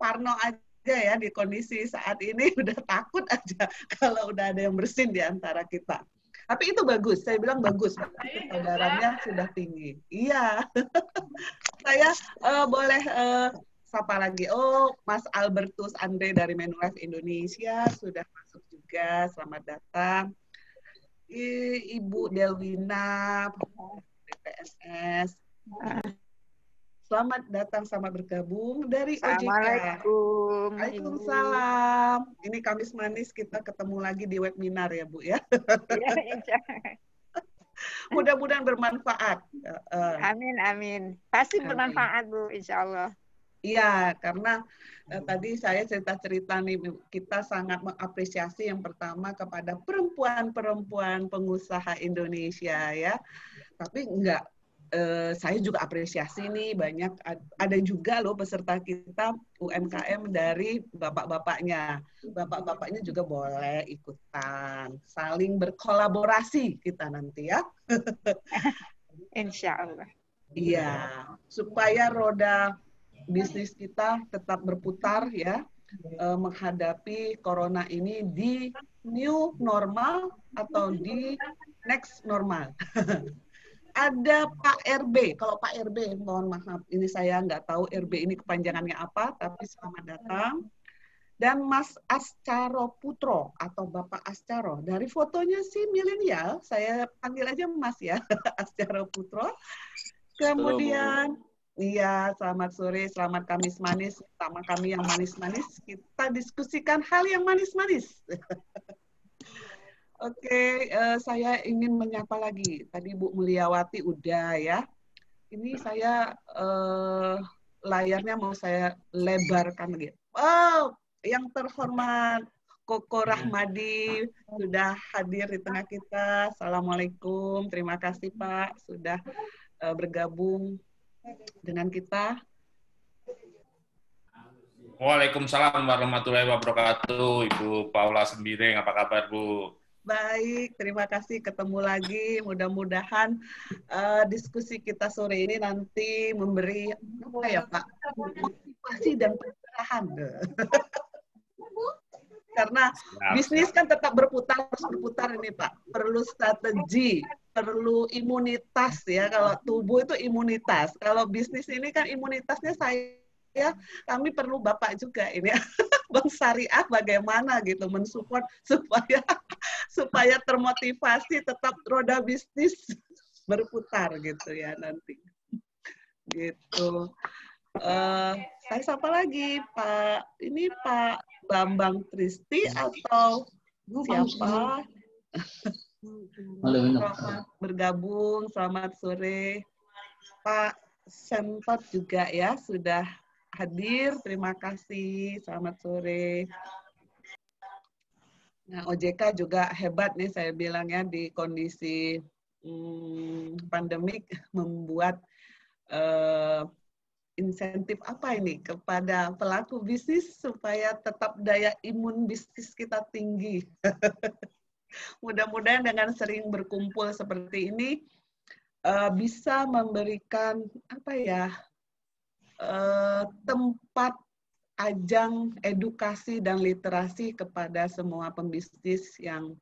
parno aja ya di kondisi saat ini udah takut aja kalau udah ada yang bersin di antara kita. Tapi itu bagus, saya bilang bagus, kesadarannya sudah tinggi. Iya, saya uh, boleh uh, sapa lagi. Oh, Mas Albertus Andre dari Menulife Indonesia sudah masuk juga. Selamat datang. Ibu Delwina, PNS. Selamat datang, selamat bergabung dari OJK. Assalamualaikum. Waalaikumsalam. Ini Kamis Manis kita ketemu lagi di webinar ya Bu ya. Iya, Mudah-mudahan bermanfaat. Amin, amin. Pasti amin. bermanfaat Bu, insya Allah. Iya, karena eh, tadi saya cerita-cerita nih, kita sangat mengapresiasi yang pertama kepada perempuan-perempuan pengusaha Indonesia ya. Tapi enggak eh, saya juga apresiasi nih banyak ada juga loh peserta kita UMKM dari bapak-bapaknya. Bapak-bapaknya juga boleh ikutan, saling berkolaborasi kita nanti ya. Insya Allah. Iya, supaya roda bisnis kita tetap berputar ya eh, menghadapi corona ini di new normal atau di next normal. ada Pak RB. Kalau Pak RB, mohon maaf, ini saya nggak tahu RB ini kepanjangannya apa, tapi selamat datang. Dan Mas Ascaro Putro atau Bapak Ascaro. Dari fotonya sih milenial, saya panggil aja Mas ya, Ascaro Putro. Kemudian, iya, selamat sore, selamat Kamis Manis, sama kami yang manis-manis. Kita diskusikan hal yang manis-manis. Oke, uh, saya ingin menyapa lagi. Tadi Bu Mulyawati udah ya. Ini saya uh, layarnya mau saya lebarkan lagi. Oh, yang terhormat Koko Rahmadi sudah hadir di tengah kita. Assalamualaikum. Terima kasih Pak sudah uh, bergabung dengan kita. Waalaikumsalam warahmatullahi wabarakatuh. Ibu Paula Sembiring, apa kabar Bu? Baik, terima kasih ketemu lagi. Mudah-mudahan uh, diskusi kita sore ini nanti memberi apa ya Pak motivasi dan pencerahan. Karena bisnis kan tetap berputar terus berputar ini Pak. Perlu strategi, perlu imunitas ya. Kalau tubuh itu imunitas. Kalau bisnis ini kan imunitasnya saya ya kami perlu bapak juga ini bang syariah bagaimana gitu mensupport supaya supaya termotivasi tetap roda bisnis berputar gitu ya nanti gitu uh, saya sapa lagi Pak ini Pak Bambang Tristi atau siapa Selamat bergabung, selamat sore. Pak Sempat juga ya sudah hadir. Terima kasih. Selamat sore. Nah, OJK juga hebat nih saya bilang ya di kondisi hmm, pandemik membuat uh, insentif apa ini kepada pelaku bisnis supaya tetap daya imun bisnis kita tinggi. Mudah-mudahan dengan sering berkumpul seperti ini uh, bisa memberikan apa ya uh, tempat ajang edukasi dan literasi kepada semua pembisnis yang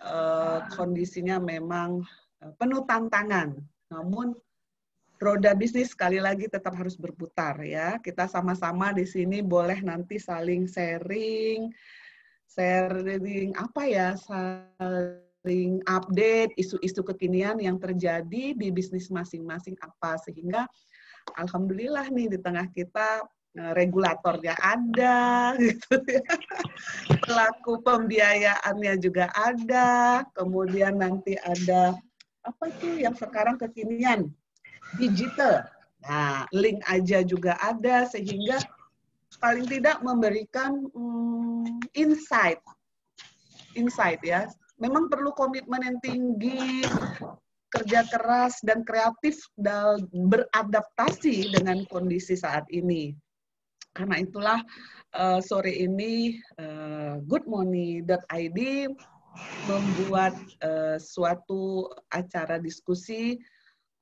uh, kondisinya memang uh, penuh tantangan. Namun roda bisnis sekali lagi tetap harus berputar ya. Kita sama-sama di sini boleh nanti saling sharing, sharing apa ya, saling update isu-isu kekinian yang terjadi di bisnis masing-masing apa sehingga alhamdulillah nih di tengah kita eh, regulatornya ada gitu ya. Pelaku pembiayaannya juga ada, kemudian nanti ada apa itu yang sekarang kekinian digital. Nah, link aja juga ada sehingga paling tidak memberikan hmm, insight. Insight ya. Memang perlu komitmen yang tinggi, kerja keras dan kreatif dan beradaptasi dengan kondisi saat ini. Karena itulah uh, sore ini uh, goodmoney.id membuat uh, suatu acara diskusi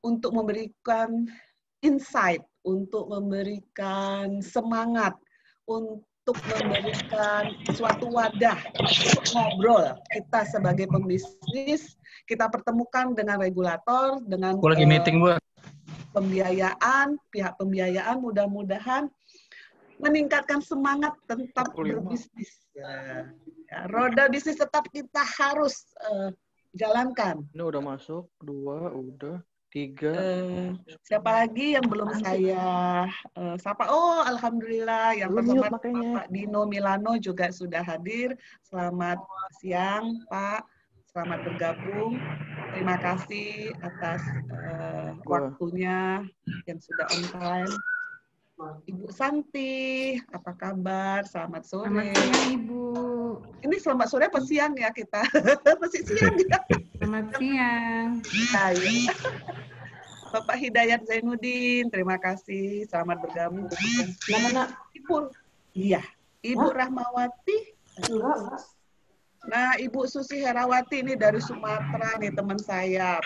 untuk memberikan insight, untuk memberikan semangat untuk memberikan suatu wadah untuk ngobrol kita sebagai pembisnis kita pertemukan dengan regulator dengan Aku lagi uh, meeting, Bu. pembiayaan pihak pembiayaan mudah-mudahan meningkatkan semangat tetap 45. berbisnis ya. Ya, roda bisnis tetap kita harus uh, jalankan Ini udah masuk, dua, udah, tiga. Eh, siapa lagi yang belum saya eh, sapa? Oh, alhamdulillah yang terhormat makanya. Pak Dino Milano juga sudah hadir. Selamat siang, Pak. Selamat bergabung. Terima kasih atas Wah. waktunya yang sudah on time. Ibu Santi, apa kabar? Selamat sore. Selamat siang Ibu. Ini selamat sore apa siang ya kita? Masih siang ya. Selamat siang. Ayo. Bapak Hidayat Zainuddin, terima kasih. Selamat bergabung. Mana Ibu, iya, Ibu Rahmawati. Enggak, Nah, Ibu Susi Herawati ini dari Sumatera nih teman saya.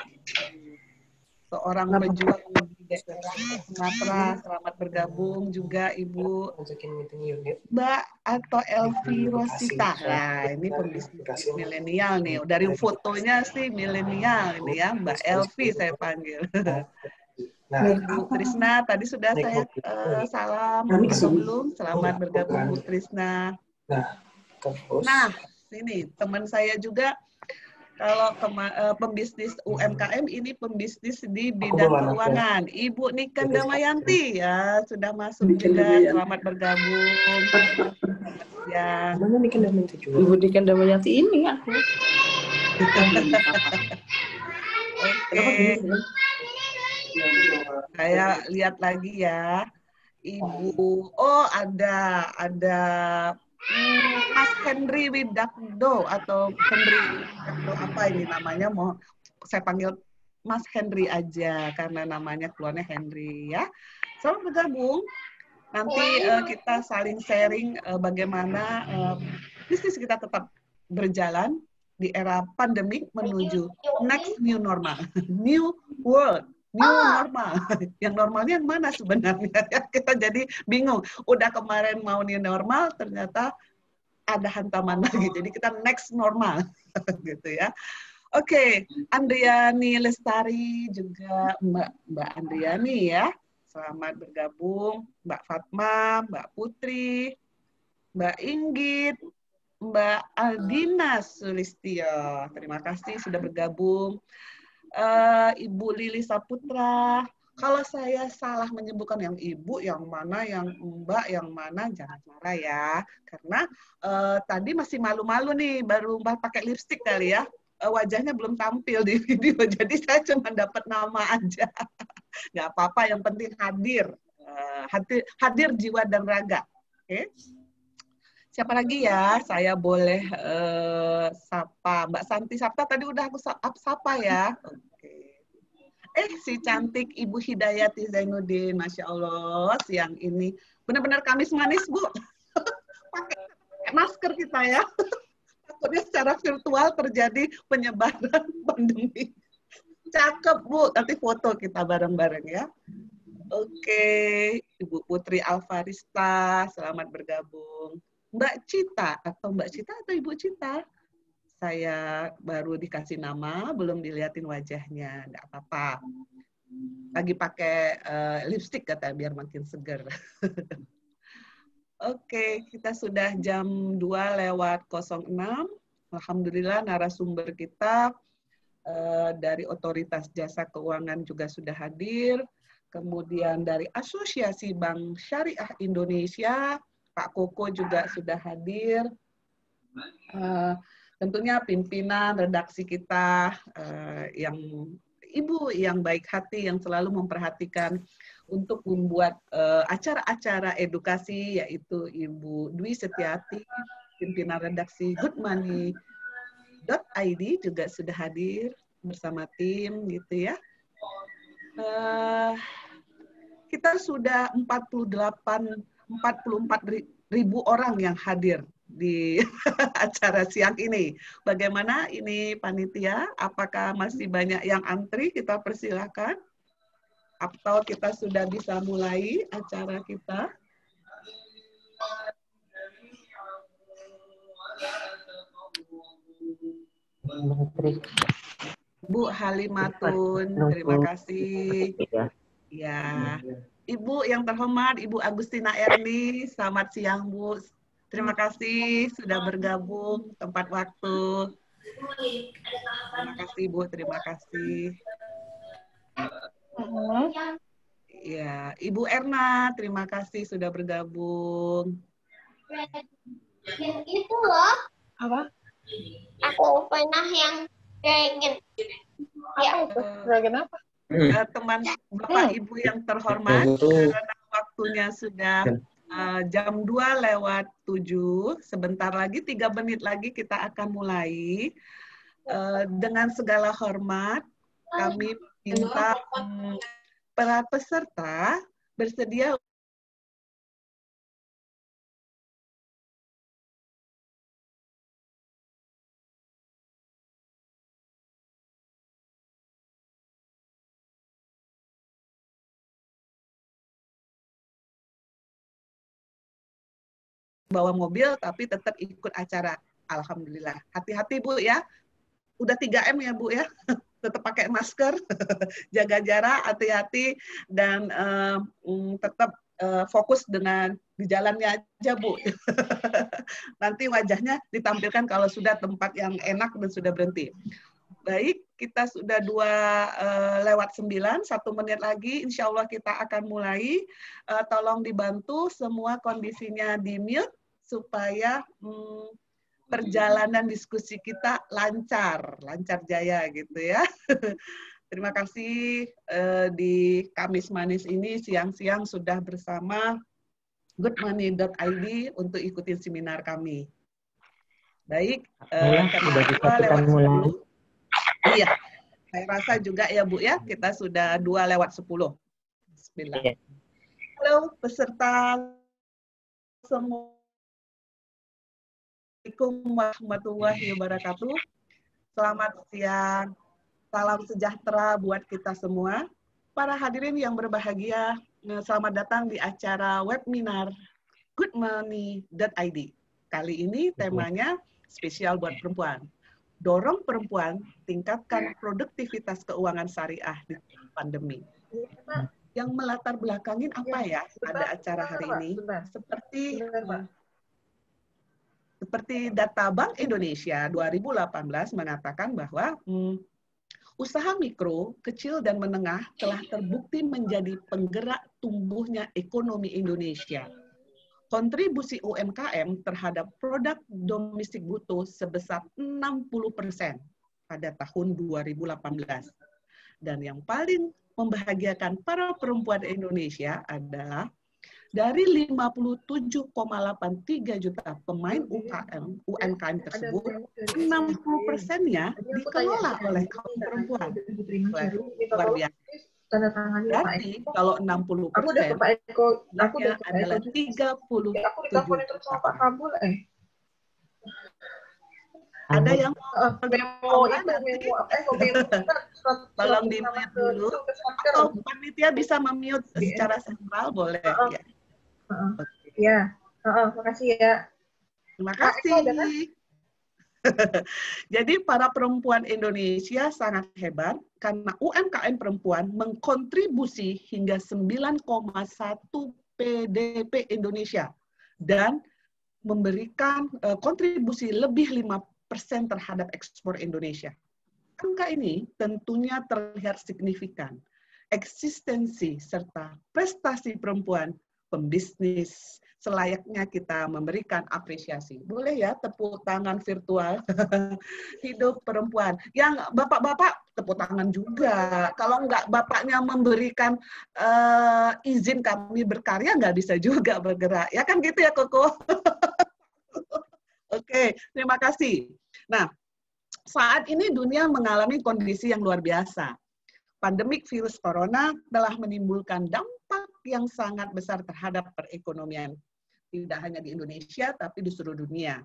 Seorang pejuang Sumatera. Selamat bergabung juga Ibu. Mbak atau Elvi. Rosita. Nah, ini pembisnis milenial nih. Dari fotonya sih milenial ini ya, Mbak Elvi saya panggil. Nah, Ibu Trisna, tadi sudah saya eh, salam Nah, ini atau ke sini. belum? Selamat Oh, bergabung Bu. Trisna. terus. Nah, sini teman saya juga kalau kema- eh, pembisnis UMKM ini pembisnis di bidang keuangan. Ibu Niken Damayanti ya sudah masuk Niken juga. Damayanti. Selamat bergabung. Ya. mana kan minta juga? Ibu Dikan Damayanti ini aku. Oke. Saya lihat lagi ya. Ibu, oh ada, ada Mas Henry Widakdo atau Henry Widakdo apa ini namanya? Mau saya panggil Mas Henry aja karena namanya keluarnya Henry ya. Selamat bergabung. Nanti eh, kita saling sharing eh, bagaimana eh, bisnis kita tetap berjalan di era pandemik menuju next new normal, new world, new normal. Yang normalnya yang mana sebenarnya? Kita jadi bingung. Udah kemarin mau new normal, ternyata ada hantaman lagi. Jadi kita next normal, gitu ya. Oke, Andriani Lestari juga Mbak Mbak Andriani ya. Selamat bergabung, Mbak Fatma, Mbak Putri, Mbak Inggit, Mbak Aldina Sulistio. Terima kasih sudah bergabung. Eh, Ibu Lili Saputra. Kalau saya salah menyebutkan yang ibu, yang mana, yang mbak, yang mana, jangan marah ya. Karena eh, tadi masih malu-malu nih, baru mbak pakai lipstick kali ya. Eh, wajahnya belum tampil di video, jadi saya cuma dapat nama aja. Nggak apa-apa, yang penting hadir. Eh, hadir, hadir jiwa dan raga. Oke? Siapa lagi ya? Saya boleh eh, sapa Mbak Santi Sapta tadi udah aku sapa ya. Oke. Eh si cantik Ibu Hidayati Zainuddin, masya Allah siang ini benar-benar Kamis manis Bu. Pakai masker kita ya. Takutnya secara virtual terjadi penyebaran pandemi. Cakep Bu, nanti foto kita bareng-bareng ya. Oke, Ibu Putri Alvarista, selamat bergabung. Mbak Cita atau Mbak Cita atau Ibu Cita? Saya baru dikasih nama, belum dilihatin wajahnya, nggak apa-apa. Lagi pakai eh, lipstick kata biar makin seger. Oke, kita sudah jam 2 lewat 06. Alhamdulillah narasumber kita eh, dari Otoritas Jasa Keuangan juga sudah hadir. Kemudian dari Asosiasi Bank Syariah Indonesia, Pak Koko juga sudah hadir. Eh, tentunya pimpinan redaksi kita eh, yang ibu yang baik hati yang selalu memperhatikan untuk membuat eh, acara-acara edukasi yaitu Ibu Dwi Setiati pimpinan redaksi Good Money .id juga sudah hadir bersama tim gitu ya. Eh, kita sudah 48 44 ribu orang yang hadir di acara siang ini. Bagaimana ini panitia? Apakah masih banyak yang antri? Kita persilahkan. Atau kita sudah bisa mulai acara kita? Bu Halimatun, terima kasih. Ya. Ibu yang terhormat, Ibu Agustina Erni, selamat siang Bu. Terima kasih sudah bergabung tempat waktu. Terima kasih Bu, terima kasih. Ya, Ibu Erna, terima kasih sudah bergabung. Itu loh, Apa? aku pernah yang dragon. Ya, Dragon apa? Eh, teman Bapak Ibu yang terhormat, karena waktunya sudah eh, jam 2 lewat 7, sebentar lagi, tiga menit lagi kita akan mulai. Eh, dengan segala hormat, kami minta mm, para peserta bersedia bawa mobil tapi tetap ikut acara. Alhamdulillah. Hati-hati Bu ya. Udah 3M ya Bu ya. Tetap pakai masker, jaga jarak, hati-hati dan mm, tetap eh, fokus dengan di jalannya aja Bu. Nanti wajahnya ditampilkan kalau sudah tempat yang enak dan sudah berhenti. Baik, kita sudah dua eh, lewat sembilan, satu menit lagi, insya Allah kita akan mulai. Eh, tolong dibantu semua kondisinya di mute supaya hmm, perjalanan diskusi kita lancar, lancar jaya gitu ya. Terima kasih eh, di Kamis Manis ini siang-siang sudah bersama goodmoney.id untuk ikutin seminar kami. Baik, eh, Ya, sudah kita lewat mulai. 10. Iya, saya rasa juga ya Bu ya, kita sudah dua lewat 10. Bismillah. Iya. Halo peserta semua. Assalamualaikum warahmatullahi wabarakatuh. Selamat siang. Salam sejahtera buat kita semua. Para hadirin yang berbahagia, selamat datang di acara webinar goodmoney.id. Kali ini temanya spesial buat perempuan. Dorong perempuan tingkatkan produktivitas keuangan syariah di pandemi. Yang melatar belakangin apa ya ada acara hari ini? Seperti seperti data Bank Indonesia 2018 mengatakan bahwa hmm, usaha mikro, kecil dan menengah telah terbukti menjadi penggerak tumbuhnya ekonomi Indonesia. Kontribusi UMKM terhadap produk domestik bruto sebesar 60% pada tahun 2018. Dan yang paling membahagiakan para perempuan Indonesia adalah dari 57,83 juta pemain UKM, UMKM tersebut, 60 persennya dikelola oleh kaum perempuan. Wah, Luar biasa. Tanda tangannya Pak Berarti kalau 60 Aku udah persen, ke Pak Eko, aku udah ke Pak adalah Eko. 30 Ya, aku diteleponin terus sama Pak Kabul eh. Ada yang Eh, mau memo itu memo apa eh memo Tolong di-mute dulu. atau panitia bisa memute secara sentral boleh Heeh. ya. Ya, heeh, makasih ya. Terima Pak Eko ada kan? kasih. Jadi para perempuan Indonesia sangat hebat karena UMKM perempuan mengkontribusi hingga 9,1 PDB Indonesia dan memberikan eh, kontribusi lebih 5% terhadap ekspor Indonesia. Angka ini tentunya terlihat signifikan. Eksistensi serta prestasi perempuan pembisnis selayaknya kita memberikan apresiasi. Boleh ya tepuk tangan virtual. Hidup perempuan. Yang bapak-bapak tepuk tangan juga. Kalau enggak bapaknya memberikan eh, izin kami berkarya, nggak bisa juga bergerak. Ya kan gitu ya Koko? Oke, terima kasih. Nah, saat ini dunia mengalami kondisi yang luar biasa. Pandemik virus corona telah menimbulkan dampak yang sangat besar terhadap perekonomian. Tidak hanya di Indonesia, tapi di seluruh dunia.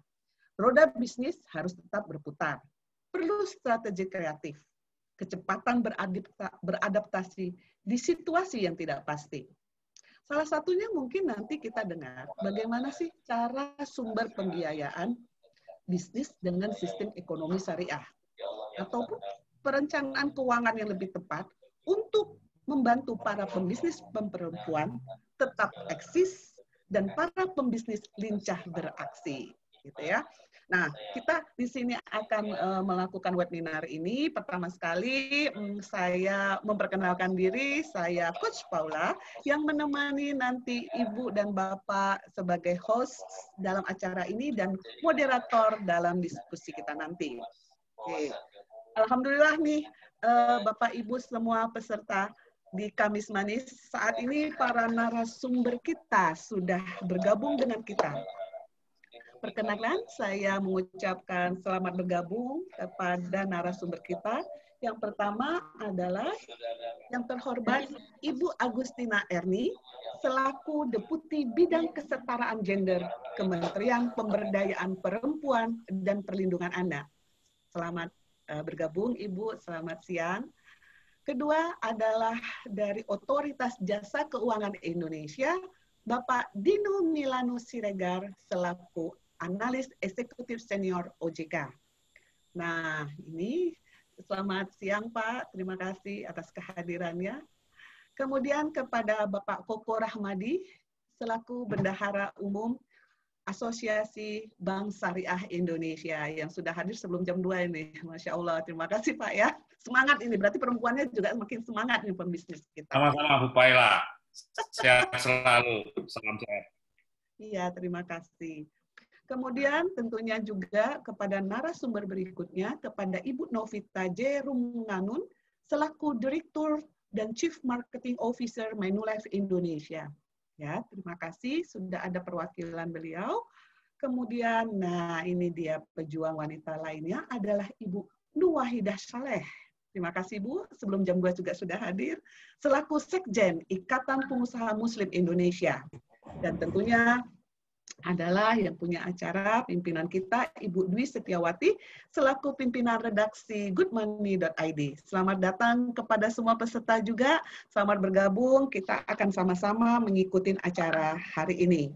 Roda bisnis harus tetap berputar. Perlu strategi kreatif, kecepatan beradapta- beradaptasi di situasi yang tidak pasti. Salah satunya mungkin nanti kita dengar bagaimana sih cara sumber pembiayaan bisnis dengan sistem ekonomi syariah. ataupun perencanaan keuangan yang lebih tepat untuk membantu para pembisnis perempuan tetap eksis dan para pembisnis lincah beraksi gitu ya. Nah, kita di sini akan uh, melakukan webinar ini. Pertama sekali, um, saya memperkenalkan diri, saya Coach Paula, yang menemani nanti Ibu dan Bapak sebagai host dalam acara ini dan moderator dalam diskusi kita nanti. Oke. Alhamdulillah nih, uh, Bapak Ibu semua peserta di Kamis Manis, saat ini para narasumber kita sudah bergabung dengan kita. Perkenalkan, saya mengucapkan selamat bergabung kepada narasumber kita. Yang pertama adalah yang terhormat Ibu Agustina Erni, selaku Deputi Bidang Kesetaraan Gender Kementerian Pemberdayaan Perempuan dan Perlindungan Anak. Selamat uh, bergabung Ibu, selamat siang. Kedua adalah dari Otoritas Jasa Keuangan Indonesia, Bapak Dino Milano Siregar selaku analis eksekutif senior OJK. Nah, ini selamat siang Pak, terima kasih atas kehadirannya. Kemudian kepada Bapak Koko Rahmadi, selaku Bendahara Umum Asosiasi Bank Syariah Indonesia yang sudah hadir sebelum jam 2 ini. Masya Allah, terima kasih Pak ya. Semangat ini, berarti perempuannya juga makin semangat nih pembisnis kita. Sama-sama Bu Paila. Sehat selalu. Salam sehat. Iya, terima kasih. Kemudian tentunya juga kepada narasumber berikutnya, kepada Ibu Novita J. Rumunganun, selaku Direktur dan Chief Marketing Officer Manulife Indonesia. Ya, terima kasih sudah ada perwakilan beliau. Kemudian, nah ini dia pejuang wanita lainnya adalah Ibu Nuwahidah Saleh. Terima kasih Bu, sebelum jam 2 juga sudah hadir. Selaku Sekjen Ikatan Pengusaha Muslim Indonesia. Dan tentunya adalah yang punya acara pimpinan kita Ibu Dwi Setiawati selaku pimpinan redaksi goodmoney.id. Selamat datang kepada semua peserta juga. Selamat bergabung. Kita akan sama-sama mengikuti acara hari ini.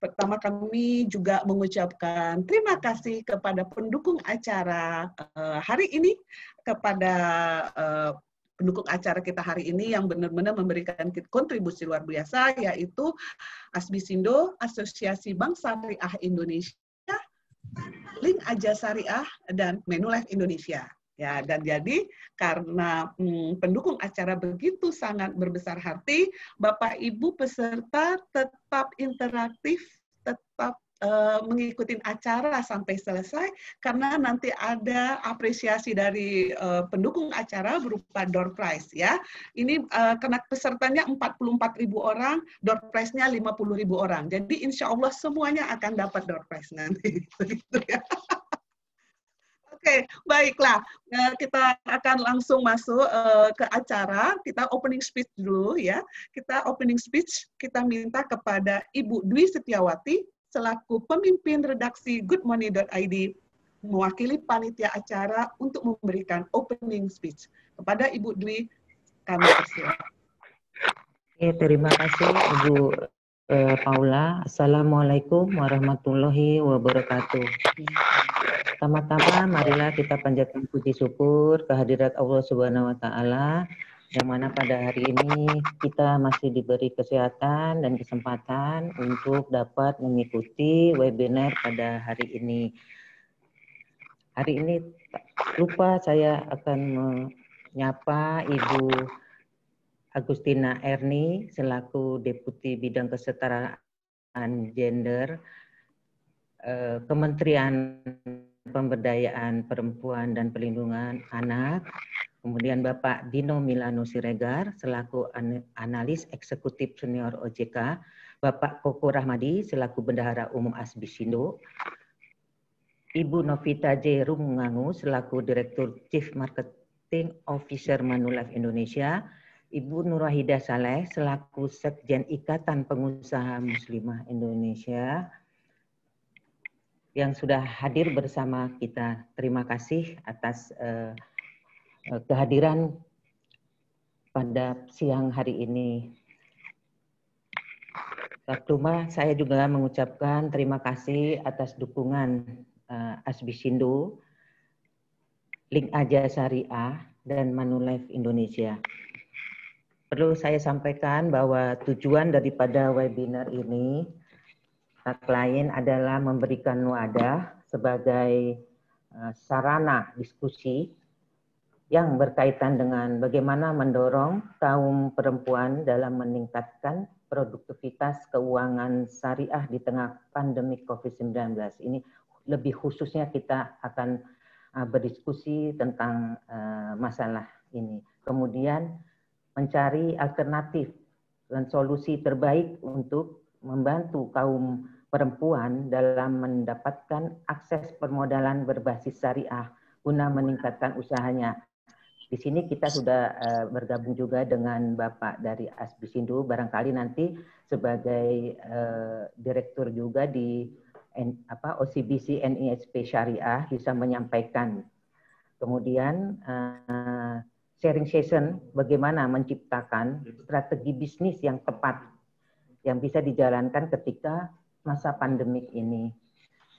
Pertama kami juga mengucapkan terima kasih kepada pendukung acara uh, hari ini kepada uh, pendukung acara kita hari ini yang benar-benar memberikan kontribusi luar biasa yaitu Asbisindo, Asosiasi Bank Syariah Indonesia, Link Aja Syariah dan Manulife Indonesia. Ya, dan jadi karena hmm, pendukung acara begitu sangat berbesar hati, Bapak Ibu peserta tetap interaktif, tetap uh, mengikuti acara sampai selesai karena nanti ada apresiasi dari uh, pendukung acara berupa door prize ya. Ini uh, karena pesertanya 44 ribu orang, door prize-nya 50 ribu orang. Jadi insya Allah semuanya akan dapat door prize nanti. Begitu ya. Oke, okay, baiklah. Nah, kita akan langsung masuk uh, ke acara. Kita opening speech dulu ya. Kita opening speech kita minta kepada Ibu Dwi Setiawati selaku pemimpin redaksi goodmoney.id mewakili panitia acara untuk memberikan opening speech. Kepada Ibu Dwi, kami persilakan. Terima kasih Ibu eh, Paula. Assalamualaikum warahmatullahi wabarakatuh. Pertama-tama, marilah kita panjatkan puji syukur kehadirat Allah Subhanahu wa taala yang mana pada hari ini kita masih diberi kesehatan dan kesempatan untuk dapat mengikuti webinar pada hari ini. Hari ini lupa saya akan menyapa Ibu Agustina Erni selaku Deputi Bidang Kesetaraan Gender eh, Kementerian Pemberdayaan Perempuan dan Perlindungan Anak. Kemudian Bapak Dino Milano Siregar selaku analis eksekutif senior OJK, Bapak Koko Rahmadi selaku bendahara umum Asbisindo, Ibu Novita J. Rumungangu selaku Direktur Chief Marketing Officer Manulife Indonesia, Ibu Nurwahida Saleh selaku Sekjen Ikatan Pengusaha Muslimah Indonesia yang sudah hadir bersama kita. Terima kasih atas uh, Eh, kehadiran pada siang hari ini. Pertama, saya juga mengucapkan terima kasih atas dukungan uh, Asbisindo Link Aja Syariah, dan Manulife Indonesia. Perlu saya sampaikan bahwa tujuan daripada webinar ini lain adalah memberikan wadah sebagai uh, sarana diskusi yang berkaitan dengan bagaimana mendorong kaum perempuan dalam meningkatkan produktivitas keuangan syariah di tengah pandemi COVID-19. Ini lebih khususnya kita akan uh, berdiskusi tentang uh, masalah ini. Kemudian mencari alternatif dan solusi terbaik untuk membantu kaum perempuan dalam mendapatkan akses permodalan berbasis syariah guna meningkatkan usahanya. Di sini kita sudah uh, bergabung juga dengan Bapak dari Asbisindo, barangkali nanti sebagai uh, direktur juga di N, apa, OCBC NISP Syariah bisa menyampaikan. Kemudian uh, sharing session bagaimana menciptakan strategi bisnis yang tepat yang bisa dijalankan ketika masa pandemik ini.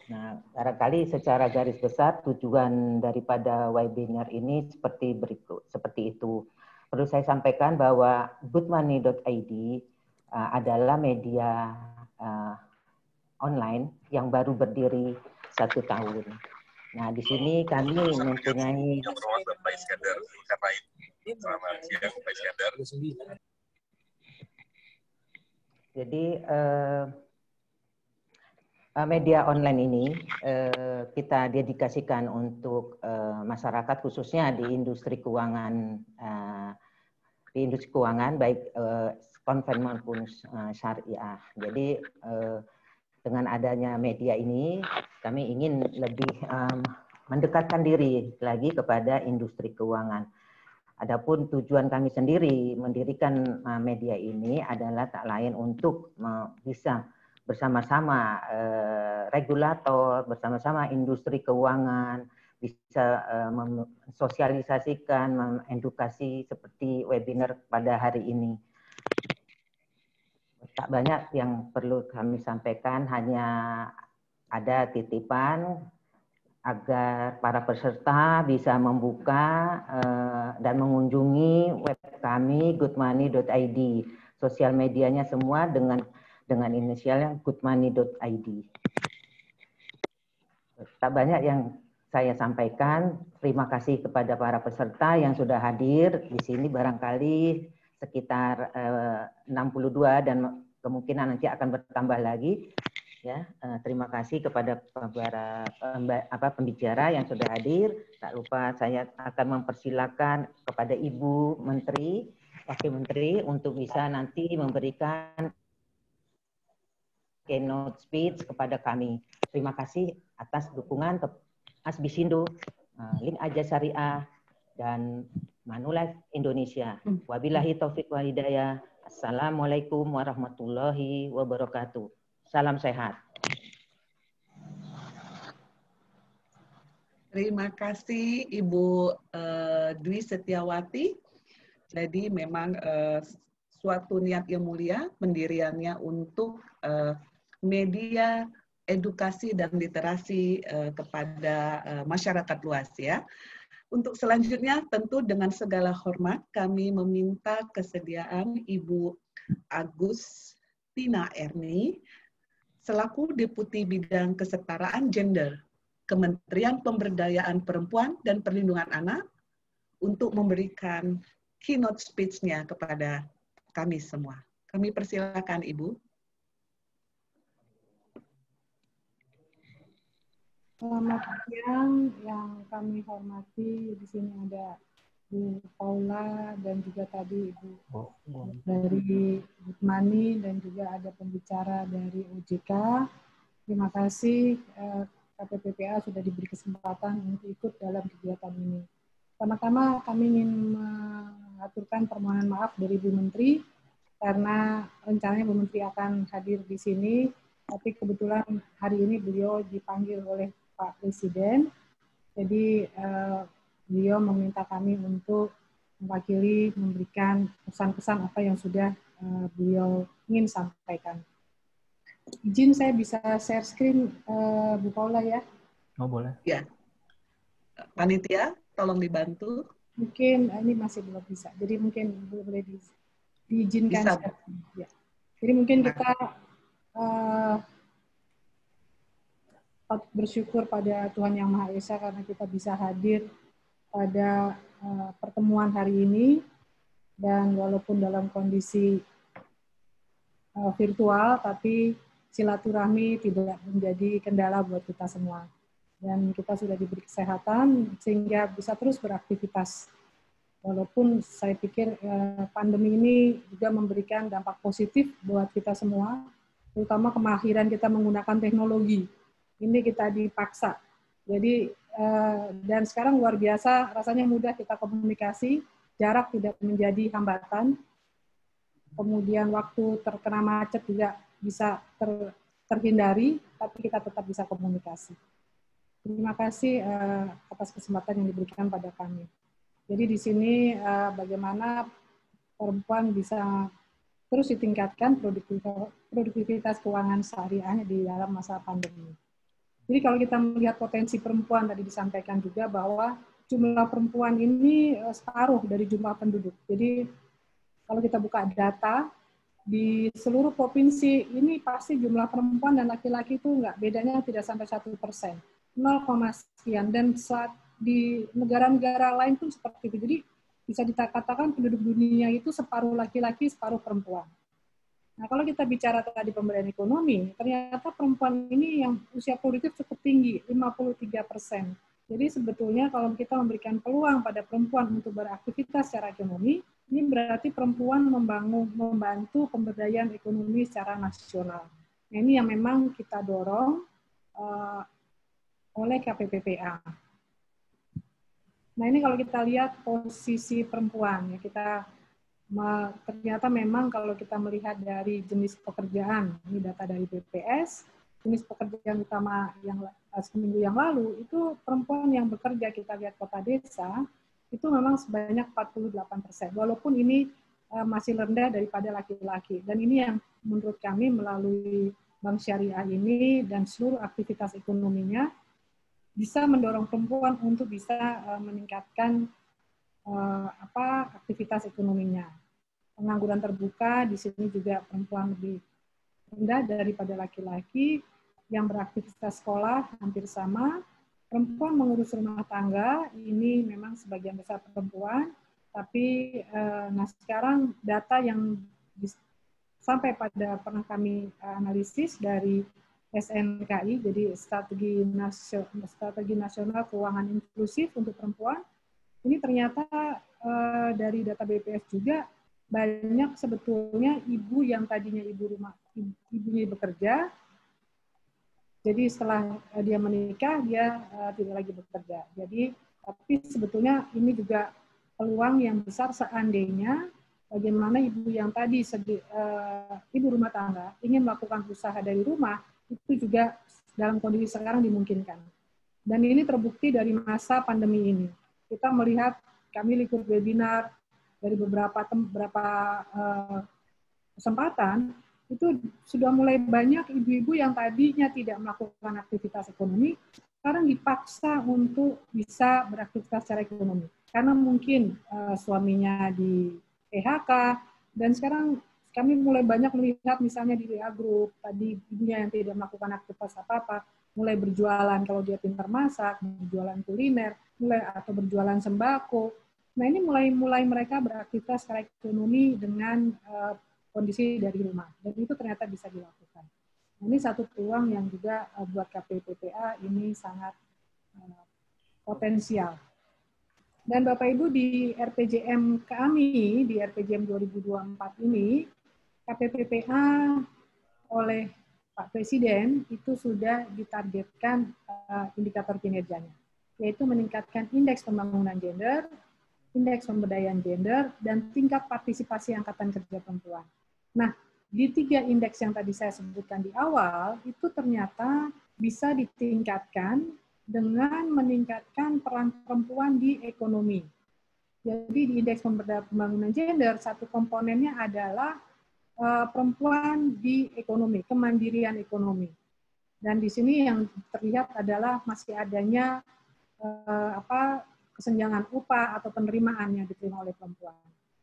Nah, barangkali secara garis besar tujuan daripada webinar ini seperti berikut, seperti itu. Perlu saya sampaikan bahwa goodmoney.id uh, adalah media uh, online yang baru berdiri satu tahun. Nah, di sini kami mempunyai Jadi uh, media online ini uh, kita dedikasikan untuk uh, masyarakat khususnya di industri keuangan uh, di industri keuangan baik uh, konven maupun uh, syariah. Jadi uh, dengan adanya media ini kami ingin lebih um, mendekatkan diri lagi kepada industri keuangan. Adapun tujuan kami sendiri mendirikan media ini adalah tak lain untuk bisa bersama-sama eh, regulator, bersama-sama industri keuangan, bisa eh, mensosialisasikan, mengedukasi seperti webinar pada hari ini. Tak banyak yang perlu kami sampaikan, hanya ada titipan agar para peserta bisa membuka uh, dan mengunjungi web kami goodmoney.id. Sosial medianya semua dengan dengan inisialnya goodmoney.id. Tak banyak yang saya sampaikan. Terima kasih kepada para peserta yang sudah hadir di sini barangkali sekitar uh, 62 dan kemungkinan nanti akan bertambah lagi. Ya, uh, terima kasih kepada para apa, pembicara yang sudah hadir. Tak lupa saya akan mempersilahkan kepada Ibu Menteri, Wakil Menteri untuk bisa nanti memberikan keynote speech kepada kami. Terima kasih atas dukungan ke Asbisindo, uh, Link Aja Syariah, dan Manulife Indonesia. Wabillahi taufik wa hidayah. Assalamualaikum warahmatullahi wabarakatuh. Salam sehat. Terima kasih Ibu uh, Dwi Setiawati. Jadi memang uh, suatu niat yang mulia pendiriannya untuk uh, media edukasi dan literasi kepada masyarakat luas ya. Untuk selanjutnya tentu dengan segala hormat kami meminta kesediaan Ibu Agus Tina Erni selaku Deputi Bidang Kesetaraan Gender Kementerian Pemberdayaan Perempuan dan Perlindungan Anak untuk memberikan keynote speech-nya kepada kami semua. Kami persilakan Ibu. Selamat siang yang kami hormati. Di sini ada Bu Paula dan juga tadi Ibu oh, oh. dari Butmani dan juga ada pembicara dari OJK. Terima kasih eh, KPPPA sudah diberi kesempatan untuk ikut dalam kegiatan ini. Pertama-tama kami ingin mengaturkan permohonan maaf dari Bu Menteri karena rencananya Bu Menteri akan hadir di sini, tapi kebetulan hari ini beliau dipanggil oleh Pak Presiden. Jadi eh, beliau meminta kami untuk mewakili memberikan pesan-pesan apa yang sudah uh, beliau ingin sampaikan. Izin saya bisa share screen uh, Bu Paula ya? Oh boleh. Ya. Panitia, tolong dibantu. Mungkin eh, ini masih belum bisa. Jadi mungkin boleh di, diizinkan. Bisa. share. Ya. Jadi mungkin kita eh, patut bersyukur pada Tuhan Yang Maha Esa karena kita bisa hadir pada eh, pertemuan hari ini. Dan walaupun dalam kondisi eh, virtual tapi silaturahmi tidak menjadi kendala buat kita semua. Dan kita sudah diberi kesehatan sehingga bisa terus beraktivitas. Walaupun saya pikir eh, pandemi ini juga memberikan dampak positif buat kita semua terutama kemahiran kita menggunakan teknologi. Ini kita dipaksa. Jadi dan sekarang luar biasa rasanya mudah kita komunikasi jarak tidak menjadi hambatan. Kemudian waktu terkena macet juga bisa ter- terhindari tapi kita tetap bisa komunikasi. Terima kasih eh, atas kesempatan yang diberikan pada kami. Jadi di sini eh, bagaimana perempuan bisa terus ditingkatkan produktivitas keuangan sehari-hari di dalam masa pandemi. Jadi kalau kita melihat potensi perempuan tadi disampaikan juga bahwa jumlah perempuan ini eh, separuh dari jumlah penduduk. Jadi kalau kita buka data di seluruh provinsi ini pasti jumlah perempuan dan laki-laki itu nggak bedanya tidak sampai satu persen, 0, sekian dan saat di negara-negara lain pun seperti itu. Jadi bisa dikatakan penduduk dunia itu separuh laki-laki, separuh perempuan. Nah, kalau kita bicara tadi pemberdayaan ekonomi, ternyata perempuan ini yang usia produktif cukup tinggi, 53 persen. Jadi sebetulnya kalau kita memberikan peluang pada perempuan untuk beraktivitas secara ekonomi, ini berarti perempuan membangun, membantu pemberdayaan ekonomi secara nasional. Nah, ini yang memang kita dorong uh, oleh KPPPA. Nah ini kalau kita lihat posisi perempuan ya kita ternyata memang kalau kita melihat dari jenis pekerjaan ini data dari BPS jenis pekerjaan utama yang seminggu yang lalu itu perempuan yang bekerja kita lihat kota desa itu memang sebanyak 48 persen walaupun ini masih rendah daripada laki-laki dan ini yang menurut kami melalui Bank Syariah ini dan seluruh aktivitas ekonominya bisa mendorong perempuan untuk bisa uh, meningkatkan apa aktivitas ekonominya. Pengangguran terbuka di sini juga perempuan lebih rendah daripada laki-laki yang beraktivitas sekolah hampir sama. Perempuan mengurus rumah tangga ini memang sebagian besar perempuan, tapi uh, nah sekarang data yang sampai pada pernah kami analisis dari SNKI, jadi strategi nasional, strategi nasional keuangan inklusif untuk perempuan. Ini ternyata uh, dari data BPS juga banyak sebetulnya ibu yang tadinya ibu rumah ibunya bekerja, jadi setelah uh, dia menikah dia uh, tidak lagi bekerja. Jadi tapi sebetulnya ini juga peluang yang besar seandainya bagaimana ibu yang tadi uh, ibu rumah tangga ingin melakukan usaha dari rumah itu juga dalam kondisi sekarang dimungkinkan. Dan ini terbukti dari masa pandemi ini. Kita melihat kami ikut webinar dari beberapa beberapa uh, kesempatan itu sudah mulai banyak ibu-ibu yang tadinya tidak melakukan aktivitas ekonomi sekarang dipaksa untuk bisa beraktivitas secara ekonomi karena mungkin uh, suaminya di PHK dan sekarang kami mulai banyak melihat misalnya di WA Group, tadi ibunya yang tidak melakukan aktivitas apa-apa, mulai berjualan kalau dia pintar masak, berjualan kuliner, mulai atau berjualan sembako. Nah ini mulai-mulai mereka beraktivitas secara ekonomi dengan uh, kondisi dari rumah. Dan itu ternyata bisa dilakukan. Nah, ini satu peluang yang juga uh, buat KPPPA ini sangat uh, potensial. Dan Bapak Ibu di RPJM kami, di RPJM 2024 ini, KPPPA oleh Pak Presiden itu sudah ditargetkan uh, indikator kinerjanya, yaitu meningkatkan indeks pembangunan gender, indeks pemberdayaan gender, dan tingkat partisipasi angkatan kerja perempuan. Nah, di tiga indeks yang tadi saya sebutkan di awal, itu ternyata bisa ditingkatkan dengan meningkatkan peran perempuan di ekonomi. Jadi di indeks pemberdayaan pembangunan gender, satu komponennya adalah uh, perempuan di ekonomi, kemandirian ekonomi. Dan di sini yang terlihat adalah masih adanya uh, apa kesenjangan upah atau penerimaan yang diterima oleh perempuan.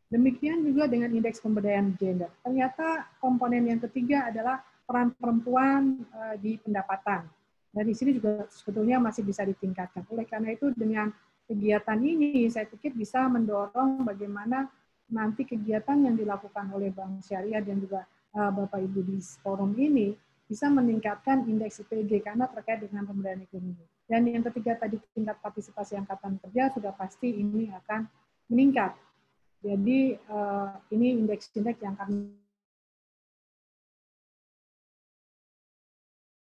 Demikian juga dengan indeks pemberdayaan gender. Ternyata komponen yang ketiga adalah peran perempuan uh, di pendapatan. Dan di sini juga sebetulnya masih bisa ditingkatkan. Oleh karena itu dengan kegiatan ini saya pikir bisa mendorong bagaimana nanti kegiatan yang dilakukan oleh Bank Syariah dan juga uh, Bapak Ibu di forum ini bisa meningkatkan indeks IPG karena terkait dengan pemberdayaan ekonomi. Dan yang ketiga tadi tingkat partisipasi angkatan kerja sudah pasti ini akan meningkat. Jadi uh, ini indeks-indeks yang kami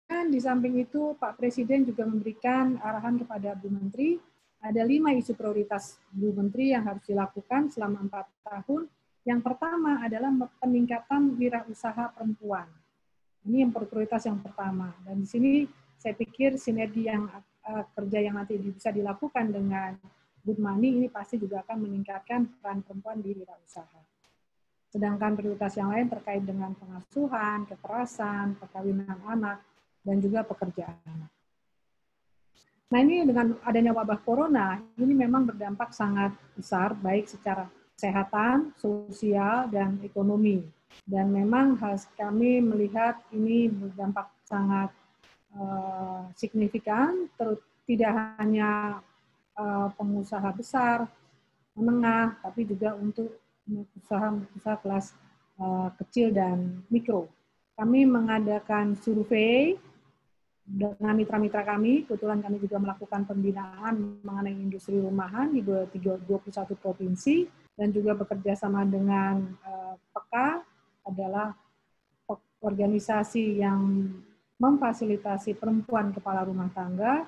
Dan di samping itu Pak Presiden juga memberikan arahan kepada Bu Menteri, ada lima isu prioritas Bu Menteri yang harus dilakukan selama empat tahun. Yang pertama adalah peningkatan wirausaha perempuan. Ini yang prioritas yang pertama. Dan di sini saya pikir sinergi yang uh, kerja yang nanti bisa dilakukan dengan Good Money ini pasti juga akan meningkatkan peran perempuan di wirausaha. Sedangkan prioritas yang lain terkait dengan pengasuhan, kekerasan, perkawinan anak, dan juga pekerjaan. Nah ini dengan adanya wabah corona, ini memang berdampak sangat besar, baik secara kesehatan, sosial, dan ekonomi. Dan memang harus kami melihat ini berdampak sangat uh, signifikan, ter tidak hanya uh, pengusaha besar, menengah, tapi juga untuk usaha-usaha kelas uh, kecil dan mikro. Kami mengadakan survei dengan mitra-mitra kami, kebetulan kami juga melakukan pembinaan mengenai industri rumahan di 21 provinsi dan juga bekerja sama dengan uh, PEKA adalah organisasi yang memfasilitasi perempuan kepala rumah tangga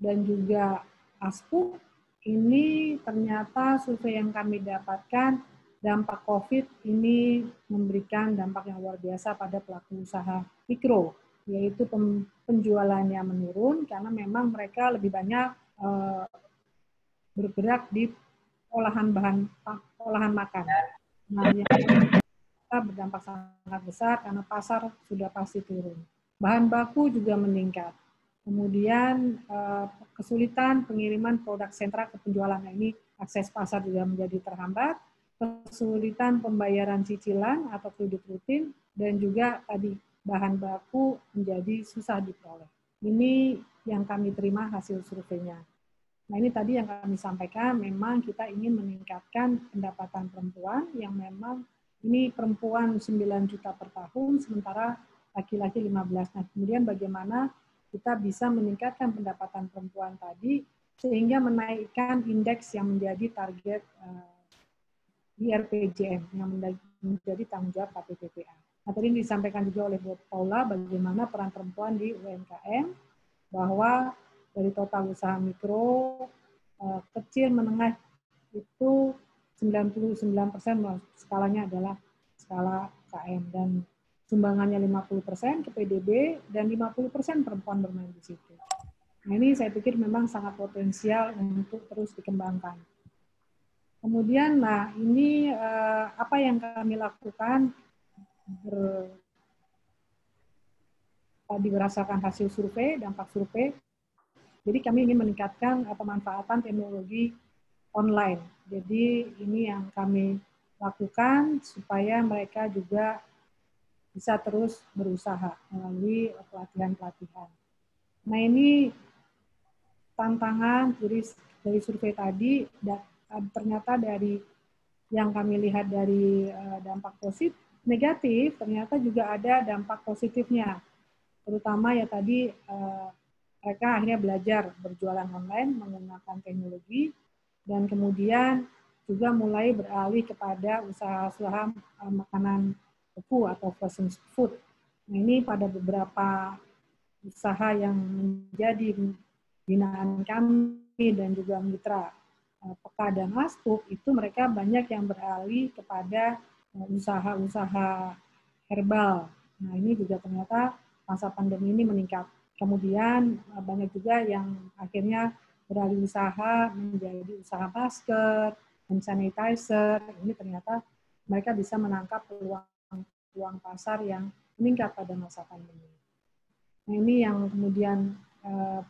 dan juga ASPU. Ini ternyata survei yang kami dapatkan dampak COVID ini memberikan dampak yang luar biasa pada pelaku usaha mikro yaitu penjualannya menurun karena memang mereka lebih banyak uh, bergerak di olahan bahan olahan makan. Nah, yang berdampak sangat besar karena pasar sudah pasti turun. Bahan baku juga meningkat. Kemudian uh, kesulitan pengiriman produk sentra ke penjualan nah, ini akses pasar juga menjadi terhambat. Kesulitan pembayaran cicilan atau kredit rutin dan juga tadi bahan baku menjadi susah diperoleh. Ini yang kami terima hasil surveinya. Nah ini tadi yang kami sampaikan, memang kita ingin meningkatkan pendapatan perempuan yang memang ini perempuan 9 juta per tahun, sementara laki-laki 15. Nah kemudian bagaimana kita bisa meningkatkan pendapatan perempuan tadi sehingga menaikkan indeks yang menjadi target uh, eh, IRPJM yang menjadi tanggung jawab KPPPA. Nah, tadi disampaikan juga oleh Bu Paula bagaimana peran perempuan di UMKM, bahwa dari total usaha mikro, eh, kecil, menengah itu 99 persen skalanya adalah skala KM dan sumbangannya 50 persen ke PDB dan 50 persen perempuan bermain di situ. Nah ini saya pikir memang sangat potensial untuk terus dikembangkan. Kemudian, nah ini eh, apa yang kami lakukan ber, tadi berdasarkan hasil survei, dampak survei. Jadi kami ingin meningkatkan pemanfaatan teknologi online. Jadi ini yang kami lakukan supaya mereka juga bisa terus berusaha melalui pelatihan-pelatihan. Nah ini tantangan dari, dari survei tadi ternyata dari yang kami lihat dari eh, dampak positif negatif, ternyata juga ada dampak positifnya. Terutama ya tadi eh, mereka akhirnya belajar berjualan online menggunakan teknologi dan kemudian juga mulai beralih kepada usaha-usaha makanan beku atau frozen food. Nah, ini pada beberapa usaha yang menjadi binaan kami dan juga mitra eh, Peka dan Aspuk itu mereka banyak yang beralih kepada usaha-usaha herbal. Nah, ini juga ternyata masa pandemi ini meningkat. Kemudian eh, banyak juga yang akhirnya beralih usaha menjadi usaha masker, hand sanitizer. Ini ternyata mereka bisa menangkap peluang peluang pasar yang meningkat pada masa pandemi. Nah, ini yang kemudian eh,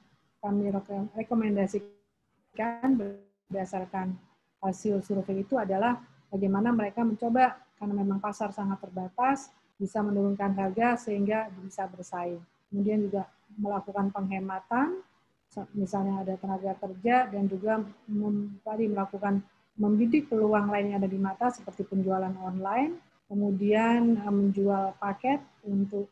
kami rekomendasikan berdasarkan hasil survei itu adalah bagaimana mereka mencoba karena memang pasar sangat terbatas bisa menurunkan harga sehingga bisa bersaing. Kemudian juga melakukan penghematan, misalnya ada tenaga kerja dan juga tadi melakukan membidik peluang lain yang ada di mata seperti penjualan online, kemudian eh, menjual paket untuk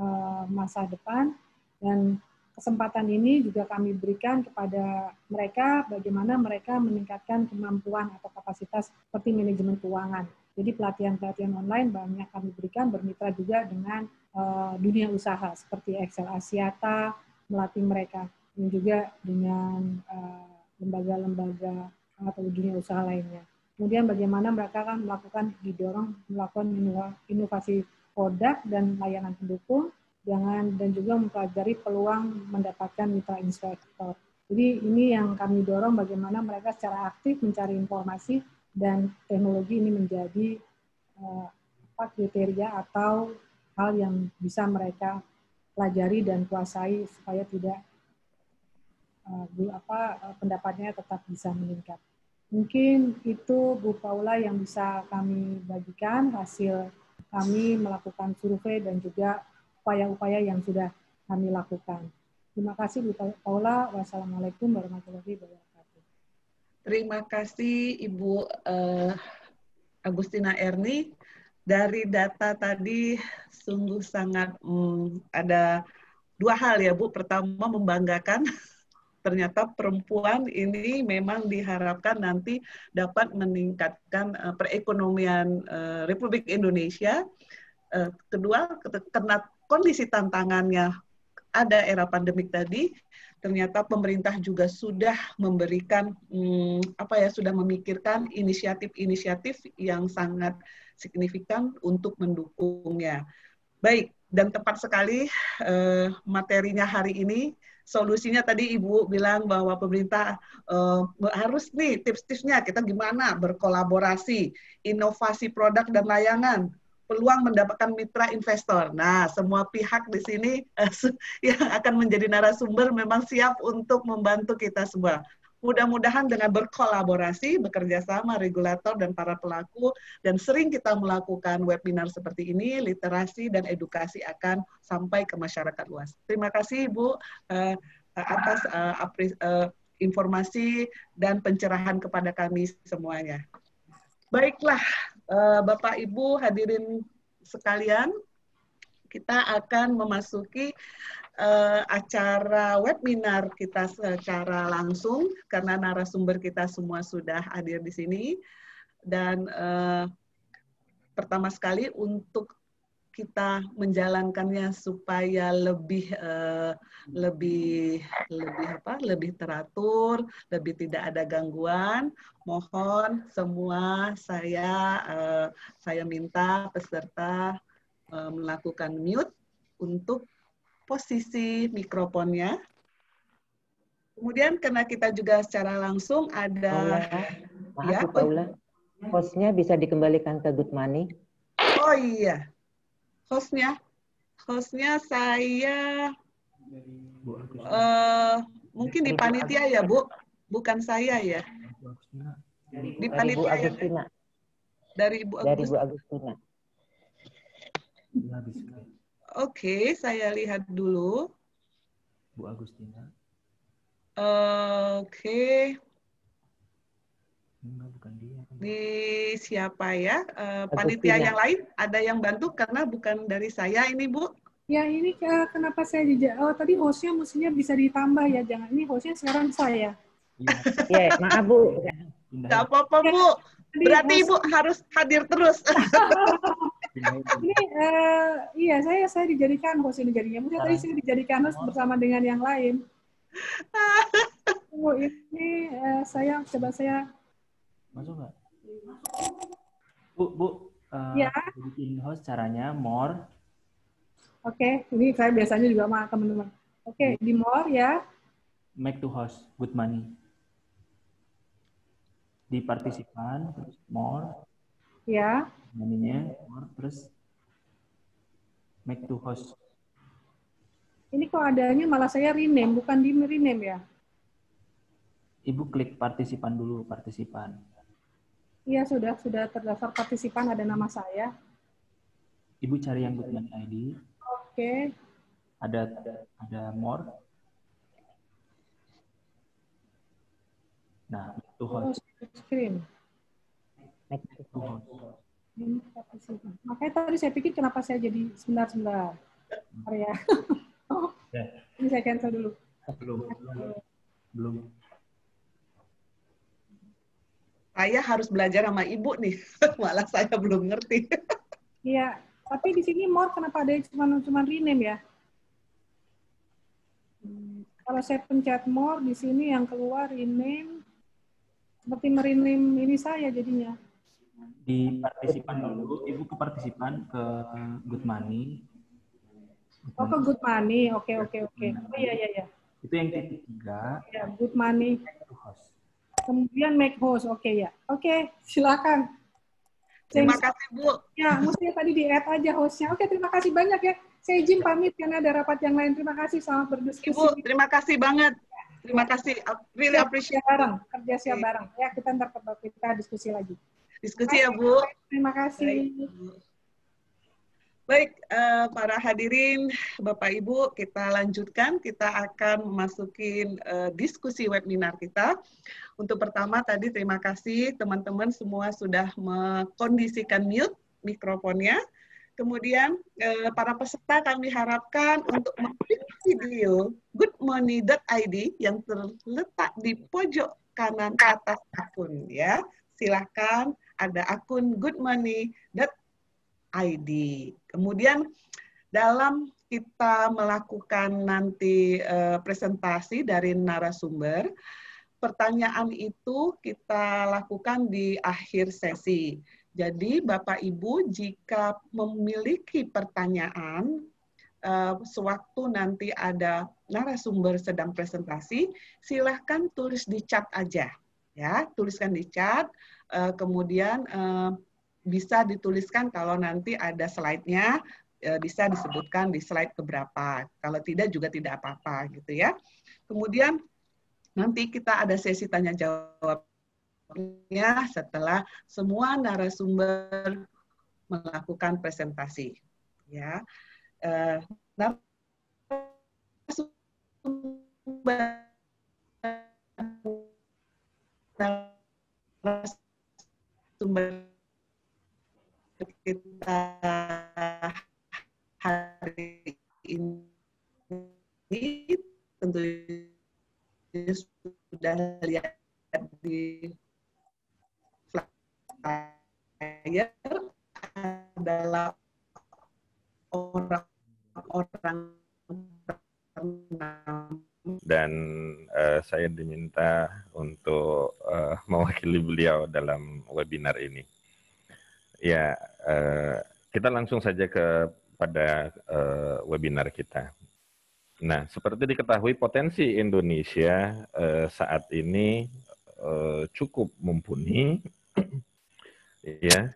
uh, masa depan dan kesempatan ini juga kami berikan kepada mereka bagaimana mereka meningkatkan kemampuan atau kapasitas seperti manajemen keuangan. Jadi pelatihan-pelatihan online banyak kami berikan bermitra juga dengan uh, dunia usaha seperti Excel Asiata melatih mereka dan juga dengan eh, lembaga-lembaga atau dunia usaha lainnya. Kemudian bagaimana mereka akan melakukan didorong melakukan inovasi produk dan layanan pendukung, jangan dan juga mempelajari peluang mendapatkan mitra investor. Jadi ini yang kami dorong bagaimana mereka secara aktif mencari informasi dan teknologi ini menjadi apa kriteria atau hal yang bisa mereka pelajari dan kuasai supaya tidak uh, apa uh, pendapatnya tetap bisa meningkat. Mungkin itu Bu Paula yang bisa kami bagikan hasil kami melakukan survei dan juga upaya-upaya yang sudah kami lakukan. Terima kasih Bu Paula. Wassalamualaikum warahmatullahi wabarakatuh. Terima kasih Ibu uh, Agustina Erni dari data tadi sungguh sangat hmm, ada dua hal ya Bu. Pertama membanggakan ternyata perempuan ini memang diharapkan nanti dapat meningkatkan uh, perekonomian uh, Republik Indonesia. Uh, kedua, karena kondisi tantangannya ada era pandemik tadi, ternyata pemerintah juga sudah memberikan hmm, apa ya sudah memikirkan inisiatif-inisiatif yang sangat signifikan untuk mendukungnya. Baik, dan tepat sekali uh, materinya hari ini. Solusinya tadi Ibu bilang bahwa pemerintah uh, harus nih tips-tipsnya kita gimana berkolaborasi, inovasi produk dan layanan, peluang mendapatkan mitra investor. Nah, semua pihak di sini uh, yang akan menjadi narasumber memang siap untuk membantu kita semua. Mudah-mudahan dengan berkolaborasi, bekerja sama regulator dan para pelaku, dan sering kita melakukan webinar seperti ini, literasi dan edukasi akan sampai ke masyarakat luas. Terima kasih Ibu uh, atas uh, apri, uh, informasi dan pencerahan kepada kami semuanya. Baiklah, uh, Bapak Ibu hadirin sekalian, kita akan memasuki uh, acara webinar kita secara langsung karena narasumber kita semua sudah hadir di sini. Dan uh, pertama sekali untuk kita menjalankannya supaya lebih uh, lebih lebih apa lebih teratur lebih tidak ada gangguan mohon semua saya uh, saya minta peserta uh, melakukan mute untuk posisi mikrofonnya. Kemudian karena kita juga secara langsung ada Paula, maaf ya, Bu Paula, hostnya bisa dikembalikan ke Good Money. Oh iya, hostnya, hostnya saya uh, mungkin di panitia ya Bu, bukan saya ya. Di panitia. Agustina. Dari Ibu Agustina. Dari Bu Agustina. Oke, saya lihat dulu. Bu Agustina. Uh, Oke. Okay. Enggak, bukan dia. Di siapa ya? Uh, panitia yang lain ada yang bantu karena bukan dari saya ini, Bu. Ya, ini uh, kenapa saya dijak? Oh, tadi hostnya mestinya bisa ditambah ya. Jangan ini hostnya sekarang saya. Iya, yeah, maaf Bu. Enggak apa-apa, Bu. Berarti Ibu harus hadir terus. ini uh, iya saya saya dijadikan host ini jadinya. Mungkin tadi saya dijadikan host bersama dengan yang lain. Oh, ini uh, saya coba saya masuk nggak? Bu, Bu, uh, ya. bikin host caranya more. Oke, okay. ini saya biasanya juga sama teman-teman. Oke, okay, di more ya. Make to host, good money. Di partisipan, more. Ya ininya terus make to host ini kok adanya malah saya rename bukan di rename ya Ibu klik partisipan dulu, partisipan. Iya, sudah sudah terdaftar partisipan ada nama saya. Ibu cari yang Good Money ID. Oke. Ada ada more. Nah, itu Oh, host. screen. Itu host. Ini. Makanya tadi saya pikir kenapa saya jadi sebentar-sebentar. Bentar ya. Oh, Ya, ini saya cancel dulu. belum. Belum. Saya harus belajar sama ibu nih, malah saya belum ngerti. Iya, tapi di sini more kenapa ada cuma cuma rename ya? Hmm, Kalau saya pencet more di sini yang keluar rename seperti merename ini saya jadinya. Di partisipan dulu, Ibu ke partisipan ke Good Money. Good Oh ke Money. good money, oke oke oke. Oh iya iya iya. Itu yang titik tiga, Ya good money. host. Kemudian make host, oke ya. Oke, silakan. Terima Saya- kasih Bu. Ya, mestinya tadi di add aja hostnya. Oke, terima kasih banyak ya. Saya izin pamit karena ada rapat yang lain. Terima kasih, selamat berdiskusi. Ibu, terima kasih banget. Terima kasih. Really Kerja appreciate bareng, kerja siap bareng. Ya, kita ntar kita diskusi lagi. Diskusi ya Bu. Terima kasih. Baik, eh, para hadirin, Bapak Ibu, kita lanjutkan. Kita akan memasukin eh, diskusi webinar kita. Untuk pertama tadi terima kasih teman-teman semua sudah mengkondisikan mute mikrofonnya. Kemudian eh, para peserta kami harapkan untuk mengklik video goodmoney.id yang terletak di pojok kanan atas akun ya. Silahkan ada akun goodmoney.id ID. Kemudian dalam kita melakukan nanti eh, presentasi dari narasumber, pertanyaan itu kita lakukan di akhir sesi. Jadi Bapak Ibu jika memiliki pertanyaan eh, sewaktu nanti ada narasumber sedang presentasi, silahkan tulis di chat aja, ya, tuliskan di chat. Eh, kemudian eh, bisa dituliskan kalau nanti ada slide-nya eh, bisa disebutkan di slide keberapa. Kalau tidak juga tidak apa-apa gitu ya. Kemudian nanti kita ada sesi tanya jawabnya setelah semua narasumber melakukan presentasi. Ya, narasumber kita hari ini tentunya sudah lihat di flyer adalah orang-orang dan eh, saya diminta untuk eh, mewakili beliau dalam webinar ini. Ya, eh, kita langsung saja kepada eh, webinar kita. Nah, seperti diketahui potensi Indonesia eh, saat ini eh, cukup mumpuni. ya,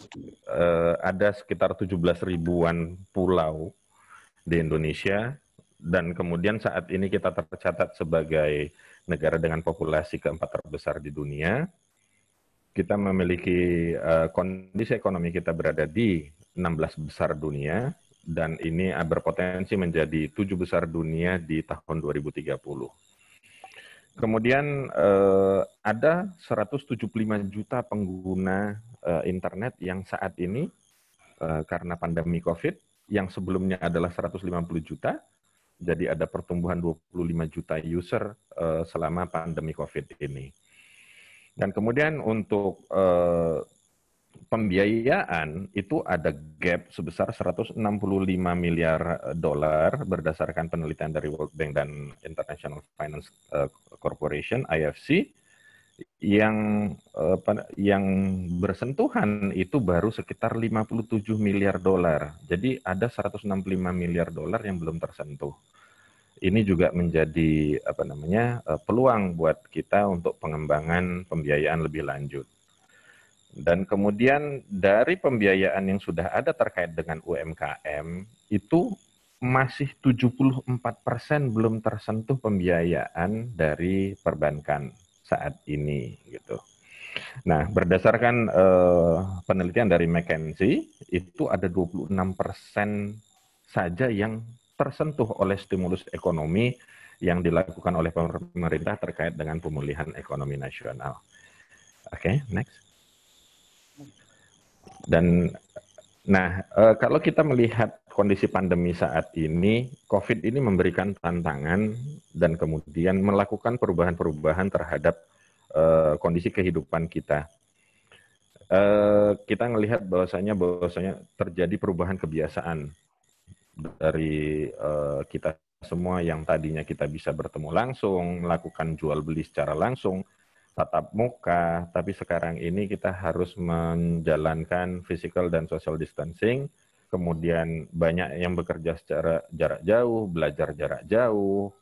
eh, ada sekitar 17 ribuan pulau di Indonesia dan kemudian saat ini kita tercatat sebagai negara dengan populasi keempat terbesar di dunia. Kita memiliki uh, kondisi ekonomi kita berada di 16 besar dunia dan ini berpotensi menjadi tujuh besar dunia di tahun 2030. Kemudian uh, ada 175 juta pengguna uh, internet yang saat ini uh, karena pandemi COVID yang sebelumnya adalah 150 juta jadi ada pertumbuhan 25 juta user uh, selama pandemi COVID ini. Dan kemudian untuk uh, pembiayaan itu ada gap sebesar 165 miliar dolar berdasarkan penelitian dari World Bank dan International Finance Corporation (IFC) yang uh, yang bersentuhan itu baru sekitar 57 miliar dolar. Jadi ada 165 miliar dolar yang belum tersentuh. Ini juga menjadi apa namanya peluang buat kita untuk pengembangan pembiayaan lebih lanjut. Dan kemudian dari pembiayaan yang sudah ada terkait dengan UMKM itu masih 74% belum tersentuh pembiayaan dari perbankan saat ini gitu. Nah, berdasarkan uh, penelitian dari McKinsey, itu ada 26% saja yang tersentuh oleh stimulus ekonomi yang dilakukan oleh pemerintah terkait dengan pemulihan ekonomi nasional. Oke, okay, next. Dan nah, uh, kalau kita melihat kondisi pandemi saat ini, COVID ini memberikan tantangan dan kemudian melakukan perubahan-perubahan terhadap uh, kondisi kehidupan kita. Uh, kita melihat bahwasanya bahwasanya terjadi perubahan kebiasaan dari uh, kita semua yang tadinya kita bisa bertemu langsung, melakukan jual beli secara langsung, tatap muka, tapi sekarang ini kita harus menjalankan physical dan social distancing, kemudian banyak yang bekerja secara jarak jauh, belajar jarak jauh,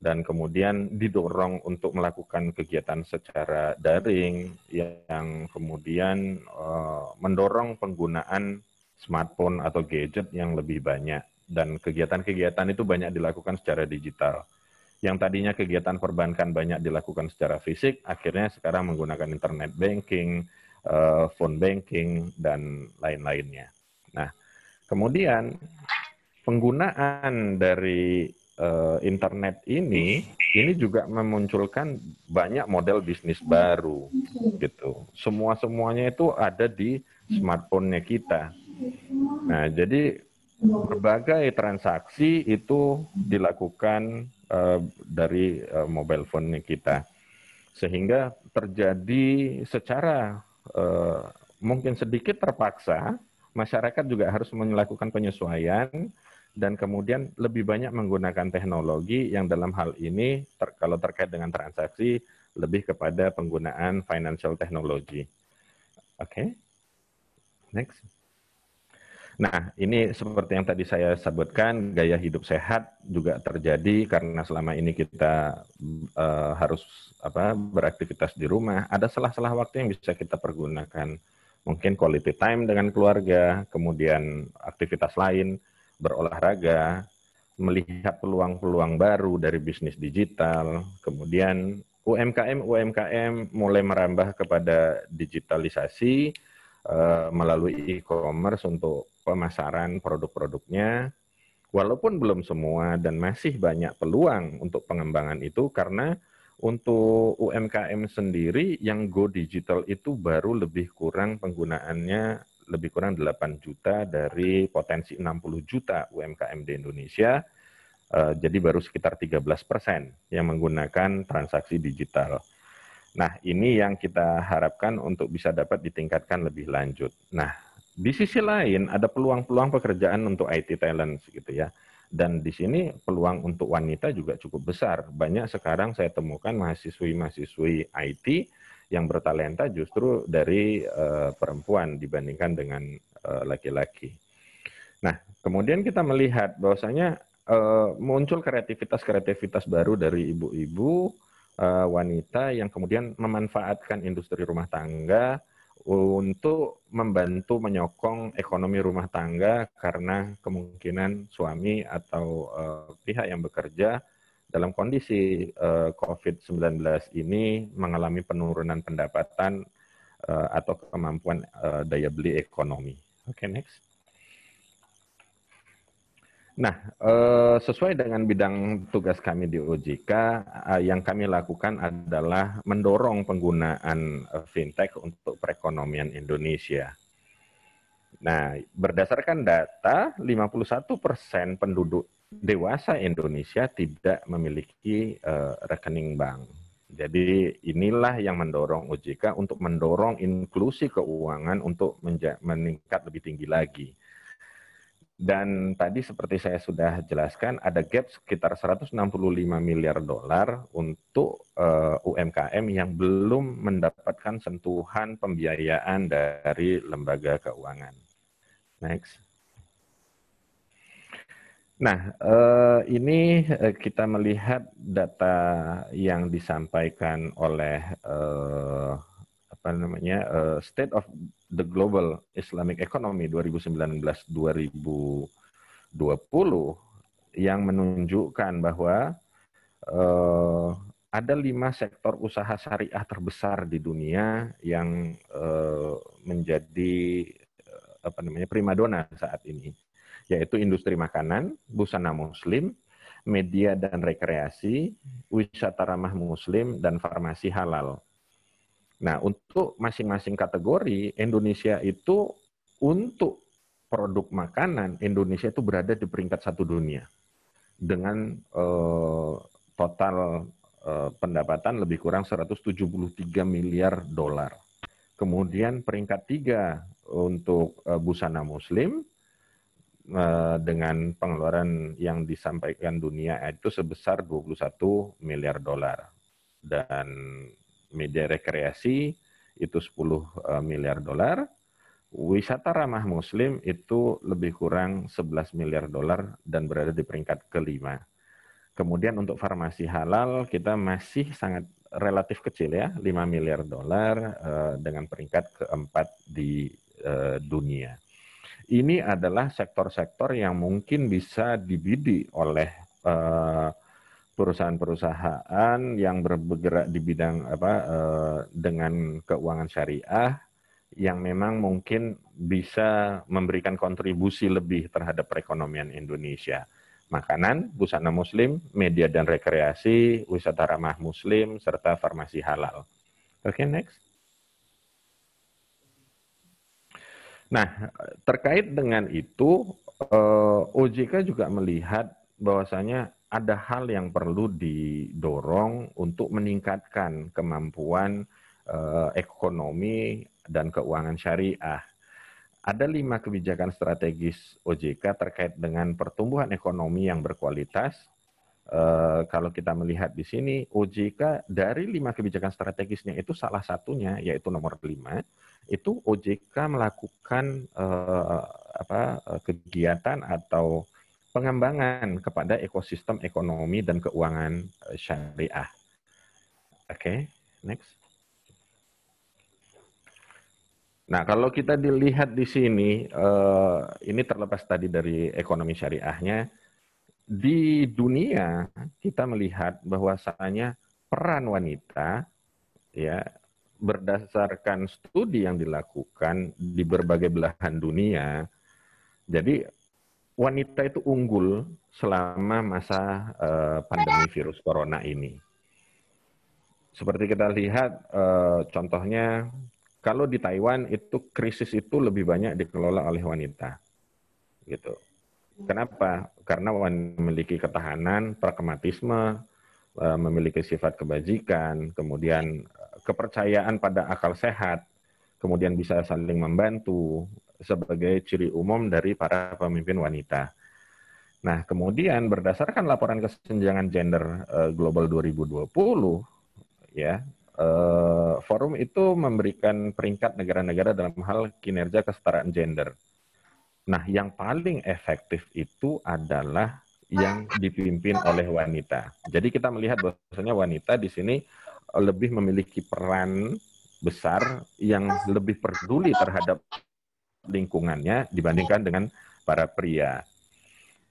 dan kemudian didorong untuk melakukan kegiatan secara daring yang kemudian uh, mendorong penggunaan smartphone atau gadget yang lebih banyak dan kegiatan-kegiatan itu banyak dilakukan secara digital. Yang tadinya kegiatan perbankan banyak dilakukan secara fisik, akhirnya sekarang menggunakan internet banking, uh, phone banking, dan lain-lainnya. Nah, kemudian penggunaan dari uh, internet ini ini juga memunculkan banyak model bisnis baru gitu. Semua semuanya itu ada di smartphone-nya kita. Nah, jadi berbagai transaksi itu dilakukan uh, dari uh, mobile phone kita. Sehingga terjadi secara uh, mungkin sedikit terpaksa masyarakat juga harus melakukan penyesuaian dan kemudian lebih banyak menggunakan teknologi yang dalam hal ini ter, kalau terkait dengan transaksi lebih kepada penggunaan financial technology. Oke. Okay. Next. Nah, ini seperti yang tadi saya sebutkan, gaya hidup sehat juga terjadi karena selama ini kita uh, harus apa beraktivitas di rumah. Ada selah-selah waktu yang bisa kita pergunakan. Mungkin quality time dengan keluarga, kemudian aktivitas lain berolahraga, melihat peluang-peluang baru dari bisnis digital, kemudian UMKM UMKM mulai merambah kepada digitalisasi uh, melalui e-commerce untuk pemasaran produk-produknya. Walaupun belum semua dan masih banyak peluang untuk pengembangan itu karena untuk UMKM sendiri yang go digital itu baru lebih kurang penggunaannya lebih kurang 8 juta dari potensi 60 juta UMKM di Indonesia. Uh, jadi baru sekitar 13 persen yang menggunakan transaksi digital. Nah, ini yang kita harapkan untuk bisa dapat ditingkatkan lebih lanjut. Nah, di sisi lain ada peluang-peluang pekerjaan untuk IT talent gitu ya. Dan di sini peluang untuk wanita juga cukup besar. Banyak sekarang saya temukan mahasiswi-mahasiswi IT yang bertalenta justru dari uh, perempuan dibandingkan dengan eh, laki-laki. Uh, nah, kemudian kita melihat bahwasanya uh, muncul kreativitas-kreativitas baru dari ibu-ibu uh, wanita yang kemudian memanfaatkan industri rumah tangga untuk membantu menyokong ekonomi rumah tangga karena kemungkinan suami atau uh, pihak yang bekerja dalam kondisi uh, eh, COVID-19 ini mengalami penurunan pendapatan uh, atau kemampuan uh, daya beli ekonomi. Oke, okay, next. Nah, uh, sesuai dengan bidang tugas kami di OJK, uh, yang kami lakukan adalah mendorong penggunaan uh, fintech untuk perekonomian Indonesia. Nah, berdasarkan data, 51 persen penduduk dewasa Indonesia tidak memiliki rekening bank. Jadi inilah yang mendorong OJK untuk mendorong inklusi keuangan untuk meningkat lebih tinggi lagi. Dan tadi seperti saya sudah jelaskan ada gap sekitar 165 miliar dolar untuk uh, eh, UMKM yang belum mendapatkan sentuhan pembiayaan dari lembaga keuangan. Next. Nah, eh, ini eh, kita melihat data yang disampaikan oleh eh, apa namanya State of the Global Islamic Economy 2019-2020 yang menunjukkan bahwa ada lima sektor usaha syariah terbesar di dunia yang uh, menjadi uh, apa namanya primadona saat ini, yaitu industri makanan, busana muslim, media dan rekreasi, wisata ramah muslim, dan farmasi halal. Nah, untuk masing-masing kategori, Indonesia itu untuk produk makanan, Indonesia itu berada di peringkat satu dunia dengan uh, total uh, pendapatan lebih kurang 173 miliar dolar. Kemudian peringkat tiga untuk uh, busana muslim uh, dengan pengeluaran yang disampaikan dunia itu sebesar 21 miliar dolar. Dan media rekreasi itu 10 uh, miliar dolar. Wisata ramah muslim itu lebih kurang 11 miliar dolar dan berada di peringkat kelima. Kemudian untuk farmasi halal kita masih sangat relatif kecil ya, 5 miliar dolar uh, dengan peringkat keempat di uh, dunia. Ini adalah sektor-sektor yang mungkin bisa dibidik oleh uh, perusahaan-perusahaan yang bergerak di bidang apa uh, dengan keuangan syariah yang memang mungkin bisa memberikan kontribusi lebih terhadap perekonomian Indonesia makanan, busana muslim, media dan rekreasi, wisata ramah muslim, serta farmasi halal. Oke, okay, next. Nah, terkait dengan itu, eh, OJK juga melihat bahwasanya ada hal yang perlu didorong untuk meningkatkan kemampuan eh, ekonomi dan keuangan syariah ada lima kebijakan strategis OJK terkait dengan pertumbuhan ekonomi yang berkualitas. Uh, kalau kita melihat di sini, OJK dari lima kebijakan strategisnya itu salah satunya, yaitu nomor lima, itu OJK melakukan uh, apa, uh, kegiatan atau pengembangan kepada ekosistem ekonomi dan keuangan syariah. Oke, okay, next. Nah, kalau kita dilihat di sini, uh, ini terlepas tadi dari ekonomi syariahnya, di dunia kita melihat bahwasanya peran wanita, ya berdasarkan studi yang dilakukan di berbagai belahan dunia, jadi wanita itu unggul selama masa uh, pandemi virus corona ini. Seperti kita lihat, uh, contohnya kalau di Taiwan itu krisis itu lebih banyak dikelola oleh wanita. Gitu. Kenapa? Karena memiliki ketahanan, pragmatisme, eh, memiliki sifat kebajikan, kemudian kepercayaan pada akal sehat, kemudian bisa saling membantu sebagai ciri umum dari para pemimpin wanita. Nah, kemudian berdasarkan laporan kesenjangan gender eh, Global 2020, ya, uh, forum itu memberikan peringkat negara-negara dalam hal kinerja kesetaraan gender. Nah, yang paling efektif itu adalah yang dipimpin oleh wanita. Jadi kita melihat bahwasanya wanita di sini lebih memiliki peran besar yang lebih peduli terhadap lingkungannya dibandingkan dengan para pria.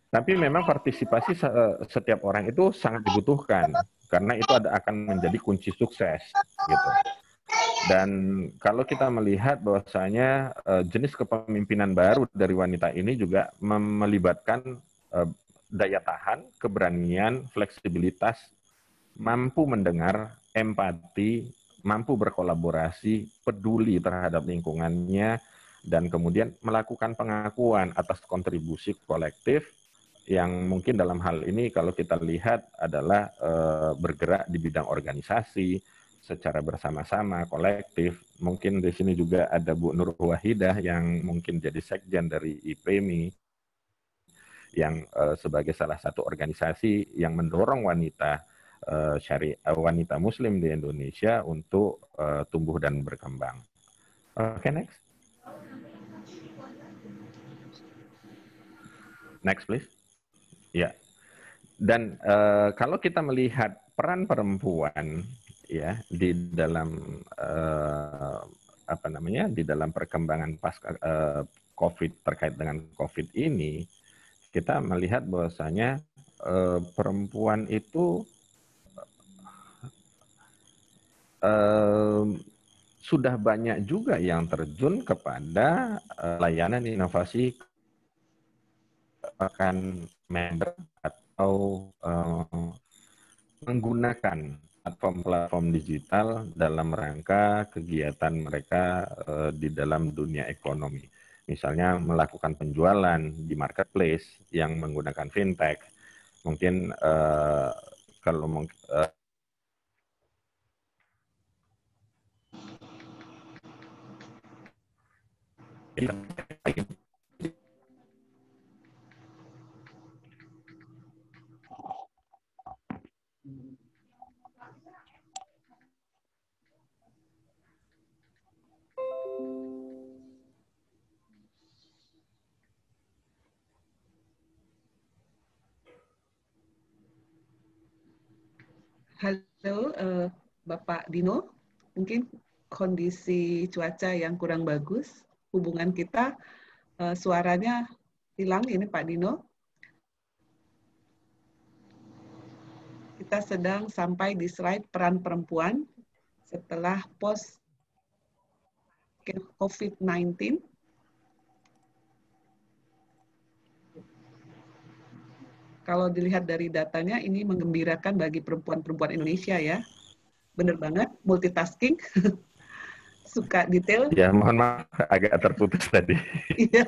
Tapi memang partisipasi setiap orang itu sangat dibutuhkan karena itu ada akan menjadi kunci sukses gitu. Dan kalau kita melihat bahwasanya uh, jenis kepemimpinan baru dari wanita ini juga melibatkan uh, daya tahan, keberanian, fleksibilitas, mampu mendengar, empati, mampu berkolaborasi, peduli terhadap lingkungannya, dan kemudian melakukan pengakuan atas kontribusi kolektif yang mungkin dalam hal ini kalau kita lihat adalah e, bergerak di bidang organisasi secara bersama-sama kolektif. Mungkin di sini juga ada Bu Nur Wahidah yang mungkin jadi sekjen dari IPMI yang e, sebagai salah satu organisasi yang mendorong wanita e, syari wanita muslim di Indonesia untuk tumbuh dan berkembang. Oke, okay, next. Next, please. Ya. Dan uh, kalau kita melihat peran perempuan ya di dalam uh, apa namanya di dalam perkembangan pas uh, COVID terkait dengan COVID ini, kita melihat bahwasanya uh, perempuan itu eh, sudah banyak juga yang terjun kepada eh, layanan inovasi akan member atau eh, menggunakan platform-platform digital dalam rangka kegiatan mereka eh, di dalam dunia ekonomi. Misalnya melakukan penjualan di marketplace yang menggunakan fintech. Mungkin eh, kalau meng- eh, Halo, eh, Bapak Dino. Mungkin kondisi cuaca yang kurang bagus. Hubungan kita, eh, suaranya hilang ini Pak Dino. Kita sedang sampai di slide peran perempuan setelah post COVID-19. Kalau dilihat dari datanya, ini menggembirakan bagi perempuan-perempuan Indonesia ya. Bener banget, multitasking. Suka detail. ya mohon maaf agak terputus tadi. Iya,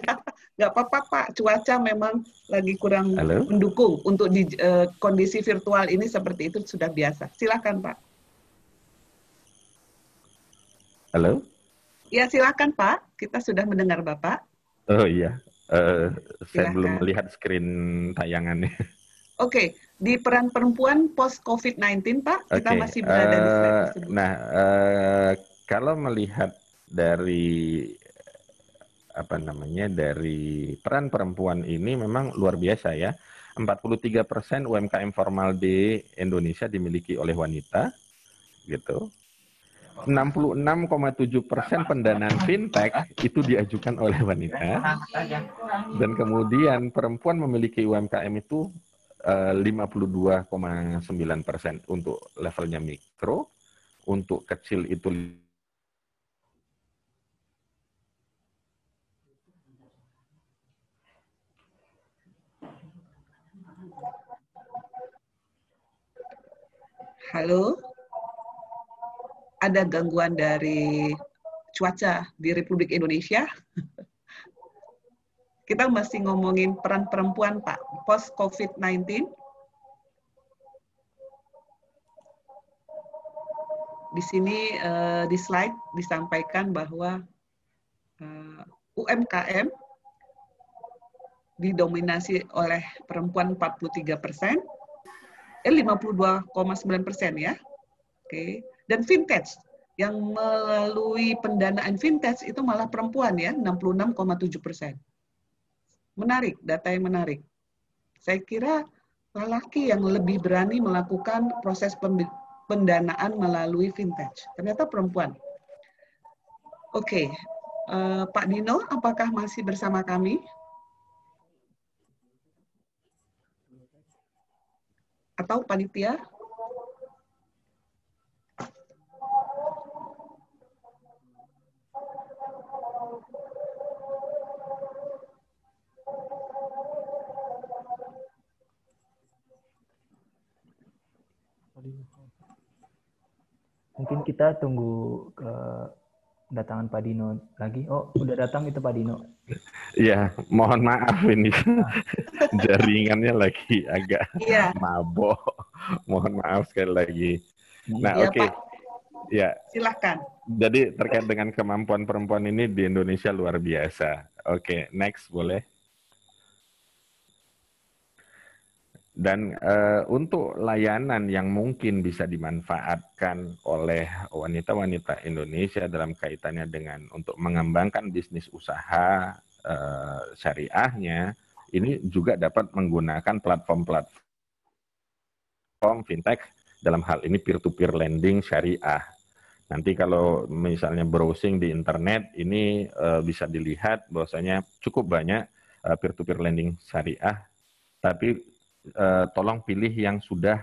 nggak apa-apa Pak. Cuaca memang lagi kurang Halo? mendukung untuk di eh, kondisi virtual ini seperti itu sudah biasa. Silakan Pak. Halo? Ya silakan Pak. Kita sudah mendengar Bapak. Oh iya, Eh, saya belum melihat screen tayangannya. Oke, di peran perempuan post COVID-19 Pak, kita Oke, masih berada di slide eh, tersebut. nah eh, kalau melihat dari apa namanya dari peran perempuan ini memang luar biasa ya. 43% UMKM formal di Indonesia dimiliki oleh wanita, gitu. 66,7 persen pendanaan fintech itu diajukan oleh wanita, dan kemudian perempuan memiliki UMKM itu eh, 52,9 persen untuk levelnya mikro, untuk kecil itu Halo? Ada gangguan dari cuaca di Republik Indonesia? Kita masih ngomongin peran perempuan, Pak, post COVID-19. Di sini eh, di slide disampaikan bahwa eh, UMKM didominasi oleh perempuan 43 persen, eh 52,9 persen ya. Oke. Dan vintage yang melalui pendanaan vintage itu malah perempuan ya, 66,7 persen. Menarik, data yang menarik. Saya kira lelaki yang lebih berani melakukan proses pendanaan melalui vintage. Ternyata perempuan. Oke, Eh, Pak Dino, apakah masih bersama kami? Atau panitia? Mungkin kita tunggu ke datangan Pak Dino lagi. Oh, udah datang itu Pak Dino. Ya, mohon maaf ini jaringannya lagi agak Iya. mabok. Mohon maaf sekali lagi. Nah, Iya, oke. Pak. Ya, Silahkan. jadi terkait dengan kemampuan perempuan ini di Indonesia luar biasa. Oke, next boleh. Dan eh, untuk layanan yang mungkin bisa dimanfaatkan oleh wanita-wanita Indonesia dalam kaitannya dengan untuk mengembangkan bisnis usaha eh, syariahnya, ini juga dapat menggunakan platform-platform fintech dalam hal ini peer-to-peer lending syariah. Nanti kalau misalnya browsing di internet ini eh, bisa dilihat bahwasanya cukup banyak peer-to-peer lending syariah, tapi tolong pilih yang sudah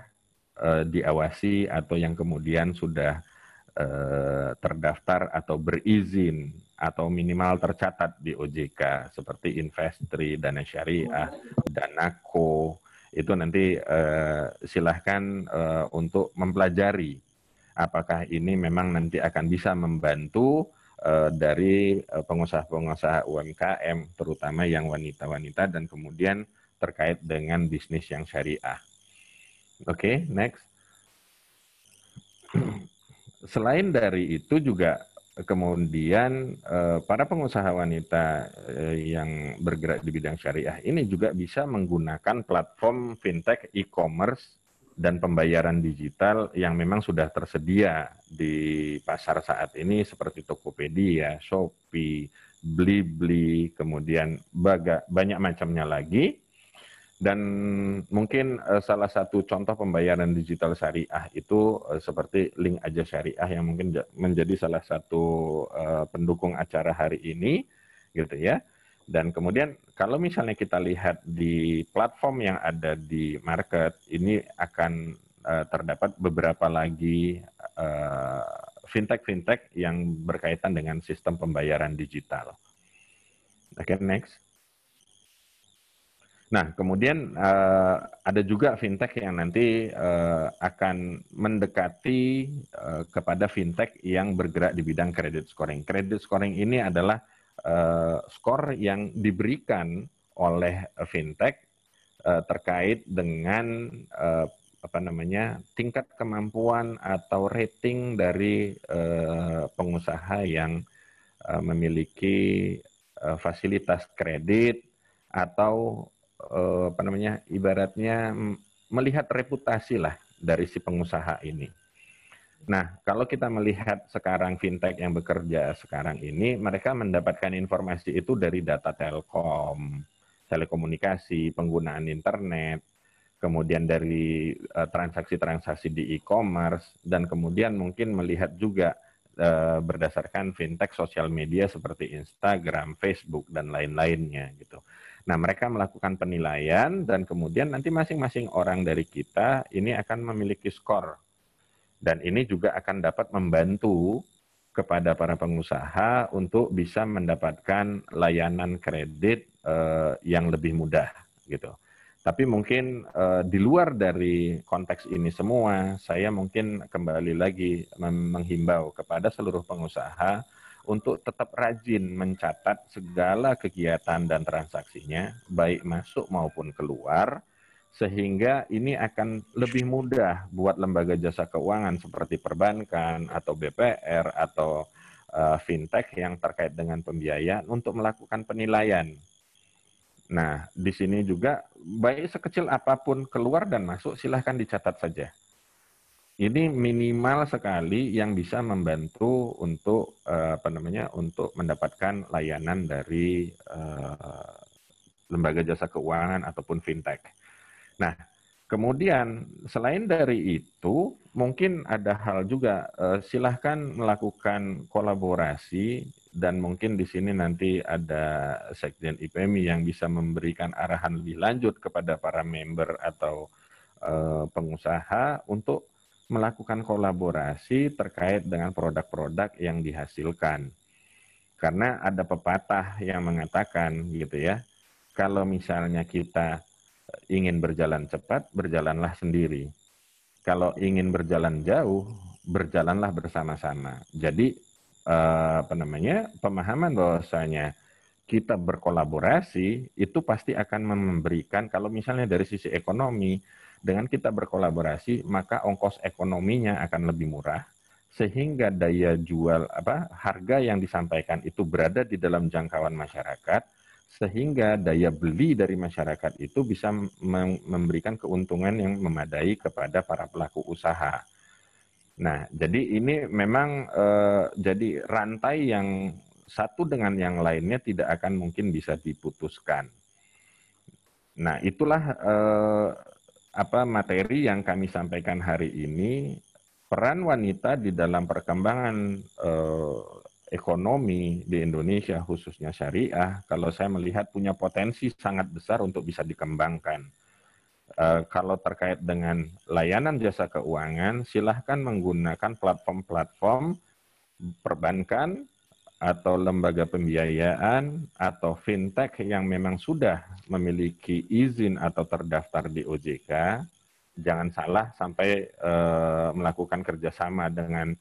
diawasi atau yang kemudian sudah eh, terdaftar atau berizin atau minimal tercatat di OJK seperti Investri, Dana Syariah, Danako itu nanti eh, silahkan eh, untuk mempelajari apakah ini memang nanti akan bisa membantu eh, dari eh, pengusaha-pengusaha UMKM terutama yang wanita-wanita dan kemudian terkait dengan bisnis yang syariah. Oke, okay, next. Selain dari itu juga kemudian eh, para pengusaha wanita eh, yang bergerak di bidang syariah ini juga bisa menggunakan platform fintech e-commerce dan pembayaran digital yang memang sudah tersedia di pasar saat ini seperti Tokopedia, Shopee, Blibli, kemudian banyak macamnya lagi dan mungkin uh, salah satu contoh pembayaran digital syariah itu uh, seperti link aja syariah yang mungkin menjadi salah satu uh, pendukung acara hari ini, gitu ya. Dan kemudian kalau misalnya kita lihat di platform yang ada di market, ini akan terdapat beberapa lagi fintech-fintech yang berkaitan dengan sistem pembayaran digital. Oke, okay, next. Nah, kemudian uh, ada juga fintech yang nanti uh, akan mendekati uh, kepada fintech yang bergerak di bidang credit scoring. Credit scoring ini adalah uh, skor yang diberikan oleh fintech uh, terkait dengan uh, apa namanya tingkat kemampuan atau rating dari uh, pengusaha yang uh, memiliki uh, fasilitas kredit atau Eh, apa namanya ibaratnya melihat reputasi lah dari si pengusaha ini. Nah, kalau kita melihat sekarang fintech yang bekerja sekarang ini, mereka mendapatkan informasi itu dari data telkom, telekomunikasi, penggunaan internet, kemudian dari eh, transaksi-transaksi di e-commerce, dan kemudian mungkin melihat juga uh, berdasarkan fintech sosial media seperti Instagram, Facebook, dan lain-lainnya gitu. Nah, mereka melakukan penilaian dan kemudian nanti masing-masing orang dari kita ini akan memiliki skor. Dan ini juga akan dapat membantu kepada para pengusaha untuk bisa mendapatkan layanan kredit uh, yang lebih mudah gitu. Tapi mungkin uh, di luar dari konteks ini semua, saya mungkin kembali lagi menghimbau kepada seluruh pengusaha untuk tetap rajin mencatat segala kegiatan dan transaksinya, baik masuk maupun keluar, sehingga ini akan lebih mudah buat lembaga jasa keuangan seperti perbankan atau BPR atau uh, fintech yang terkait dengan pembiayaan untuk melakukan penilaian. Nah, di sini juga baik sekecil apa pun keluar dan masuk silahkan dicatat saja ini minimal sekali yang bisa membantu untuk uh, apa namanya untuk mendapatkan layanan dari uh, lembaga jasa keuangan ataupun fintech. Nah, kemudian selain dari itu mungkin ada hal juga uh, silahkan melakukan kolaborasi dan mungkin di sini nanti ada sekjen IPMI yang bisa memberikan arahan lebih lanjut kepada para member atau pengusaha untuk melakukan kolaborasi terkait dengan produk-produk yang dihasilkan. Karena ada pepatah yang mengatakan gitu ya, kalau misalnya kita ingin berjalan cepat, berjalanlah sendiri. Kalau ingin berjalan jauh, berjalanlah bersama-sama. Jadi eh, apa namanya? pemahaman bahwasanya kita berkolaborasi itu pasti akan memberikan kalau misalnya dari sisi ekonomi dengan kita berkolaborasi, maka ongkos ekonominya akan lebih murah sehingga daya jual apa harga yang disampaikan itu berada di dalam jangkauan masyarakat sehingga daya beli dari masyarakat itu bisa memberikan keuntungan yang memadai kepada para pelaku usaha. Nah, jadi ini memang eh, jadi rantai yang satu dengan yang lainnya tidak akan mungkin bisa diputuskan. Nah, itulah eh, apa materi yang kami sampaikan hari ini peran wanita di dalam perkembangan eh, ekonomi di Indonesia khususnya syariah kalau saya melihat punya potensi sangat besar untuk bisa dikembangkan. Eh, kalau terkait dengan layanan jasa keuangan, silahkan menggunakan platform-platform perbankan atau lembaga pembiayaan atau fintech yang memang sudah memiliki izin atau terdaftar di OJK. Jangan salah sampai uh, melakukan kerjasama dengan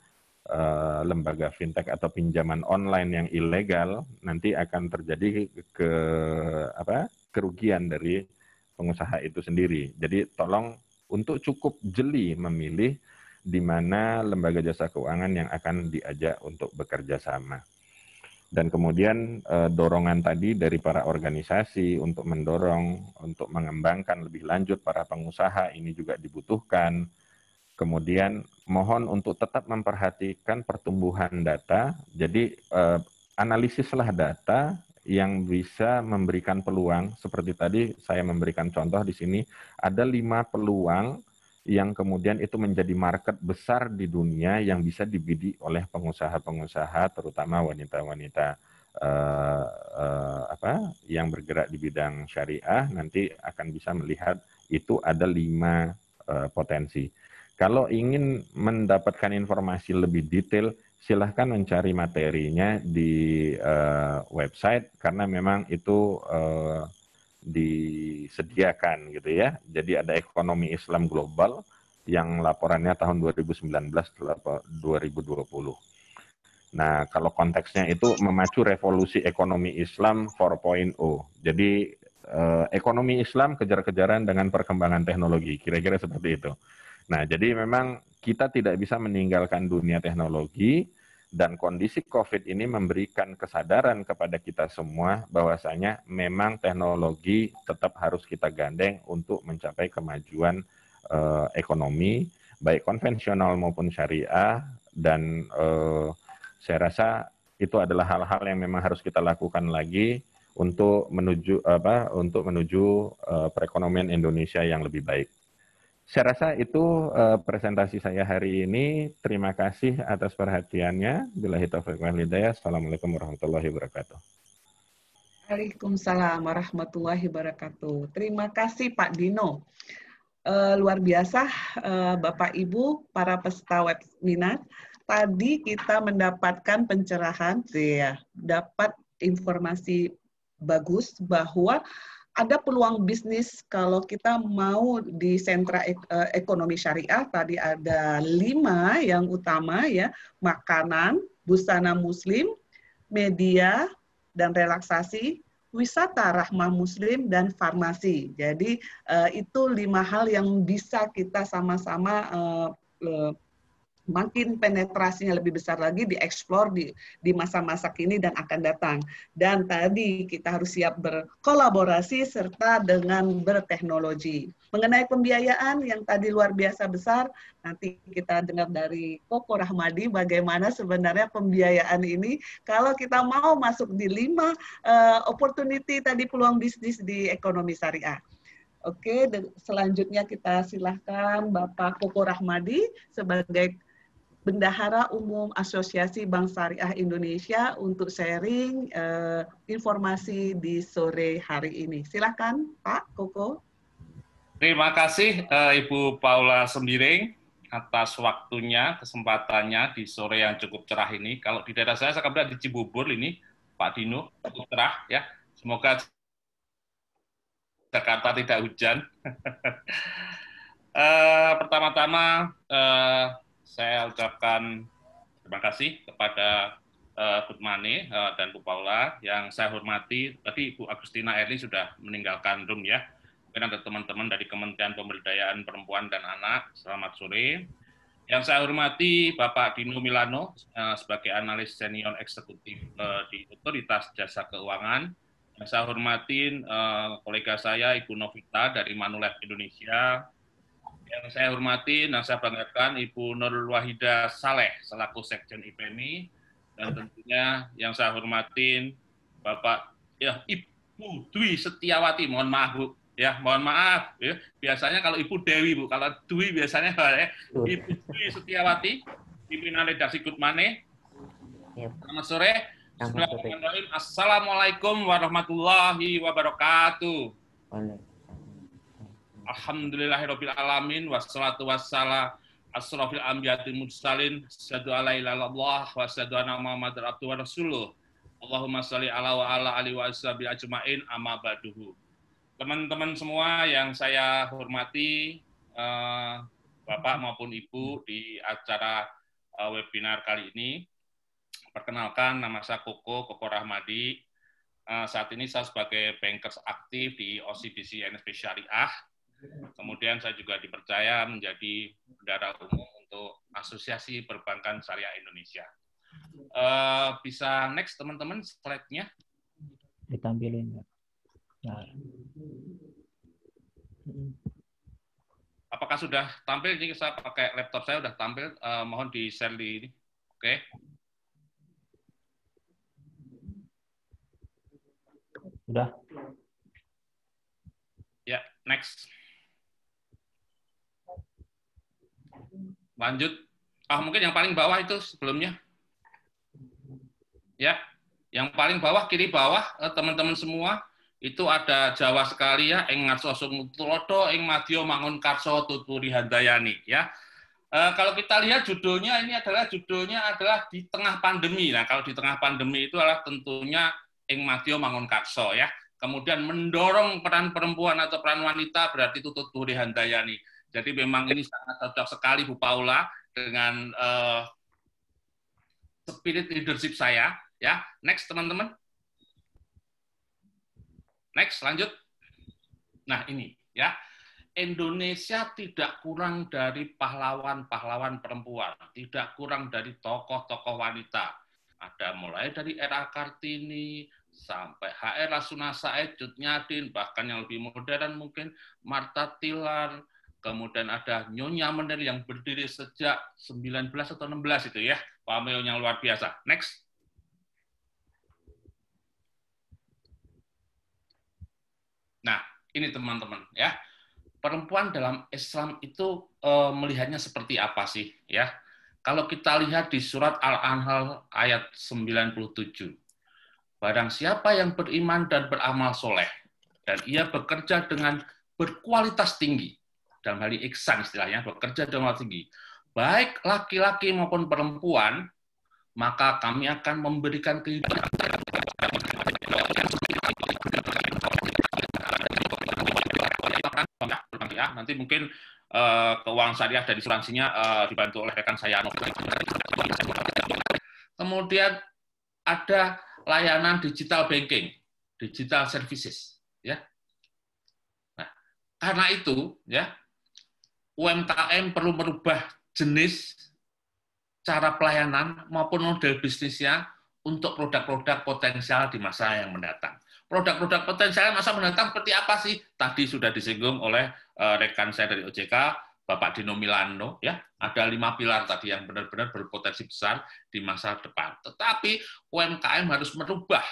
uh, lembaga fintech atau pinjaman online yang ilegal, nanti akan terjadi ke apa kerugian dari pengusaha itu sendiri. Jadi tolong untuk cukup jeli memilih di mana lembaga jasa keuangan yang akan diajak untuk bekerja sama. Dan kemudian eh, dorongan tadi dari para organisasi untuk mendorong, untuk mengembangkan lebih lanjut para pengusaha ini juga dibutuhkan. Kemudian mohon untuk tetap memperhatikan pertumbuhan data. Jadi eh, analisislah data yang bisa memberikan peluang. Seperti tadi saya memberikan contoh di sini, ada lima peluang yang kemudian itu menjadi market besar di dunia yang bisa dibidik oleh pengusaha-pengusaha terutama wanita-wanita uh, uh, apa yang bergerak di bidang syariah nanti akan bisa melihat itu ada lima uh, potensi. Kalau ingin mendapatkan informasi lebih detail, silahkan mencari materinya di uh, website karena memang itu uh, disediakan gitu ya. Jadi ada ekonomi Islam global yang laporannya tahun 2019 2020. Nah, kalau konteksnya itu memacu revolusi ekonomi Islam 4.0. Jadi eh, ekonomi Islam kejar-kejaran dengan perkembangan teknologi, kira-kira seperti itu. Nah, jadi memang kita tidak bisa meninggalkan dunia teknologi, dan kondisi COVID ini memberikan kesadaran kepada kita semua bahwasanya memang teknologi tetap harus kita gandeng untuk mencapai kemajuan uh, ekonomi baik konvensional maupun syariah dan uh, saya rasa itu adalah hal-hal yang memang harus kita lakukan lagi untuk menuju apa untuk menuju uh, perekonomian Indonesia yang lebih baik. Saya rasa itu uh, presentasi saya hari ini. Terima kasih atas perhatiannya. Bila taufiq wal hidayah. Assalamualaikum warahmatullahi wabarakatuh. Waalaikumsalam warahmatullahi wabarakatuh. Terima kasih Pak Dino. Uh, luar biasa uh, Bapak Ibu para peserta webinar. Tadi kita mendapatkan pencerahan, ya, dapat informasi bagus bahwa ada peluang bisnis kalau kita mau di sentra ek, uh, ekonomi syariah tadi ada lima yang utama ya makanan, busana muslim, media dan relaksasi, wisata rahmah muslim dan farmasi. Jadi uh, itu lima hal yang bisa kita sama-sama uh, makin penetrasinya lebih besar lagi dieksplor di di masa-masa kini dan akan datang. Dan tadi kita harus siap berkolaborasi serta dengan berteknologi. Mengenai pembiayaan yang tadi luar biasa besar, nanti kita dengar dari Koko Rahmadi bagaimana sebenarnya pembiayaan ini kalau kita mau masuk di lima uh, opportunity tadi peluang bisnis di ekonomi syariah. Oke, selanjutnya kita silahkan Bapak Koko Rahmadi sebagai Bendahara Umum Asosiasi Bank Syariah Indonesia untuk sharing uh, informasi di sore hari ini. Silakan Pak Koko. Terima kasih uh, Ibu Paula Sembiring atas waktunya, kesempatannya di sore yang cukup cerah ini. Kalau di daerah saya, saya kebetulan di Cibubur ini, Pak Dino, cukup cerah ya. Semoga Jakarta tidak hujan. uh, Pertama-tama, uh, saya ucapkan terima kasih kepada uh, Bu Mane uh, dan Bu Paula yang saya hormati. Tadi Bu Agustina Erli sudah meninggalkan room ya. Mungkin ada teman-teman dari Kementerian Pemberdayaan Perempuan dan Anak. Selamat sore. Yang saya hormati Bapak Dino Milano uh, sebagai analis senior eksekutif uh, di Otoritas Jasa Keuangan. Yang saya hormatin uh, kolega saya Ibu Novita dari Manulife Indonesia, yang saya hormati dan saya banggakan Ibu Nurul Wahida Saleh selaku Sekjen IPMI dan tentunya yang saya hormatin Bapak ya Ibu Dwi Setiawati, mohon maaf Bu, ya mohon maaf ya. Biasanya kalau Ibu Dewi Bu, kalau Dwi biasanya ya, Ibu Dwi Setiawati, pimpinan redaksi Good Money. Selamat sore. Assalamualaikum warahmatullahi wabarakatuh. Alhamdulillahirabbil alamin wassalatu wassalam asrofil anbiyatil mursalin asyhadu alla ilaha illallah wa asyhadu anna muhammadar abduhu wa rasuluh. Allahumma shalli ala wa ala ali wa ashabi ajmain amma ba'duhu. Teman-teman semua yang saya hormati eh, Bapak maupun Ibu di acara eh, webinar kali ini. Perkenalkan nama saya Koko Koko Rahmadi. Eh, saat ini saya sebagai bankers aktif di OCBC NSP Syariah Kemudian saya juga dipercaya menjadi bendara umum untuk Asosiasi Perbankan Syariah Indonesia. Uh, bisa next teman-teman slide-nya. Ditampilin. Nah. Apakah sudah tampil? Ini saya pakai laptop saya sudah tampil. Uh, mohon di share di ini. Oke. Okay. Sudah. Ya, next. Lanjut. Ah, mungkin yang paling bawah itu sebelumnya. Ya, yang paling bawah kiri bawah eh, teman-teman semua itu ada Jawa sekali ya ing ngasosung tulodo ing madya mangun karso tuturi handayani ya. E, kalau kita lihat judulnya ini adalah judulnya adalah di tengah pandemi. Nah, kalau di tengah pandemi itu adalah tentunya ing madya mangun karso ya. Kemudian mendorong peran perempuan atau peran wanita berarti tuturi handayani jadi memang ini sangat cocok sekali Bu Paula dengan uh, spirit leadership saya. Ya, next teman-teman. Next, lanjut. Nah ini ya, Indonesia tidak kurang dari pahlawan-pahlawan perempuan, tidak kurang dari tokoh-tokoh wanita. Ada mulai dari era Kartini, sampai HR Rasuna Said, Cut Nyadin, bahkan yang lebih modern mungkin Marta Tilar, Kemudian ada Nyonya Menir yang berdiri sejak 19 atau 16 itu ya. Pameo yang luar biasa. Next. Nah, ini teman-teman ya. Perempuan dalam Islam itu e, melihatnya seperti apa sih ya? Kalau kita lihat di surat Al-Anfal ayat 97. Barang siapa yang beriman dan beramal soleh, dan ia bekerja dengan berkualitas tinggi, dalam hal ini iksan istilahnya, bekerja dengan tinggi, baik laki-laki maupun perempuan, maka kami akan memberikan kehidupan. Nanti mungkin uh, keuangan syariah dan asuransinya uh, dibantu oleh rekan saya kemudian ada layanan digital banking digital services ya. Nah karena itu ya UMKM perlu merubah jenis cara pelayanan maupun model bisnisnya untuk produk-produk potensial di masa yang mendatang. Produk-produk potensial masa mendatang seperti apa sih? Tadi sudah disinggung oleh uh, rekan saya dari OJK, Bapak Dino Milano, ya ada lima pilar tadi yang benar-benar berpotensi besar di masa depan. Tetapi UMKM harus merubah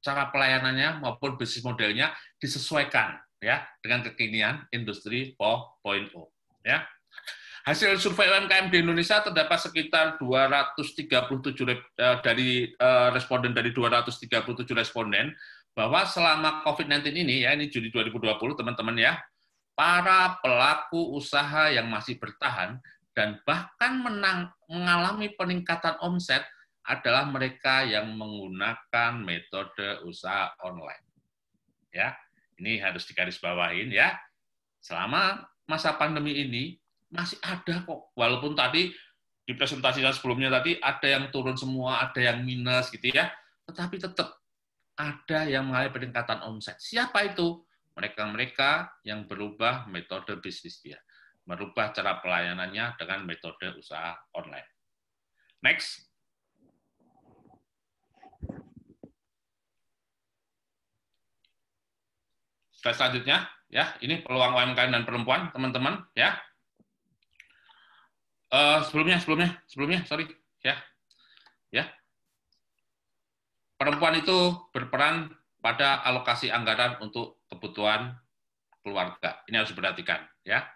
cara pelayanannya maupun bisnis modelnya disesuaikan ya dengan kekinian industri 4.0 ya. Hasil survei UMKM di Indonesia terdapat sekitar 237 eh, dari eh, responden dari 237 responden bahwa selama COVID-19 ini ya ini Juli 2020 teman-teman ya, para pelaku usaha yang masih bertahan dan bahkan menang, mengalami peningkatan omset adalah mereka yang menggunakan metode usaha online. Ya, ini harus digarisbawahin ya. Selama masa pandemi ini masih ada kok. Walaupun tadi di presentasi sebelumnya tadi ada yang turun semua, ada yang minus gitu ya. Tetapi tetap ada yang mengalami peningkatan omset. Siapa itu? Mereka-mereka yang berubah metode bisnis dia. Merubah cara pelayanannya dengan metode usaha online. Next. Slide selanjutnya ya ini peluang UMKM dan perempuan teman-teman ya. Uh, sebelumnya sebelumnya sebelumnya sorry ya. Ya. Perempuan itu berperan pada alokasi anggaran untuk kebutuhan keluarga. Ini harus diperhatikan ya.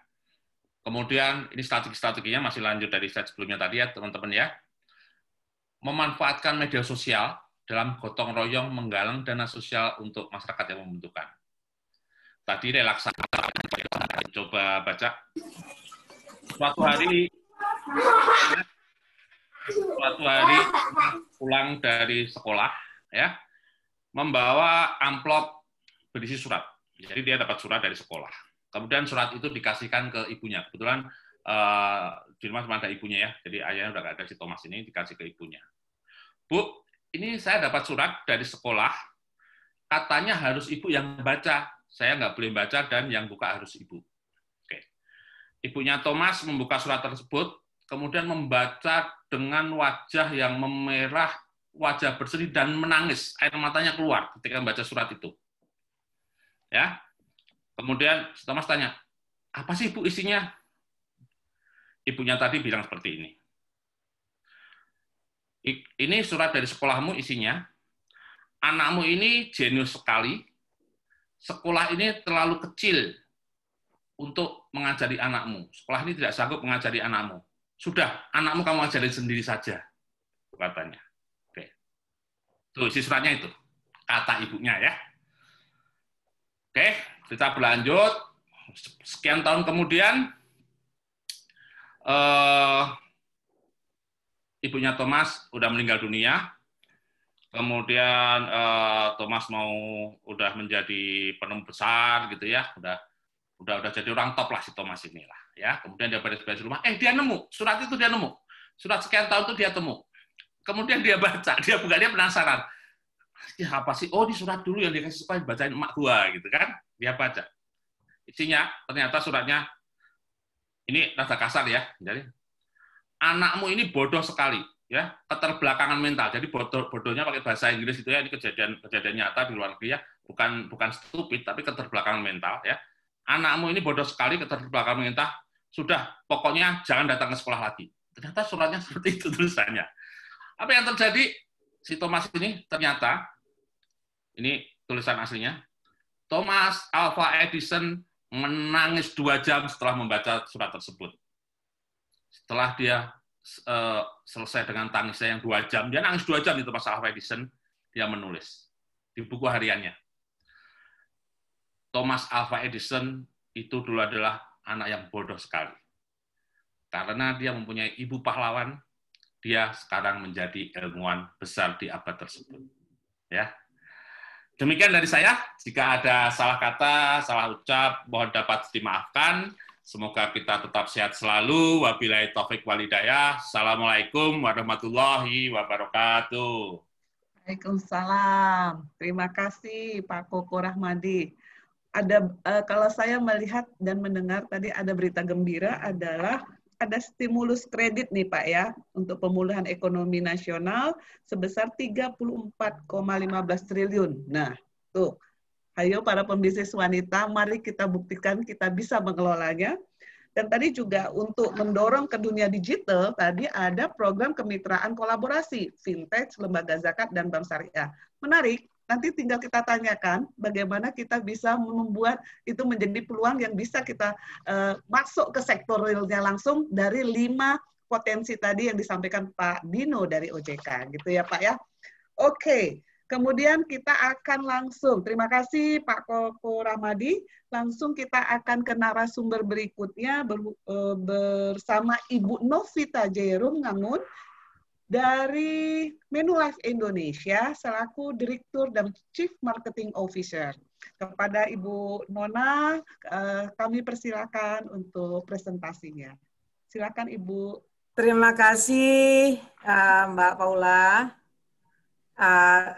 Kemudian ini strategi-strateginya masih lanjut dari slide sebelumnya tadi ya teman-teman ya. Memanfaatkan media sosial dalam gotong royong menggalang dana sosial untuk masyarakat yang membutuhkan tadi relaksasi. Coba baca. Suatu hari suatu hari pulang dari sekolah ya membawa amplop berisi surat. Jadi dia dapat surat dari sekolah. Kemudian surat itu dikasihkan ke ibunya. Kebetulan uh, di rumah cuma ada ibunya ya. Jadi ayahnya udah gak ada si Thomas ini dikasih ke ibunya. Bu, ini saya dapat surat dari sekolah. Katanya harus ibu yang baca. Saya nggak boleh baca dan yang buka harus ibu. Oke. Ibunya Thomas membuka surat tersebut, kemudian membaca dengan wajah yang memerah, wajah bersedih dan menangis. Air matanya keluar ketika membaca surat itu. Ya. Kemudian Thomas tanya, apa sih ibu isinya? Ibunya tadi bilang seperti ini. Ini surat dari sekolahmu isinya. Anakmu ini jenius sekali. Sekolah ini terlalu kecil untuk mengajari anakmu. Sekolah ini tidak sanggup mengajari anakmu. Sudah, anakmu kamu ajari sendiri saja, katanya. Oke. Tuh, isi suratnya itu. Kata ibunya ya. Oke, kita berlanjut. Sekian tahun kemudian, eh, ibunya Thomas udah meninggal dunia. Kemudian eh, Thomas mau udah menjadi penemu besar gitu ya, udah udah udah jadi orang top lah si Thomas ini lah ya. Kemudian dia beres-beres rumah, eh dia nemu. Surat itu dia nemu, surat sekian tahun itu dia temu. Kemudian dia baca, dia buka dia penasaran, ya apa sih? Oh di surat dulu yang dikasih supaya bacain emak gua gitu kan? Dia baca, isinya ternyata suratnya ini rada kasar ya, jadi anakmu ini bodoh sekali ya keterbelakangan mental. Jadi bodoh bodohnya pakai bahasa Inggris itu ya ini kejadian kejadian nyata di luar negeri ya. Bukan bukan stupid tapi keterbelakangan mental ya. Anakmu ini bodoh sekali keterbelakangan mental. Sudah pokoknya jangan datang ke sekolah lagi. Ternyata suratnya seperti itu tulisannya. Apa yang terjadi? Si Thomas ini ternyata ini tulisan aslinya Thomas Alva Edison menangis dua jam setelah membaca surat tersebut. Setelah dia uh, selesai dengan tangisnya yang dua jam, dia nangis dua jam itu pas Alva Edison, dia menulis di buku hariannya. Thomas Alva Edison itu dulu adalah anak yang bodoh sekali. Karena dia mempunyai ibu pahlawan, dia sekarang menjadi ilmuwan besar di abad tersebut. Ya. Demikian dari saya. Jika ada salah kata, salah ucap, mohon dapat dimaafkan. Semoga kita tetap sehat selalu. Wabillahi taufik walidayah. Assalamualaikum warahmatullahi wabarakatuh. Waalaikumsalam. Terima kasih Pak Koko Rahmadi. Ada uh, kalau saya melihat dan mendengar tadi ada berita gembira adalah ada stimulus kredit nih Pak ya untuk pemulihan ekonomi nasional sebesar 34,15 triliun. Nah, tuh Ayo para pembisnis wanita, mari kita buktikan kita bisa mengelolanya. Dan tadi juga untuk mendorong ke dunia digital, tadi ada program kemitraan kolaborasi, fintech, lembaga zakat, dan bank syariah. Menarik, nanti tinggal kita tanyakan bagaimana kita bisa membuat itu menjadi peluang yang bisa kita uh, masuk ke sektor realnya langsung dari lima potensi tadi yang disampaikan Pak Dino dari OJK, gitu ya Pak ya. Oke, okay. Kemudian kita akan langsung, terima kasih Pak Koko Ramadi, langsung kita akan ke narasumber berikutnya ber, e, bersama Ibu Novita Jerum Ngamun dari Life Indonesia selaku Direktur dan Chief Marketing Officer. Kepada Ibu Nona, e, kami persilakan untuk presentasinya. Silakan Ibu. Terima kasih uh, Mbak Paula. Uh,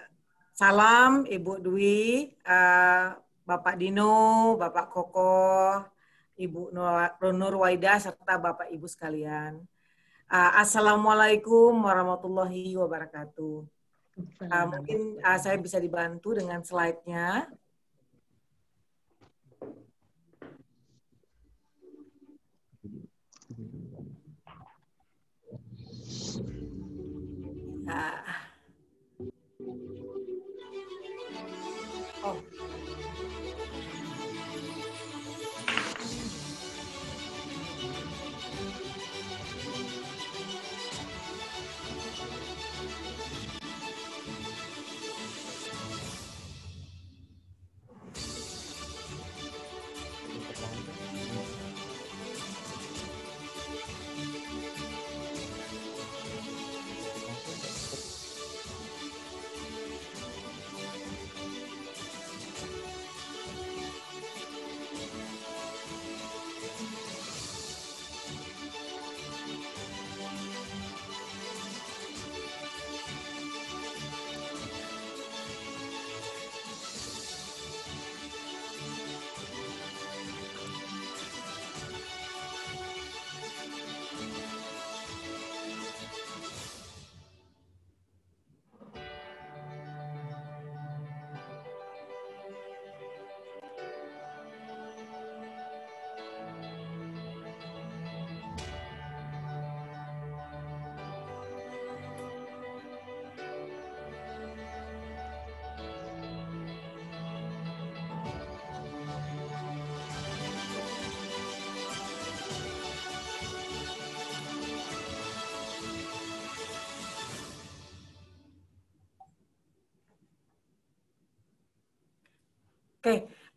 Salam Ibu Dwi, uh, Bapak Dino, Bapak Koko, Ibu Nur Waida, serta Bapak Ibu sekalian. Uh, Assalamualaikum warahmatullahi wabarakatuh. Uh, mungkin uh, saya bisa dibantu dengan slide-nya. Uh,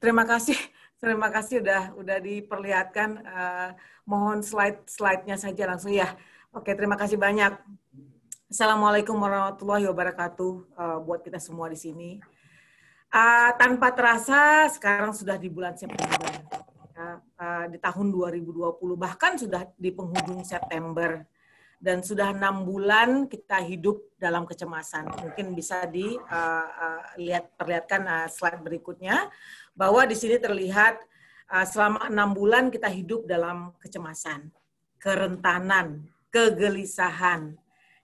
terima kasih. Terima kasih udah udah diperlihatkan. Uh, mohon slide slide-nya saja langsung ya. Oke, terima kasih banyak. Assalamualaikum warahmatullahi wabarakatuh uh, buat kita semua di sini. Uh, tanpa terasa sekarang sudah di bulan September, uh, uh, di tahun 2020 bahkan sudah di penghujung September dan sudah enam bulan kita hidup dalam kecemasan. Mungkin bisa dilihat uh, uh, perlihatkan uh, slide berikutnya bahwa di sini terlihat uh, selama enam bulan kita hidup dalam kecemasan, kerentanan, kegelisahan,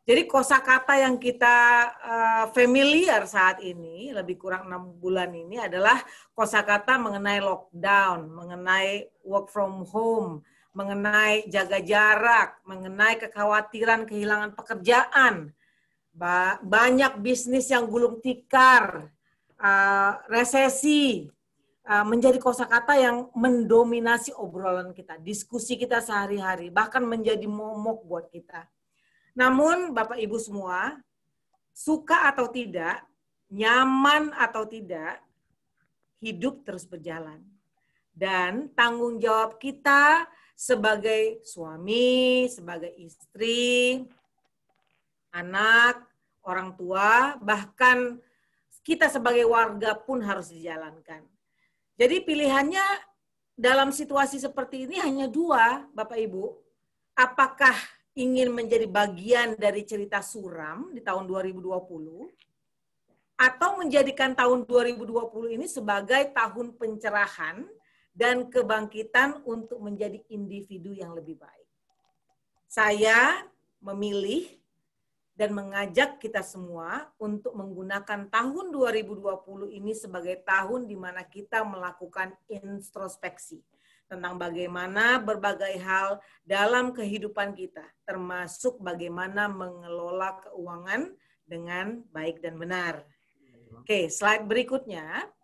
jadi kosakata yang kita uh, familiar saat ini, lebih kurang enam bulan ini adalah kosakata mengenai lockdown, mengenai work from home, mengenai jaga jarak, mengenai kekhawatiran kehilangan pekerjaan, ba banyak bisnis yang gulung tikar, uh, resesi, uh, menjadi kosakata yang mendominasi obrolan kita, diskusi kita sehari-hari, bahkan menjadi momok buat kita. Namun Bapak Ibu semua, suka atau tidak, nyaman atau tidak, hidup terus berjalan. Dan tanggung jawab kita sebagai suami, sebagai istri, anak, orang tua, bahkan kita sebagai warga pun harus dijalankan. Jadi pilihannya dalam situasi seperti ini hanya dua, Bapak Ibu. Apakah ingin menjadi bagian dari cerita suram di tahun 2020 atau menjadikan tahun 2020 ini sebagai tahun pencerahan dan kebangkitan untuk menjadi individu yang lebih baik. Saya memilih dan mengajak kita semua untuk menggunakan tahun 2020 ini sebagai tahun di mana kita melakukan introspeksi tentang bagaimana berbagai hal dalam kehidupan kita, termasuk bagaimana mengelola keuangan dengan baik dan benar. Oke, slide berikutnya.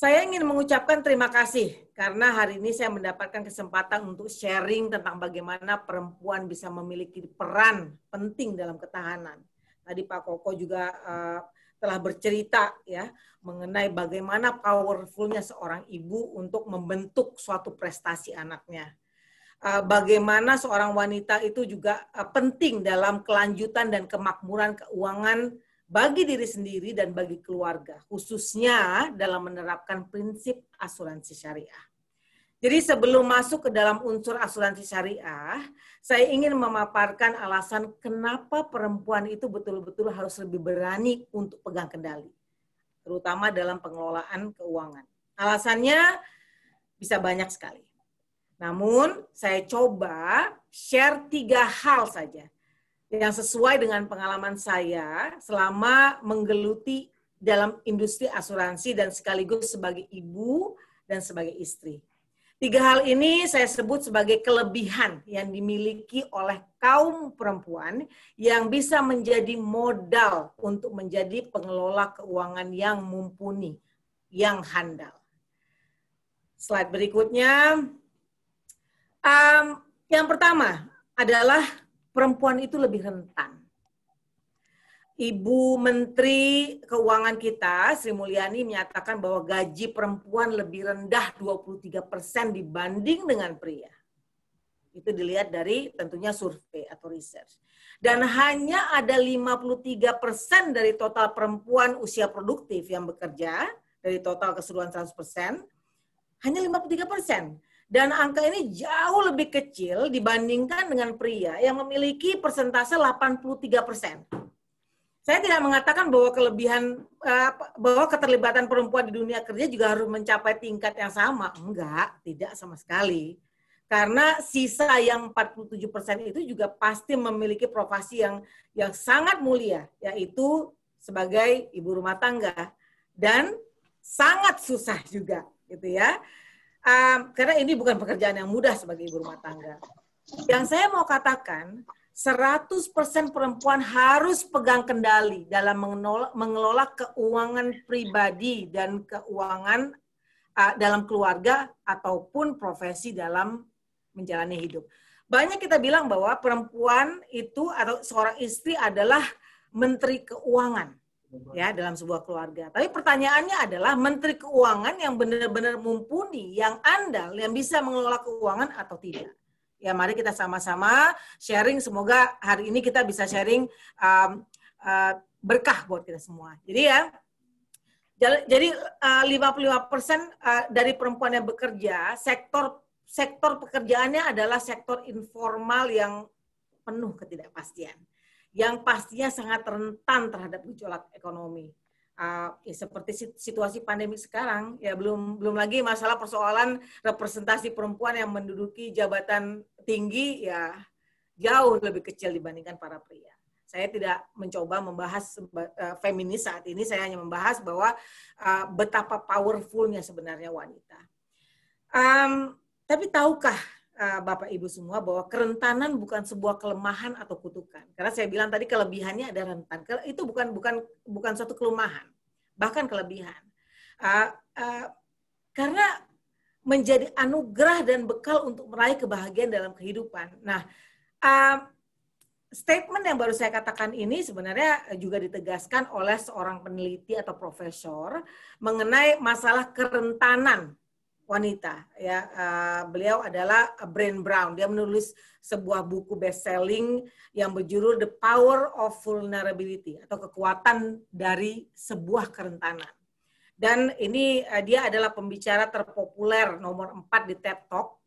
Saya ingin mengucapkan terima kasih karena hari ini saya mendapatkan kesempatan untuk sharing tentang bagaimana perempuan bisa memiliki peran penting dalam ketahanan. Tadi Pak Koko juga uh, telah bercerita ya mengenai bagaimana powerfulnya seorang ibu untuk membentuk suatu prestasi anaknya. Uh, bagaimana seorang wanita itu juga uh, penting dalam kelanjutan dan kemakmuran keuangan bagi diri sendiri dan bagi keluarga, khususnya dalam menerapkan prinsip asuransi syariah. Jadi sebelum masuk ke dalam unsur asuransi syariah, saya ingin memaparkan alasan kenapa perempuan itu betul-betul harus lebih berani untuk pegang kendali, terutama dalam pengelolaan keuangan. Alasannya bisa banyak sekali. Namun saya coba share tiga hal saja yang sesuai dengan pengalaman saya selama menggeluti dalam industri asuransi dan sekaligus sebagai ibu dan sebagai istri. Tiga hal ini saya sebut sebagai kelebihan yang dimiliki oleh kaum perempuan yang bisa menjadi modal untuk menjadi pengelola keuangan yang mumpuni, yang handal. Slide berikutnya. Um, yang pertama adalah perempuan itu lebih rentan. Ibu Menteri Keuangan kita, Sri Mulyani, menyatakan bahwa gaji perempuan lebih rendah 23 persen dibanding dengan pria. Itu dilihat dari tentunya survei atau research. Dan hanya ada 53 persen dari total perempuan usia produktif yang bekerja, dari total keseluruhan 100 persen, hanya 53 persen. Dan angka ini jauh lebih kecil dibandingkan dengan pria yang memiliki persentase 83 persen saya tidak mengatakan bahwa kelebihan uh, bahwa keterlibatan perempuan di dunia kerja juga harus mencapai tingkat yang sama. Enggak, tidak sama sekali. Karena sisa yang 47% itu juga pasti memiliki profesi yang yang sangat mulia, yaitu sebagai ibu rumah tangga dan sangat susah juga, gitu ya. Um, karena ini bukan pekerjaan yang mudah sebagai ibu rumah tangga. Yang saya mau katakan, 100% perempuan harus pegang kendali dalam mengelola, mengelola keuangan pribadi dan keuangan uh, dalam keluarga ataupun profesi dalam menjalani hidup. Banyak kita bilang bahwa perempuan itu atau seorang istri adalah menteri keuangan. Ya dalam sebuah keluarga. Tapi pertanyaannya adalah Menteri Keuangan yang benar-benar mumpuni, yang andal, yang bisa mengelola keuangan atau tidak. Ya mari kita sama-sama sharing. Semoga hari ini kita bisa sharing um, uh, berkah buat kita semua. Jadi ya, jadi uh, 55 persen uh, dari perempuan yang bekerja, sektor sektor pekerjaannya adalah sektor informal yang penuh ketidakpastian yang pastinya sangat rentan terhadap gejolak ekonomi. Uh, ya seperti situasi pandemi sekarang, ya belum belum lagi masalah persoalan representasi perempuan yang menduduki jabatan tinggi ya jauh lebih kecil dibandingkan para pria. Saya tidak mencoba membahas uh, feminis saat ini, saya hanya membahas bahwa uh, betapa powerfulnya sebenarnya wanita. Um, tapi tahukah Eh, Bapak Ibu semua bahwa kerentanan bukan sebuah kelemahan atau kutukan. Karena saya bilang tadi kelebihannya ada rentan. Itu bukan bukan bukan suatu kelemahan, bahkan kelebihan. Uh, uh, karena menjadi anugerah dan bekal untuk meraih kebahagiaan dalam kehidupan. Nah, uh, statement yang baru saya katakan ini sebenarnya juga ditegaskan oleh seorang peneliti atau profesor mengenai masalah kerentanan wanita ya. Uh, beliau adalah Brand Brown. Dia menulis sebuah buku best selling yang berjudul The Power of Vulnerability atau kekuatan dari sebuah kerentanan. Dan ini uh, dia adalah pembicara terpopuler nomor 4 di TED Talk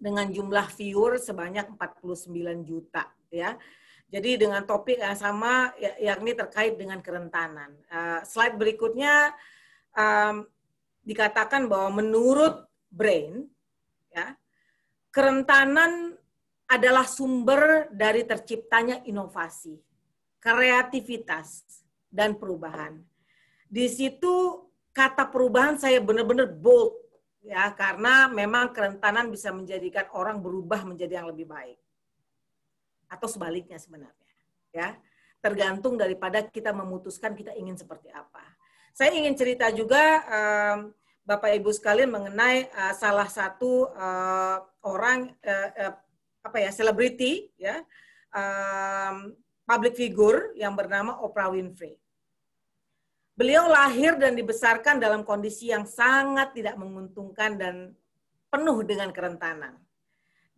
dengan jumlah viewer sebanyak 49 juta ya. Jadi dengan topik yang sama ya, yakni terkait dengan kerentanan. Uh, slide berikutnya um, dikatakan bahwa menurut brain ya kerentanan adalah sumber dari terciptanya inovasi, kreativitas dan perubahan. Di situ kata perubahan saya benar-benar bold ya karena memang kerentanan bisa menjadikan orang berubah menjadi yang lebih baik. Atau sebaliknya sebenarnya ya. Tergantung daripada kita memutuskan kita ingin seperti apa. Saya ingin cerita juga um, Bapak Ibu sekalian mengenai uh, salah satu uh, orang uh, uh, apa ya selebriti ya um, public figure yang bernama Oprah Winfrey. Beliau lahir dan dibesarkan dalam kondisi yang sangat tidak menguntungkan dan penuh dengan kerentanan.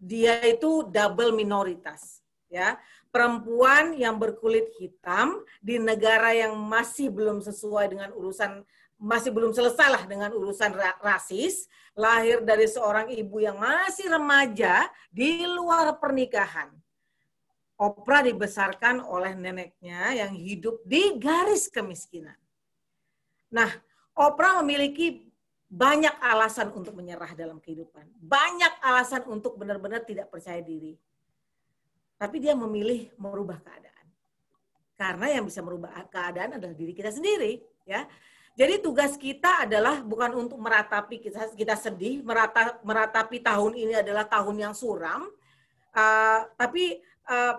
Dia itu double minoritas, ya perempuan yang berkulit hitam di negara yang masih belum sesuai dengan urusan masih belum selesai lah dengan urusan rasis, lahir dari seorang ibu yang masih remaja di luar pernikahan. Oprah dibesarkan oleh neneknya yang hidup di garis kemiskinan. Nah, Oprah memiliki banyak alasan untuk menyerah dalam kehidupan. Banyak alasan untuk benar-benar tidak percaya diri tapi dia memilih merubah keadaan. Karena yang bisa merubah keadaan adalah diri kita sendiri, ya. Jadi tugas kita adalah bukan untuk meratapi kita kita sedih, merata, meratapi tahun ini adalah tahun yang suram, uh, tapi uh,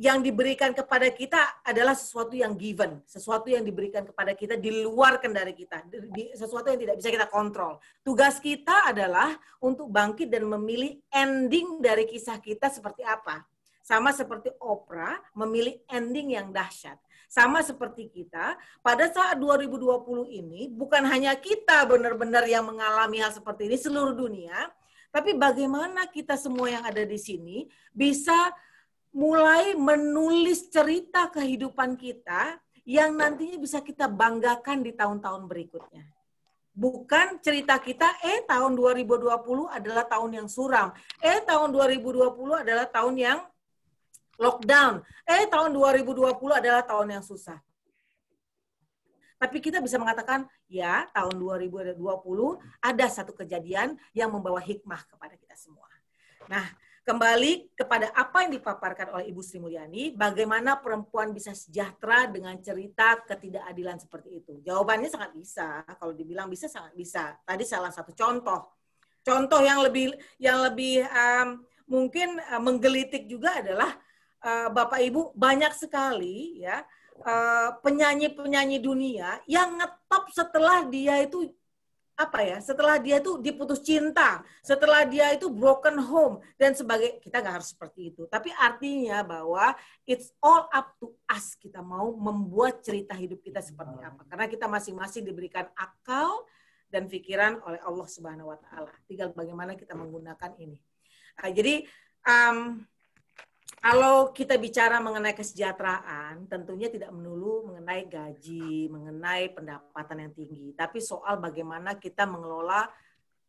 yang diberikan kepada kita adalah sesuatu yang given, sesuatu yang diberikan kepada kita di luar kendali kita, di, sesuatu yang tidak bisa kita kontrol. Tugas kita adalah untuk bangkit dan memilih ending dari kisah kita seperti apa. Sama seperti Oprah memilih ending yang dahsyat. Sama seperti kita, pada saat 2020 ini bukan hanya kita benar-benar yang mengalami hal seperti ini seluruh dunia, tapi bagaimana kita semua yang ada di sini bisa mulai menulis cerita kehidupan kita yang nantinya bisa kita banggakan di tahun-tahun berikutnya. Bukan cerita kita, eh tahun 2020 adalah tahun yang suram. Eh tahun 2020 adalah tahun yang lockdown. Eh, tahun 2020 adalah tahun yang susah. Tapi kita bisa mengatakan, ya, tahun 2020 ada satu kejadian yang membawa hikmah kepada kita semua. Nah, kembali kepada apa yang dipaparkan oleh Ibu Sri Mulyani, bagaimana perempuan bisa sejahtera dengan cerita ketidakadilan seperti itu? Jawabannya sangat bisa. Kalau dibilang bisa, sangat bisa. Tadi salah satu contoh. Contoh yang lebih yang lebih um, mungkin uh, menggelitik juga adalah uh, Bapak Ibu banyak sekali ya penyanyi-penyanyi uh, dunia yang ngetop setelah dia itu apa ya setelah dia tuh diputus cinta setelah dia itu broken home dan sebagai kita nggak harus seperti itu. Tapi artinya bahwa it's all up to us. Kita mau membuat cerita hidup kita seperti apa. Karena kita masing-masing diberikan akal dan pikiran oleh Allah Subhanahu Wa Taala. Tinggal bagaimana kita menggunakan ini. Nah, jadi um, kalau kita bicara mengenai kesejahteraan, tentunya tidak melulu mengenai gaji, mengenai pendapatan yang tinggi, tapi soal bagaimana kita mengelola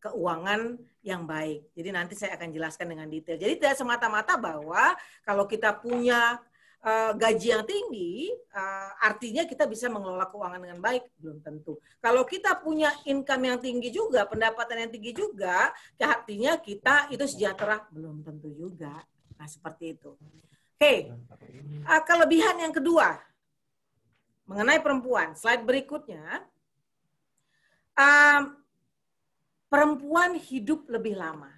keuangan yang baik. Jadi nanti saya akan jelaskan dengan detail. Jadi tidak semata-mata bahwa kalau kita punya uh, gaji yang tinggi, uh, artinya kita bisa mengelola keuangan dengan baik, belum tentu. Kalau kita punya income yang tinggi juga, pendapatan yang tinggi juga, artinya kita itu sejahtera, belum tentu juga. Nah, seperti itu. Oke, uh, kelebihan yang kedua mengenai perempuan. Slide berikutnya, um, perempuan hidup lebih lama.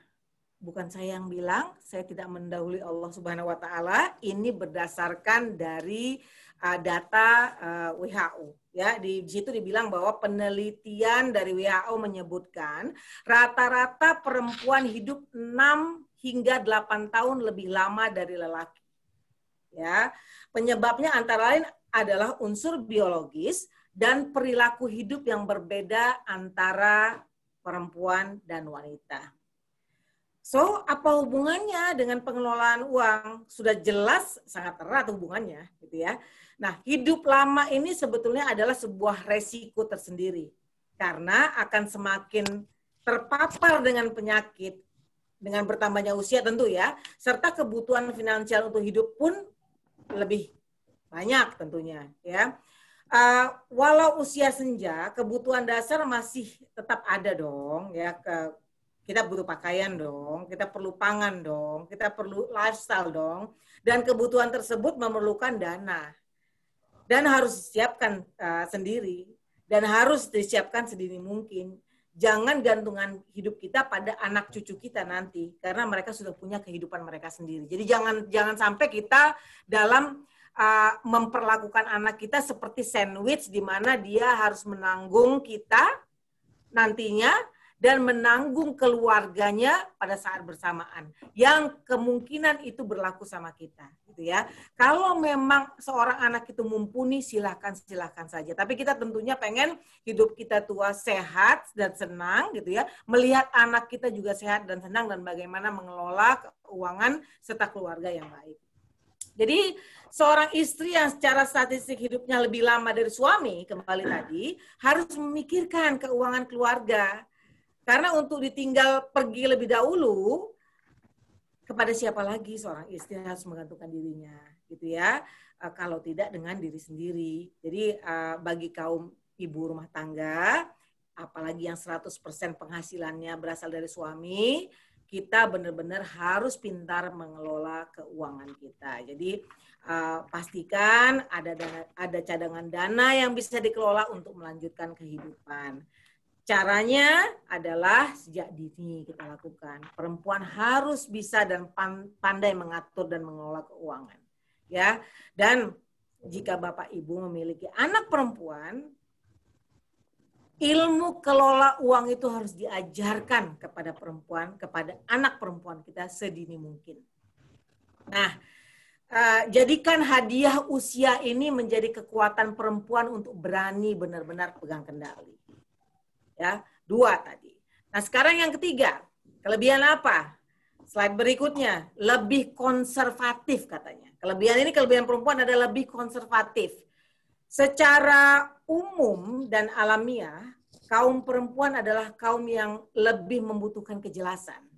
Bukan saya yang bilang, saya tidak mendahului Allah Subhanahu Wa Taala. Ini berdasarkan dari uh, data uh, WHO. Ya, di situ dibilang bahwa penelitian dari WHO menyebutkan rata-rata perempuan hidup 6 hingga 8 tahun lebih lama dari lelaki. Ya, penyebabnya antara lain adalah unsur biologis dan perilaku hidup yang berbeda antara perempuan dan wanita. So, apa hubungannya dengan pengelolaan uang? Sudah jelas sangat erat hubungannya, gitu ya. Nah, hidup lama ini sebetulnya adalah sebuah resiko tersendiri karena akan semakin terpapar dengan penyakit dengan bertambahnya usia tentu ya, serta kebutuhan finansial untuk hidup pun lebih banyak tentunya ya. Uh, walau usia senja, kebutuhan dasar masih tetap ada dong ya. Ke, kita butuh pakaian dong, kita perlu pangan dong, kita perlu lifestyle dong, dan kebutuhan tersebut memerlukan dana dan harus disiapkan uh, sendiri dan harus disiapkan sedini mungkin jangan gantungan hidup kita pada anak cucu kita nanti karena mereka sudah punya kehidupan mereka sendiri. Jadi jangan jangan sampai kita dalam uh, memperlakukan anak kita seperti sandwich di mana dia harus menanggung kita nantinya dan menanggung keluarganya pada saat bersamaan. Yang kemungkinan itu berlaku sama kita gitu ya. Kalau memang seorang anak itu mumpuni silahkan silahkan saja. Tapi kita tentunya pengen hidup kita tua sehat dan senang gitu ya. Melihat anak kita juga sehat dan senang dan bagaimana mengelola keuangan serta keluarga yang baik. Jadi seorang istri yang secara statistik hidupnya lebih lama dari suami kembali tadi harus memikirkan keuangan keluarga karena untuk ditinggal pergi lebih dahulu, kepada siapa lagi seorang istri harus menggantungkan dirinya, gitu ya. Uh, kalau tidak dengan diri sendiri. Jadi uh, bagi kaum ibu rumah tangga, apalagi yang 100% penghasilannya berasal dari suami, kita benar-benar harus pintar mengelola keuangan kita. Jadi uh, pastikan ada dana, ada cadangan dana yang bisa dikelola untuk melanjutkan kehidupan. Caranya adalah sejak dini kita lakukan. Perempuan harus bisa dan pandai mengatur dan mengelola keuangan. Ya. Dan jika Bapak Ibu memiliki anak perempuan, ilmu kelola uang itu harus diajarkan kepada perempuan, kepada anak perempuan kita sedini mungkin. Nah, uh, jadikan hadiah usia ini menjadi kekuatan perempuan untuk berani benar-benar pegang kendali Ya, dua tadi. Nah, sekarang yang ketiga, kelebihan apa? Slide berikutnya, lebih konservatif katanya. Kelebihan ini kelebihan perempuan adalah lebih konservatif. Secara umum dan alamiah, kaum perempuan adalah kaum yang lebih membutuhkan kejelasan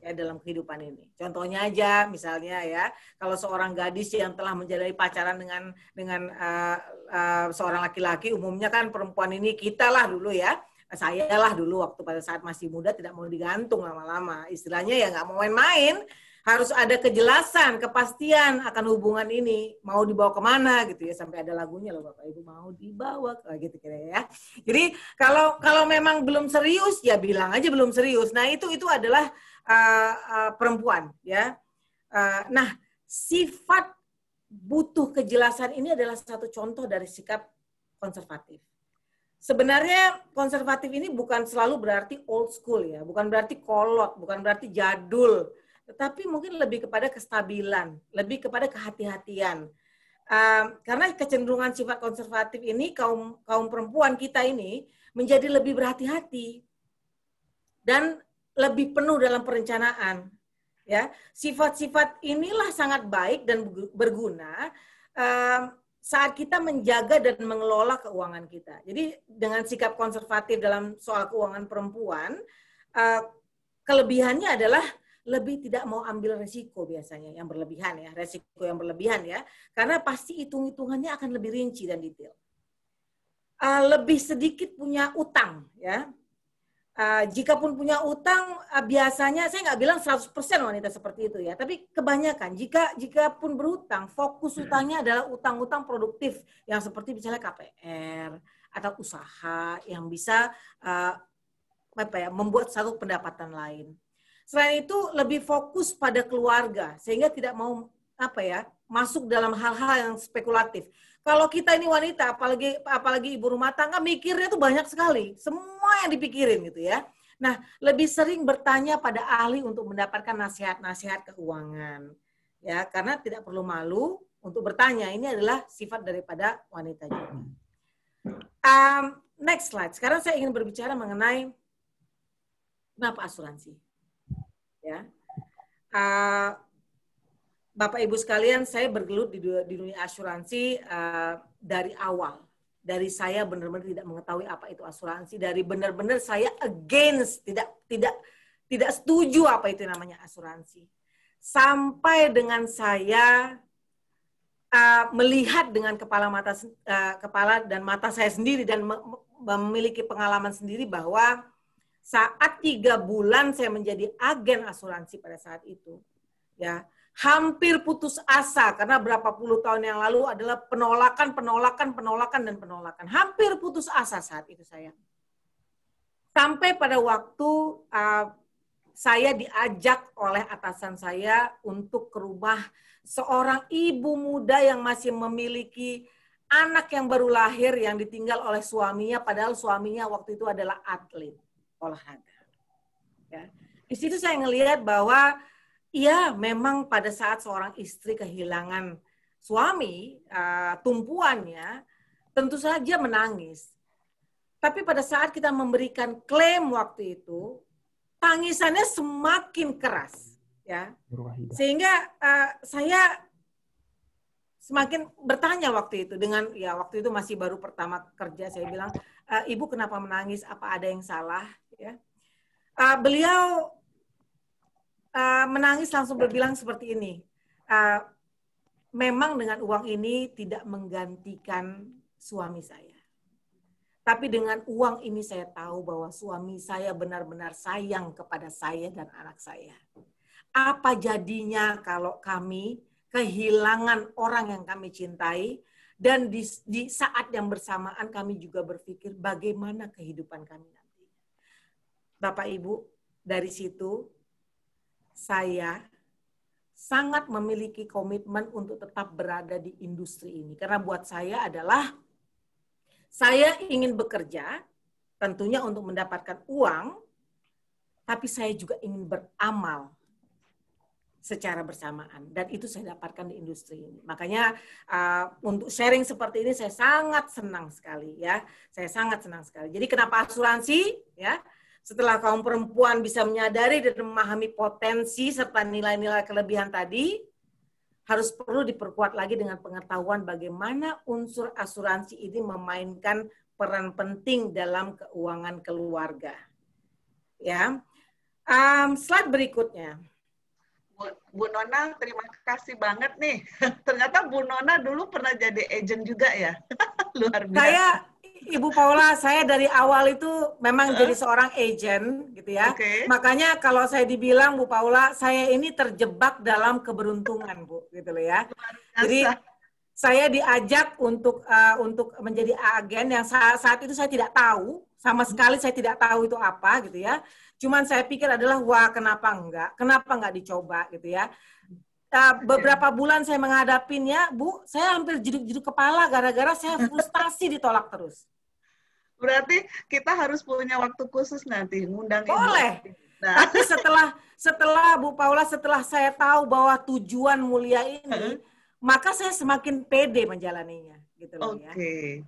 ya dalam kehidupan ini. Contohnya aja misalnya ya, kalau seorang gadis yang telah menjalani pacaran dengan dengan uh, uh, seorang laki-laki, umumnya kan perempuan ini kita lah dulu ya, saya lah dulu waktu pada saat masih muda tidak mau digantung lama-lama. Istilahnya ya nggak mau main-main, harus ada kejelasan, kepastian akan hubungan ini mau dibawa ke mana gitu ya sampai ada lagunya loh bapak ibu mau dibawa gitu kira ya. Jadi kalau kalau memang belum serius ya bilang aja belum serius. Nah itu itu adalah uh, uh, perempuan ya. Uh, nah, sifat butuh kejelasan ini adalah satu contoh dari sikap konservatif. sebenarnya konservatif ini bukan selalu berarti old school ya, bukan berarti kolot, bukan berarti jadul, tetapi mungkin lebih kepada kestabilan, lebih kepada kehati-hatian. Um, karena kecenderungan sifat konservatif ini kaum kaum perempuan kita ini menjadi lebih berhati-hati dan lebih penuh dalam perencanaan. Ya, sifat-sifat inilah sangat baik dan berguna um, saat kita menjaga dan mengelola keuangan kita. Jadi dengan sikap konservatif dalam soal keuangan perempuan, uh, kelebihannya adalah lebih tidak mau ambil resiko biasanya yang berlebihan ya, resiko yang berlebihan ya, karena pasti hitung-hitungannya akan lebih rinci dan detail. Uh, lebih sedikit punya utang ya, Uh, jika pun punya utang, uh, biasanya saya nggak bilang 100% wanita seperti itu ya, tapi kebanyakan jika jika pun berutang, fokus utangnya adalah utang-utang produktif yang seperti misalnya KPR atau usaha yang bisa uh, apa ya membuat satu pendapatan lain. Selain itu lebih fokus pada keluarga sehingga tidak mau apa ya masuk dalam hal-hal yang spekulatif. Kalau kita ini wanita, apalagi apalagi ibu rumah tangga, mikirnya tuh banyak sekali. Semua yang dipikirin gitu ya. Nah, lebih sering bertanya pada ahli untuk mendapatkan nasihat-nasihat keuangan. Ya, karena tidak perlu malu untuk bertanya. Ini adalah sifat daripada wanita juga. Um, next slide. Sekarang saya ingin berbicara mengenai kenapa asuransi. Ya. Uh, Bapak Ibu sekalian, saya bergelut di dunia, di dunia asuransi uh, dari awal. Dari saya benar-benar tidak mengetahui apa itu asuransi, dari benar-benar saya against, tidak tidak tidak setuju apa itu namanya asuransi. Sampai dengan saya uh, melihat dengan kepala mata uh, kepala dan mata saya sendiri dan memiliki pengalaman sendiri bahwa saat tiga bulan saya menjadi agen asuransi pada saat itu, ya hampir putus asa karena berapa puluh tahun yang lalu adalah penolakan, penolakan, penolakan, dan penolakan. Hampir putus asa saat itu saya. Sampai pada waktu uh, saya diajak oleh atasan saya untuk ke rumah seorang ibu muda yang masih memiliki anak yang baru lahir yang ditinggal oleh suaminya, padahal suaminya waktu itu adalah atlet olahraga. Ya. Di situ saya ngelihat bahwa Iya, memang pada saat seorang istri kehilangan suami, uh, tumpuannya, tentu saja menangis. Tapi pada saat kita memberikan klaim waktu itu, tangisannya semakin keras, ya. Sehingga uh, saya semakin bertanya waktu itu dengan ya waktu itu masih baru pertama kerja saya bilang e, ibu kenapa menangis apa ada yang salah ya uh, beliau uh, menangis langsung berbilang seperti ini. Uh, memang dengan uang ini tidak menggantikan suami saya. Tapi dengan uang ini saya tahu bahwa suami saya benar-benar sayang kepada saya dan anak saya. Apa jadinya kalau kami kehilangan orang yang kami cintai dan di, di saat yang bersamaan kami juga berpikir bagaimana kehidupan kami. Bapak Ibu, dari situ saya sangat memiliki komitmen untuk tetap berada di industri ini. Karena buat saya adalah saya ingin bekerja, tentunya untuk mendapatkan uang, tapi saya juga ingin beramal secara bersamaan dan itu saya dapatkan di industri ini. Makanya uh, untuk sharing seperti ini saya sangat senang sekali ya. Saya sangat senang sekali. Jadi kenapa asuransi ya? Setelah kaum perempuan bisa menyadari dan memahami potensi serta nilai-nilai kelebihan tadi, harus perlu diperkuat lagi dengan pengetahuan bagaimana unsur asuransi ini memainkan peran penting dalam keuangan keluarga. Ya, um, slide berikutnya. Bu, Bu Nona, terima kasih banget nih. Ternyata Bu Nona dulu pernah jadi agent juga ya, luar biasa. Saya Ibu Paula, saya dari awal itu memang uh. jadi seorang agent gitu ya. Okay. Makanya kalau saya dibilang Bu Paula, saya ini terjebak dalam keberuntungan, Bu, gitu loh ya. Jadi saya diajak untuk uh, untuk menjadi agen yang saat, saat itu saya tidak tahu, sama sekali saya tidak tahu itu apa gitu ya. Cuman saya pikir adalah wah kenapa enggak? Kenapa enggak dicoba gitu ya? Uh, beberapa bulan saya menghadapinya, Bu, saya hampir jeduk-jeduk kepala gara-gara saya frustasi ditolak terus. Berarti kita harus punya waktu khusus nanti ngundang Ibu. Boleh. Nah, Tapi setelah setelah Bu Paula setelah saya tahu bahwa tujuan mulia ini, maka saya semakin pede menjalaninya gitu loh oke. ya.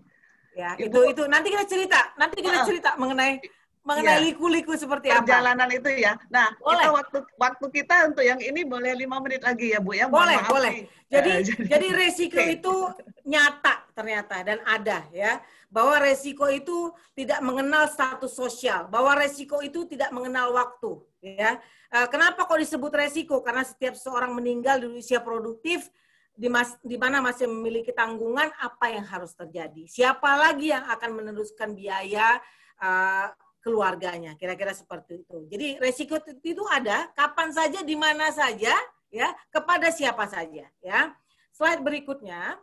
Ya, Ibu- itu itu nanti kita cerita, nanti kita Ah. cerita mengenai mengenai Iya. liku-liku seperti apa. Perjalanan itu ya. Nah, Boleh. kita waktu waktu kita untuk yang ini boleh lima menit lagi ya Bu ya. Mohon Boleh, maaf boleh. nih. Jadi Eh, jadi resiko Oke. itu nyata ternyata dan ada ya. Bahwa resiko itu tidak mengenal status sosial, bahwa resiko itu tidak mengenal waktu ya. Eh, Kenapa kok disebut resiko? Karena setiap seorang meninggal di usia produktif di, mas, di mana masih memiliki tanggungan apa yang harus terjadi. Siapa lagi yang akan meneruskan biaya eh, keluarganya, kira-kira seperti itu. Jadi resiko itu ada kapan saja, di mana saja, ya, kepada siapa saja, ya. Slide berikutnya.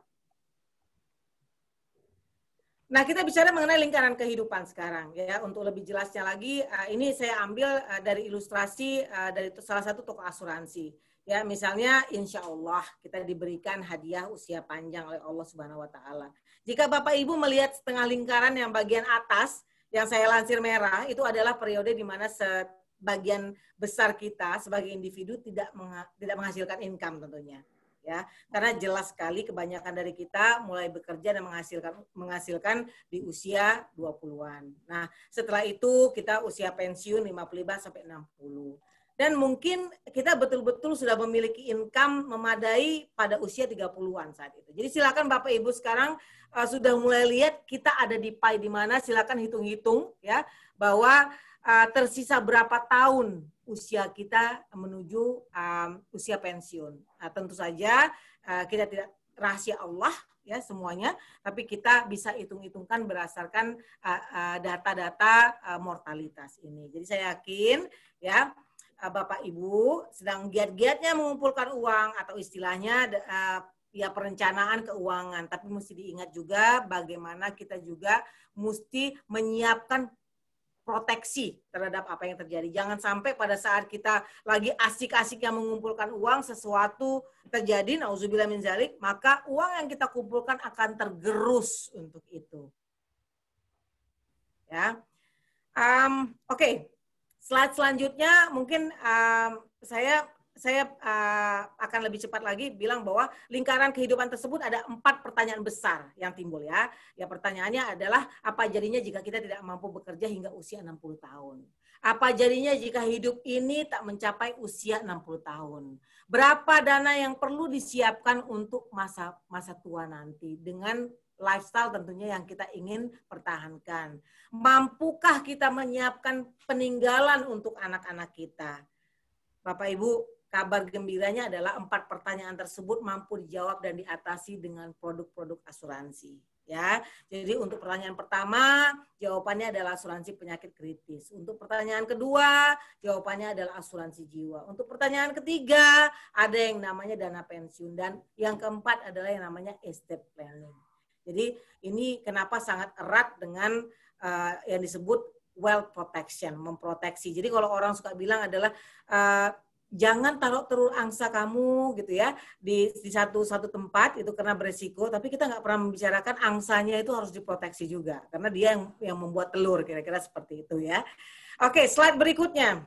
Nah, kita bicara mengenai lingkaran kehidupan sekarang, ya. Untuk lebih jelasnya lagi, eh, ini saya ambil eh, dari ilustrasi eh, dari salah satu toko asuransi. Ya, misalnya, insya Allah kita diberikan hadiah usia panjang oleh Allah Subhanahu Wa Taala. Jika Bapak Ibu melihat setengah lingkaran yang bagian atas, yang saya lansir merah itu adalah periode di mana sebagian besar kita sebagai individu tidak tidak menghasilkan income tentunya ya karena jelas sekali kebanyakan dari kita mulai bekerja dan menghasilkan menghasilkan di usia 20-an. Nah, setelah itu kita usia pensiun 55 sampai 60. Dan mungkin kita betul-betul sudah memiliki income memadai pada usia 30-an saat itu. Jadi silakan Bapak Ibu sekarang uh, sudah mulai lihat kita ada di pie di mana silakan hitung-hitung ya bahwa uh, tersisa berapa tahun usia kita menuju um, usia pensiun. Nah, tentu saja uh, kita tidak rahasia Allah ya semuanya, tapi kita bisa hitung-hitungkan berdasarkan uh, uh, data-data uh, mortalitas ini. Jadi saya yakin ya uh, Bapak Ibu sedang giat-giatnya mengumpulkan uang atau istilahnya uh, ya perencanaan keuangan, tapi mesti diingat juga bagaimana kita juga mesti menyiapkan proteksi terhadap apa yang terjadi. Jangan sampai pada saat kita lagi asik-asiknya mengumpulkan uang, sesuatu terjadi, nauzubillah min zalik, maka uang yang kita kumpulkan akan tergerus untuk itu. Ya, Um, Oke, slide selanjutnya mungkin um, saya saya uh, akan lebih cepat lagi bilang bahwa lingkaran kehidupan tersebut ada empat pertanyaan besar yang timbul ya. Ya pertanyaannya adalah apa jadinya jika kita tidak mampu bekerja hingga usia 60 tahun? Apa jadinya jika hidup ini tak mencapai usia 60 tahun? Berapa dana yang perlu disiapkan untuk masa masa tua nanti dengan lifestyle tentunya yang kita ingin pertahankan. Mampukah kita menyiapkan peninggalan untuk anak-anak kita? Bapak Ibu, kabar gembiranya adalah empat pertanyaan tersebut mampu dijawab dan diatasi dengan produk-produk asuransi. Ya, jadi untuk pertanyaan pertama jawabannya adalah asuransi penyakit kritis. Untuk pertanyaan kedua jawabannya adalah asuransi jiwa. Untuk pertanyaan ketiga ada yang namanya dana pensiun dan yang keempat adalah yang namanya estate planning. Jadi ini kenapa sangat erat dengan uh, yang disebut wealth protection, memproteksi. Jadi kalau orang suka bilang adalah uh, jangan taruh telur angsa kamu gitu ya di di satu satu tempat itu karena beresiko tapi kita nggak pernah membicarakan angsanya itu harus diproteksi juga karena dia yang yang membuat telur kira-kira seperti itu ya. Oke slide berikutnya.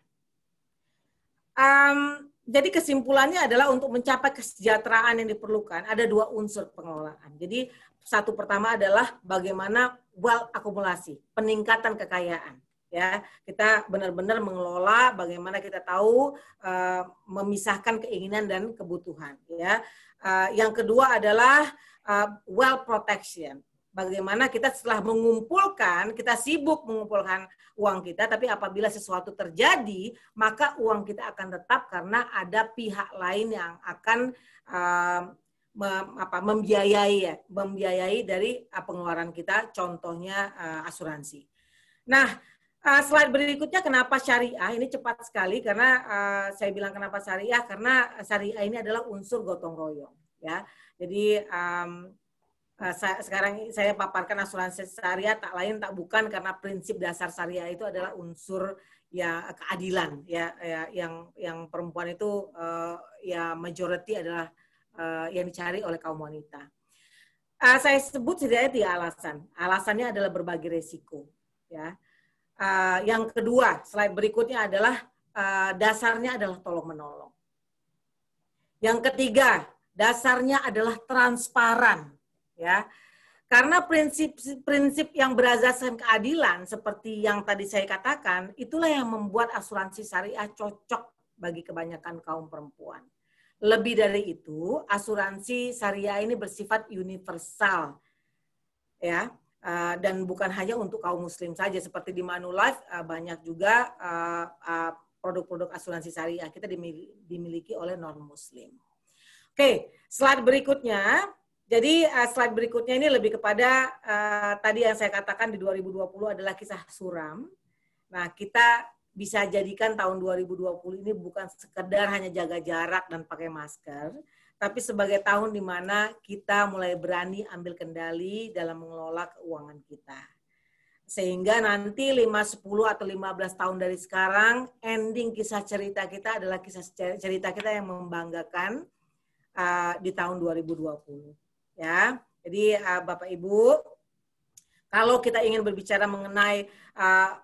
Um, jadi kesimpulannya adalah untuk mencapai kesejahteraan yang diperlukan ada dua unsur pengelolaan. Jadi satu pertama adalah bagaimana wealth akumulasi peningkatan kekayaan ya. Kita benar-benar mengelola bagaimana kita tahu uh, memisahkan keinginan dan kebutuhan ya. Uh, yang kedua adalah uh, well protection bagaimana kita setelah mengumpulkan kita sibuk mengumpulkan uang kita tapi apabila sesuatu terjadi maka uang kita akan tetap karena ada pihak lain yang akan uh, mem, apa, membiayai ya membiayai dari uh, pengeluaran kita contohnya uh, asuransi. Nah Uh, slide berikutnya kenapa syariah? Ini cepat sekali karena uh, saya bilang kenapa syariah karena syariah ini adalah unsur gotong royong ya. Jadi um, uh, saya, sekarang saya paparkan asuransi syariah tak lain tak bukan karena prinsip dasar syariah itu adalah unsur ya keadilan ya, ya yang yang perempuan itu uh, ya majority adalah uh, yang dicari oleh kaum wanita uh, saya sebut setidaknya tiga alasan. Alasannya adalah berbagi resiko. Ya. Uh, yang kedua, slide berikutnya adalah uh, dasarnya adalah tolong menolong. Yang ketiga, dasarnya adalah transparan. Ya. Karena prinsip-prinsip yang berasaskan keadilan seperti yang tadi saya katakan, itulah yang membuat asuransi syariah cocok bagi kebanyakan kaum perempuan. Lebih dari itu, asuransi syariah ini bersifat universal. Ya, uh, dan bukan hanya untuk kaum muslim saja seperti di Manulife uh, banyak juga uh, produk-produk asuransi syariah kita dimiliki oleh non muslim. Oke, slide berikutnya jadi slide berikutnya ini lebih kepada tadi yang saya katakan di 2020 adalah kisah suram. Nah, kita bisa jadikan tahun 2020 ini bukan sekedar hanya jaga jarak dan pakai masker, tapi sebagai tahun di mana kita mulai berani ambil kendali dalam mengelola keuangan kita. Sehingga nanti 5, 10 atau 15 tahun dari sekarang, ending kisah cerita kita adalah kisah cerita kita yang membanggakan uh, di tahun 2020 ya. Jadi uh, Bapak Ibu, kalau kita ingin berbicara mengenai uh,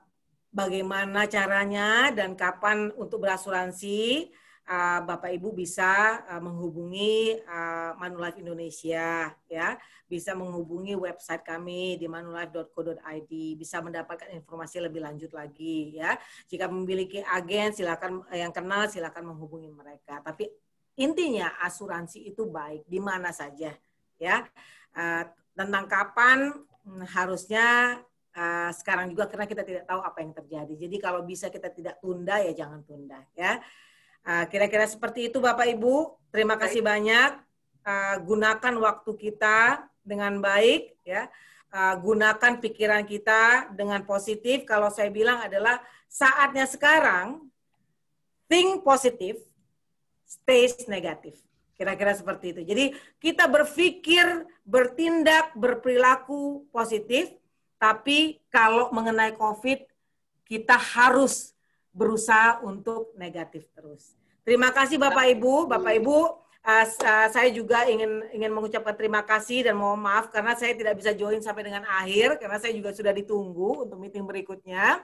bagaimana caranya dan kapan untuk berasuransi, uh, Bapak Ibu bisa uh, menghubungi uh, Manulife Indonesia ya, bisa menghubungi website kami di manulife.co.id, bisa mendapatkan informasi lebih lanjut lagi ya. Jika memiliki agen silakan yang kenal silakan menghubungi mereka. Tapi intinya asuransi itu baik di mana saja ya tentang kapan hmm, harusnya uh, sekarang juga karena kita tidak tahu apa yang terjadi. Jadi kalau bisa kita tidak tunda ya jangan tunda ya. eh, kira-kira seperti itu Bapak Ibu. Terima kasih banyak. Uh, gunakan waktu kita dengan baik ya. Uh, gunakan pikiran kita dengan positif. Kalau saya bilang adalah saatnya sekarang think positif, stay negatif. Kira-kira seperti itu. Jadi kita berpikir, bertindak, berperilaku positif, tapi kalau mengenai COVID, kita harus berusaha untuk negatif terus. Terima kasih Bapak Ibu, Bapak Ibu. Uh, saya juga ingin ingin mengucapkan terima kasih dan mohon maaf karena saya tidak bisa join sampai dengan akhir karena saya juga sudah ditunggu untuk meeting berikutnya.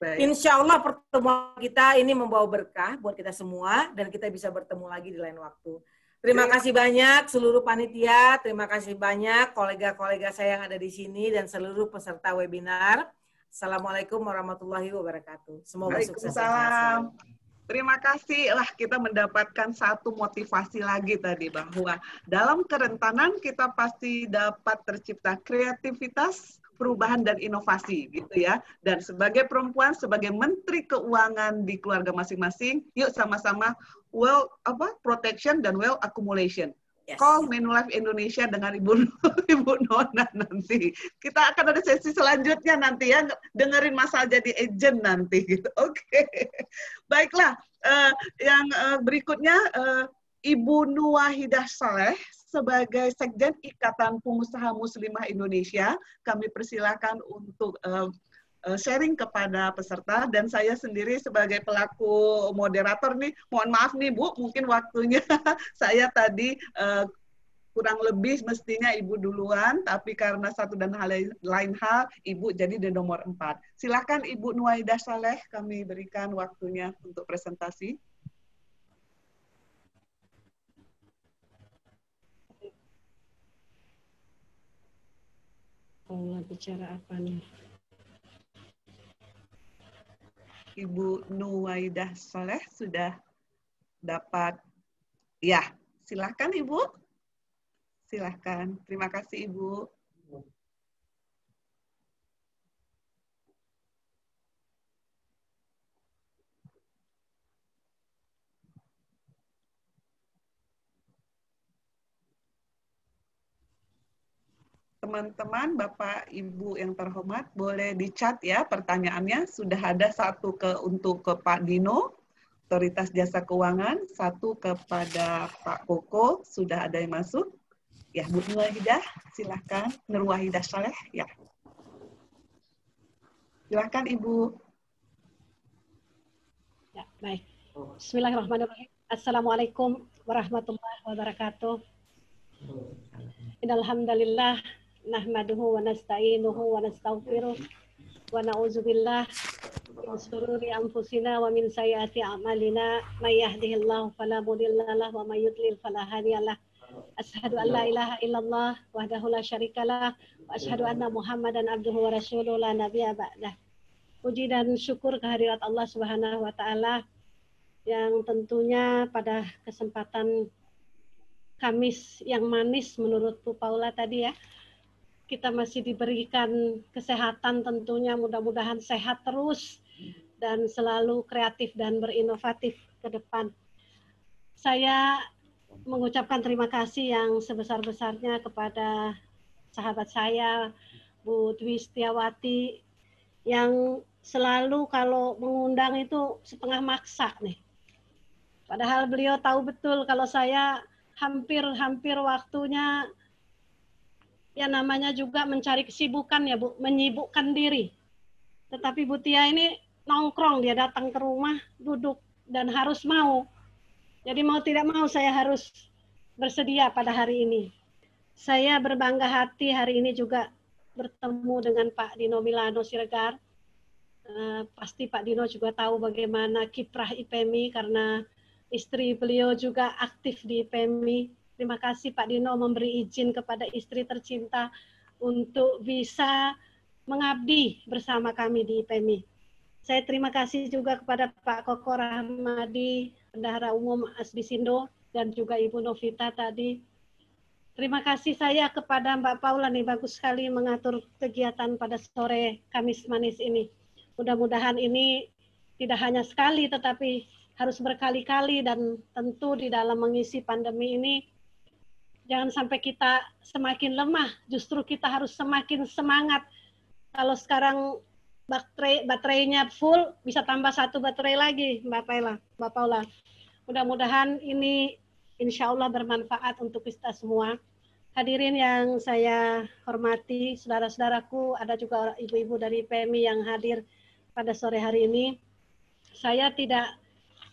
Baik. Insya Allah pertemuan kita ini membawa berkah buat kita semua dan kita bisa bertemu lagi di lain waktu. Terima kasih banyak seluruh panitia, terima kasih banyak kolega-kolega saya yang ada di sini dan seluruh peserta webinar. Assalamualaikum warahmatullahi wabarakatuh. Semoga sukses. Salam. Terima kasih lah kita mendapatkan satu motivasi lagi tadi bahwa dalam kerentanan kita pasti dapat tercipta kreativitas, perubahan dan inovasi gitu ya. Dan sebagai perempuan, sebagai menteri keuangan di keluarga masing-masing, yuk sama-sama well apa protection dan well accumulation. Yes. Call Manulife Indonesia dengan Ibu Ibu Nona nanti. Kita akan ada sesi selanjutnya nanti ya dengerin masa jadi agent nanti gitu. Oke. Okay. Baiklah, uh, yang uh, berikutnya uh, Ibu Nuwahidah Saleh sebagai Sekjen Ikatan Pengusaha Muslimah Indonesia, kami persilakan untuk uh, sharing kepada peserta dan saya sendiri sebagai pelaku moderator nih mohon maaf nih Bu mungkin waktunya saya tadi uh, kurang lebih mestinya Ibu duluan, tapi karena satu dan hal lain hal, Ibu jadi di nomor empat. Silakan Ibu Nuaidah Saleh, kami berikan waktunya untuk presentasi. Oh, bicara apa nih? Ibu Nuwaidah Soleh sudah dapat. Ya, silahkan Ibu. Silahkan. Terima kasih Ibu. Teman-teman, Bapak, Ibu yang terhormat, boleh dicat ya pertanyaannya. Sudah ada satu ke untuk ke Pak Dino, Otoritas Jasa Keuangan, satu kepada Pak Koko, sudah ada yang masuk. Ya, Bu Nurwahidah, silahkan. Nurwahidah Saleh, ya. Silahkan Ibu. Ya, baik. Bismillahirrahmanirrahim. Assalamualaikum warahmatullahi wabarakatuh. Innal nahmaduhu wa nasta'inuhu wa nastaghfiruh wa na'udzubillah min sururi anfusina wa min sayyiati a'malina may yahdihillahu fala mudilla lahu wa may yudlil fala hadiyalah. Ashhadu an la ilaha illallah wahdahu la syarikalah wa ashhadu anna Muhammadan abduhu wa rasuluh la nabiyya ba'dah. Puji dan syukur kehadirat Allah Subhanahu wa taala yang tentunya pada kesempatan Kamis yang manis menurut Bu Paula tadi ya. Kita masih diberikan kesehatan tentunya mudah-mudahan sehat terus dan selalu kreatif dan berinovatif ke depan. Saya mengucapkan terima kasih yang sebesar-besarnya kepada sahabat saya Bu Dwi Setiawati yang selalu kalau mengundang itu setengah maksa nih. Padahal beliau tahu betul kalau saya hampir-hampir waktunya ya namanya juga mencari kesibukan ya Bu, menyibukkan diri. Tetapi Bu Tia ini nongkrong, dia datang ke rumah, duduk dan harus mau. Jadi mau tidak mau saya harus bersedia pada hari ini. Saya berbangga hati hari ini juga bertemu dengan Pak Dino Milano Siregar. Uh, pasti Pak Dino juga tahu bagaimana kiprah IPMI karena istri beliau juga aktif di PMI. Terima kasih Pak Dino memberi izin kepada istri tercinta untuk bisa mengabdi bersama kami di PMI. Saya terima kasih juga kepada Pak Koko Rahmadi, Bendahara Umum Asbisindo, dan juga Ibu Novita tadi. Terima kasih saya kepada Mbak Paula nih, bagus sekali mengatur kegiatan pada sore Kamis Manis ini. Mudah-mudahan ini tidak hanya sekali, tetapi harus berkali-kali dan tentu di dalam mengisi pandemi ini jangan sampai kita semakin lemah, justru kita harus semakin semangat. Kalau sekarang baterai baterainya full, bisa tambah satu baterai lagi, Mbak Paula. Mbak Paula. Mudah-mudahan ini insya Allah bermanfaat untuk kita semua. Hadirin yang saya hormati, saudara-saudaraku, ada juga ibu-ibu dari PMI yang hadir pada sore hari ini. Saya tidak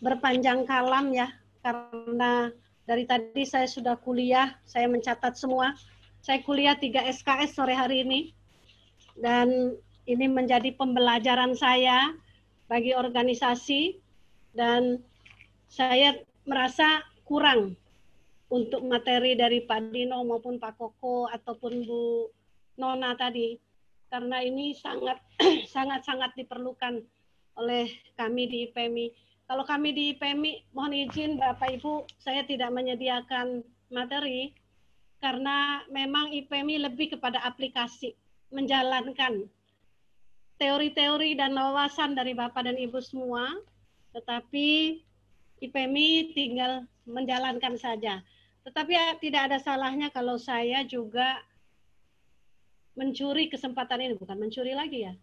berpanjang kalam ya karena dari tadi saya sudah kuliah, saya mencatat semua. Saya kuliah 3 SKS sore hari ini. Dan ini menjadi pembelajaran saya bagi organisasi. Dan saya merasa kurang untuk materi dari Pak Dino maupun Pak Koko ataupun Bu Nona tadi. Karena ini sangat sangat sangat diperlukan oleh kami di IPMI kalau kami di PMI, mohon izin Bapak Ibu, saya tidak menyediakan materi karena memang IPMI lebih kepada aplikasi, menjalankan teori-teori dan wawasan dari Bapak dan Ibu semua, tetapi IPMI tinggal menjalankan saja. Tetapi ya, tidak ada salahnya kalau saya juga mencuri kesempatan ini, bukan mencuri lagi ya,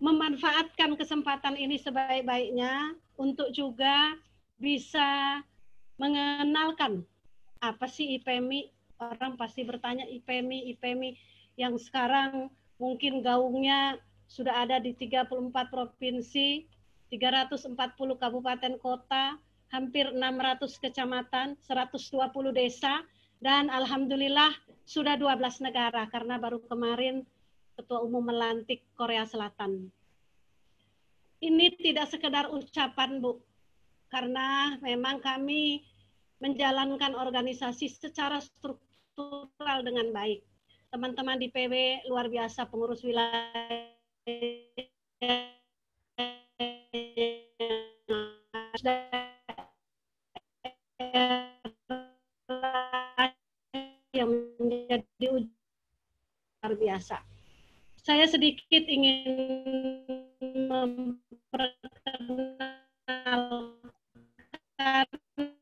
memanfaatkan kesempatan ini sebaik-baiknya untuk juga bisa mengenalkan apa sih IPMI. Orang pasti bertanya IPMI, IPMI yang sekarang mungkin gaungnya sudah ada di 34 provinsi, 340 kabupaten kota, hampir 600 kecamatan, 120 desa, dan alhamdulillah sudah 12 negara karena baru kemarin Ketua Umum melantik Korea Selatan ini tidak sekedar ucapan, Bu. Karena memang kami menjalankan organisasi secara struktural dengan baik. Teman-teman di PW luar biasa pengurus wilayah yang menjadi luar biasa. Saya sedikit ingin memperkenalkan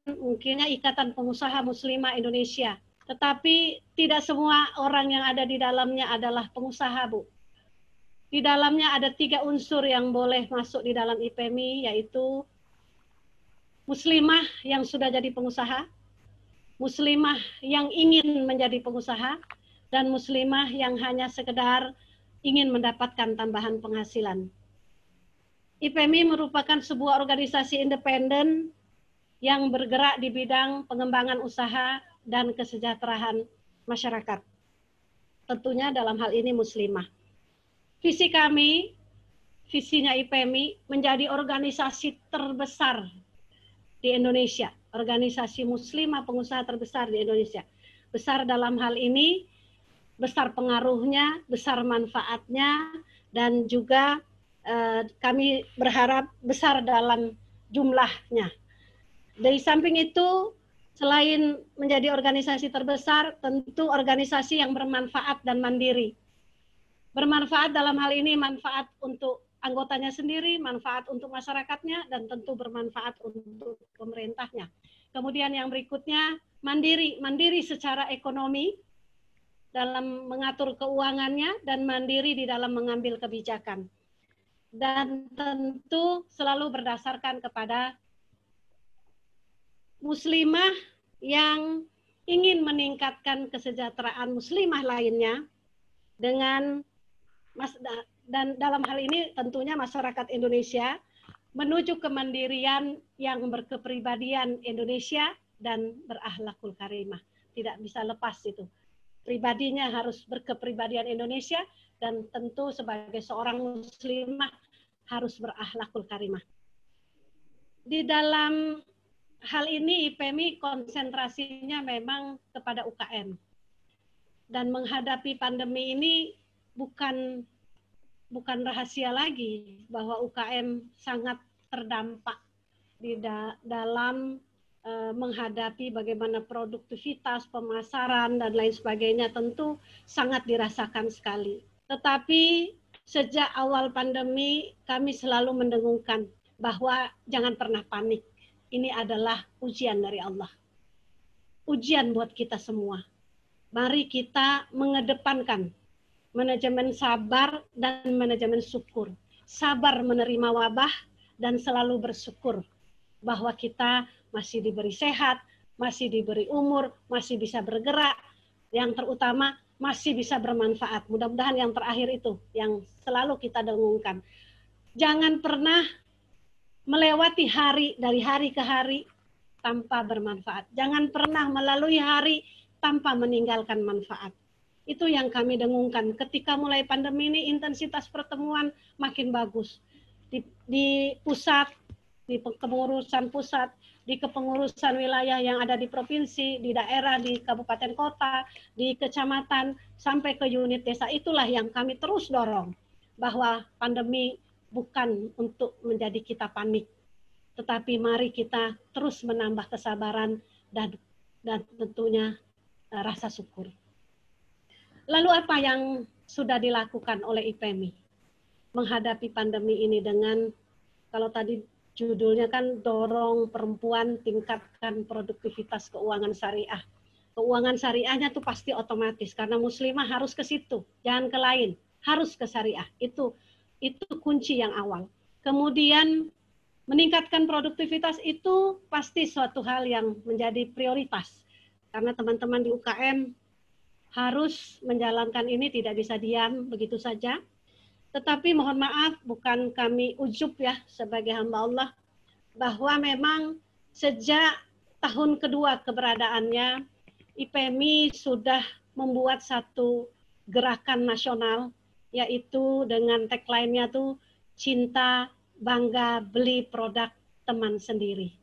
mungkinnya Ikatan Pengusaha Muslimah Indonesia. Tetapi tidak semua orang yang ada di dalamnya adalah pengusaha, Bu. Di dalamnya ada tiga unsur yang boleh masuk di dalam IPMI, yaitu muslimah yang sudah jadi pengusaha, muslimah yang ingin menjadi pengusaha, dan muslimah yang hanya sekedar ingin mendapatkan tambahan penghasilan. IPMI merupakan sebuah organisasi independen yang bergerak di bidang pengembangan usaha dan kesejahteraan masyarakat. Tentunya dalam hal ini muslimah. Visi kami, visinya IPMI menjadi organisasi terbesar di Indonesia, organisasi muslimah pengusaha terbesar di Indonesia. Besar dalam hal ini, besar pengaruhnya, besar manfaatnya, dan juga eh, kami berharap besar dalam jumlahnya. Dari samping itu, selain menjadi organisasi terbesar, tentu organisasi yang bermanfaat dan mandiri. Bermanfaat dalam hal ini manfaat untuk anggotanya sendiri, manfaat untuk masyarakatnya, dan tentu bermanfaat untuk pemerintahnya. Kemudian yang berikutnya, mandiri. Mandiri secara ekonomi dalam mengatur keuangannya dan mandiri di dalam mengambil kebijakan. Dan tentu selalu berdasarkan kepada muslimah yang ingin meningkatkan kesejahteraan muslimah lainnya dengan mas dan dalam hal ini tentunya masyarakat Indonesia menuju kemandirian yang berkepribadian Indonesia dan berakhlakul karimah. Tidak bisa lepas itu. Pribadinya harus berkepribadian Indonesia dan tentu sebagai seorang muslimah harus berakhlakul karimah. Di dalam hal ini IPMI konsentrasinya memang kepada UKM. Dan menghadapi pandemi ini bukan bukan rahasia lagi bahwa UKM sangat terdampak di da dalam menghadapi bagaimana produktivitas, pemasaran dan lain sebagainya tentu sangat dirasakan sekali. Tetapi sejak awal pandemi kami selalu mendengungkan bahwa jangan pernah panik ini adalah ujian dari Allah. Ujian buat kita semua. Mari kita mengedepankan manajemen sabar dan manajemen syukur. Sabar menerima wabah dan selalu bersyukur bahwa kita masih diberi sehat, masih diberi umur, masih bisa bergerak, yang terutama masih bisa bermanfaat. Mudah-mudahan yang terakhir itu yang selalu kita dengungkan. Jangan pernah melewati hari dari hari ke hari tanpa bermanfaat. Jangan pernah melalui hari tanpa meninggalkan manfaat. Itu yang kami dengungkan. Ketika mulai pandemi ini intensitas pertemuan makin bagus. Di, di pusat, di kepengurusan pusat, di kepengurusan wilayah yang ada di provinsi, di daerah, di kabupaten kota, di kecamatan, sampai ke unit desa. Itulah yang kami terus dorong. Bahwa pandemi bukan untuk menjadi kita panik, tetapi mari kita terus menambah kesabaran dan dan tentunya uh, rasa syukur. Lalu apa yang sudah dilakukan oleh IPMI menghadapi pandemi ini dengan kalau tadi judulnya kan dorong perempuan tingkatkan produktivitas keuangan syariah. Keuangan syariahnya tuh pasti otomatis karena muslimah harus ke situ, jangan ke lain, harus ke syariah. Itu itu kunci yang awal. Kemudian meningkatkan produktivitas itu pasti suatu hal yang menjadi prioritas. Karena teman-teman di UKM harus menjalankan ini tidak bisa diam begitu saja. Tetapi mohon maaf bukan kami ujub ya sebagai hamba Allah bahwa memang sejak tahun kedua keberadaannya IPMI sudah membuat satu gerakan nasional yaitu dengan tagline-nya tuh cinta, bangga, beli produk teman sendiri.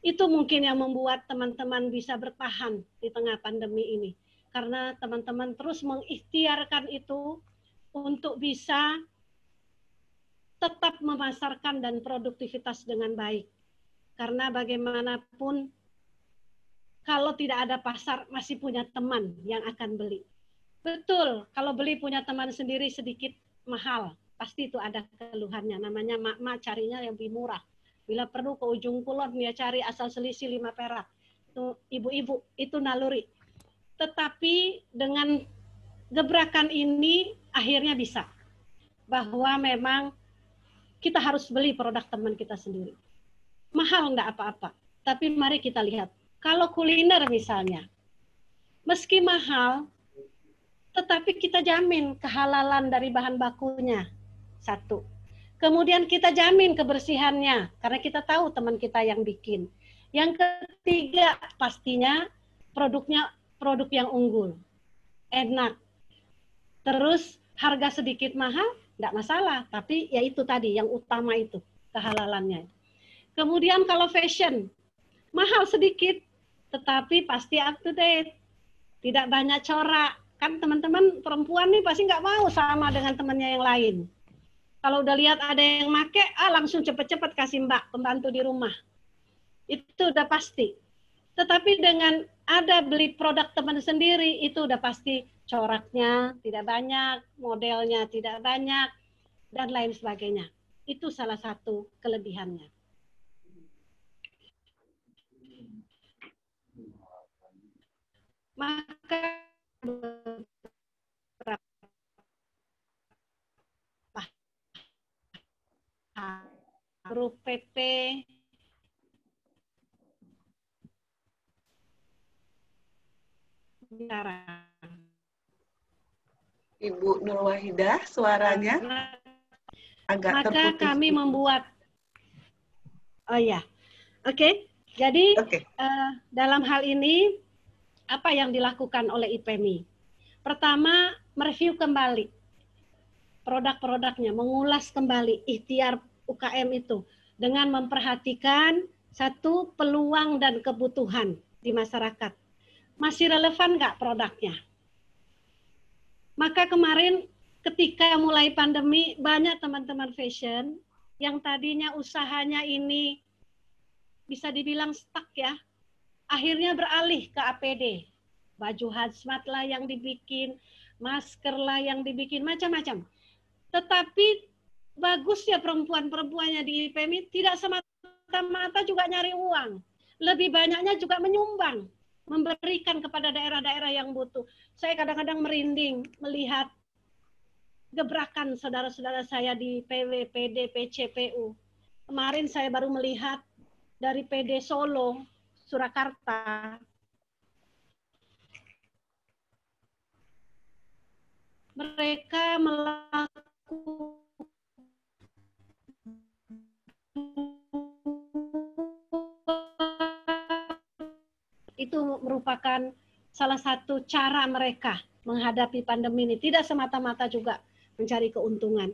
Itu mungkin yang membuat teman-teman bisa bertahan di tengah pandemi ini. Karena teman-teman terus mengikhtiarkan itu untuk bisa tetap memasarkan dan produktivitas dengan baik. Karena bagaimanapun kalau tidak ada pasar masih punya teman yang akan beli. Betul, kalau beli punya teman sendiri sedikit mahal, pasti itu ada keluhannya. Namanya mak-mak carinya yang lebih murah. Bila perlu ke ujung kulon dia cari asal selisih lima perak. Itu ibu-ibu, itu naluri. Tetapi dengan gebrakan ini akhirnya bisa. Bahwa memang kita harus beli produk teman kita sendiri. Mahal enggak apa-apa. Tapi mari kita lihat. Kalau kuliner misalnya, meski mahal, tetapi kita jamin kehalalan dari bahan bakunya. Satu. Kemudian kita jamin kebersihannya, karena kita tahu teman kita yang bikin. Yang ketiga, pastinya produknya produk yang unggul, enak. Terus harga sedikit mahal, tidak masalah. Tapi ya itu tadi yang utama itu kehalalannya. Kemudian kalau fashion, mahal sedikit, tetapi pasti up to date. Tidak banyak corak. Kan teman-teman perempuan nih pasti nggak mau sama dengan temannya yang lain. Kalau udah lihat ada yang make, ah langsung cepet-cepet kasih mbak pembantu di rumah. Itu udah pasti. Tetapi dengan ada beli produk teman sendiri, itu udah pasti coraknya tidak banyak, modelnya tidak banyak, dan lain sebagainya. Itu salah satu kelebihannya. Maka huruf PP bicara. Ibu Nur Wahidah, suaranya agak Maka terputus. kami membuat, oh ya, oke. Jadi eh, dalam hal ini apa yang dilakukan oleh IPMI? Pertama, mereview kembali produk-produknya, mengulas kembali ikhtiar UKM itu dengan memperhatikan satu peluang dan kebutuhan di masyarakat. Masih relevan nggak produknya? Maka kemarin ketika mulai pandemi banyak teman-teman fashion yang tadinya usahanya ini bisa dibilang stuck ya, akhirnya beralih ke APD. Baju hazmat lah yang dibikin, masker lah yang dibikin, macam-macam. Tetapi bagusnya perempuan-perempuannya di IPMI tidak semata-mata juga nyari uang. Lebih banyaknya juga menyumbang, memberikan kepada daerah-daerah yang butuh. Saya kadang-kadang merinding melihat gebrakan saudara-saudara saya di PW, PD, PCPU. Kemarin saya baru melihat dari PD Solo, Surakarta. Mereka melakukan itu merupakan salah satu cara mereka menghadapi pandemi ini. Tidak semata-mata juga mencari keuntungan.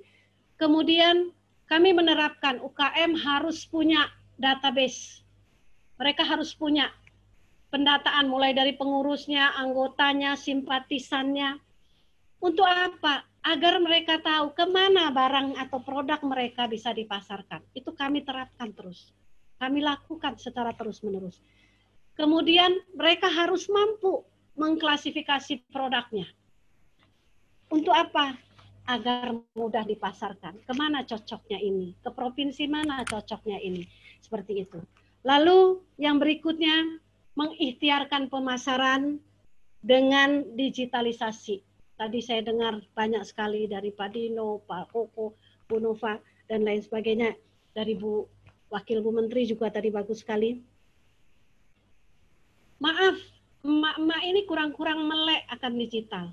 Kemudian kami menerapkan UKM harus punya database. Mereka harus punya pendataan mulai dari pengurusnya, anggotanya, simpatisannya. Untuk apa? Agar mereka tahu ke mana barang atau produk mereka bisa dipasarkan. Itu kami terapkan terus. Kami lakukan secara terus-menerus. Kemudian mereka harus mampu mengklasifikasi produknya. Untuk apa? Agar mudah dipasarkan. Ke mana cocoknya ini? Ke provinsi mana cocoknya ini? Seperti itu. Lalu yang berikutnya, mengikhtiarkan pemasaran dengan digitalisasi. Tadi saya dengar banyak sekali dari Pak Dino, Pak Koko, Bu Nova, dan lain sebagainya. Dari Bu Wakil Bu Menteri juga tadi bagus sekali. Maaf, emak-emak ini kurang-kurang melek akan digital.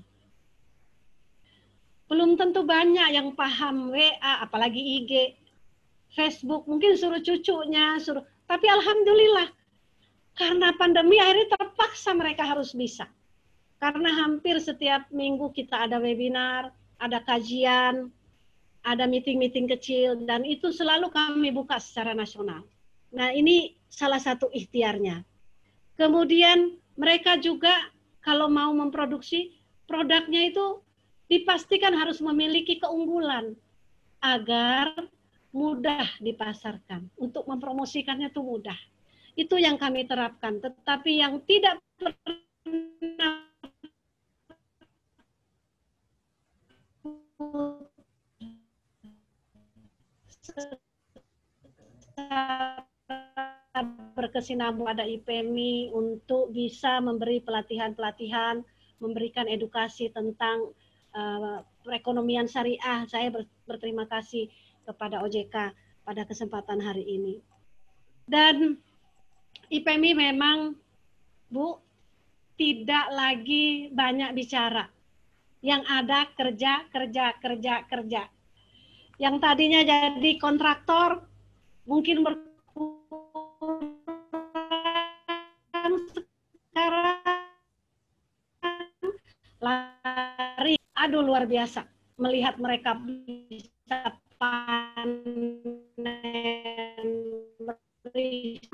Belum tentu banyak yang paham WA, apalagi IG, Facebook, mungkin suruh cucunya, suruh. Tapi alhamdulillah, karena pandemi akhirnya terpaksa mereka harus bisa. Karena hampir setiap minggu kita ada webinar, ada kajian, ada meeting-meeting kecil, dan itu selalu kami buka secara nasional. Nah ini salah satu ikhtiarnya. Kemudian mereka juga kalau mau memproduksi produknya itu dipastikan harus memiliki keunggulan agar mudah dipasarkan. Untuk mempromosikannya itu mudah. Itu yang kami terapkan. Tetapi yang tidak pernah berkesinambung ada IPMI untuk bisa memberi pelatihan-pelatihan, memberikan edukasi tentang uh, perekonomian syariah. Saya ber, berterima kasih kepada OJK pada kesempatan hari ini. Dan IPMI memang, Bu, tidak lagi banyak bicara. Yang ada kerja, kerja, kerja, kerja. Yang tadinya jadi kontraktor, mungkin berkurang Aduh luar biasa melihat mereka bisa panen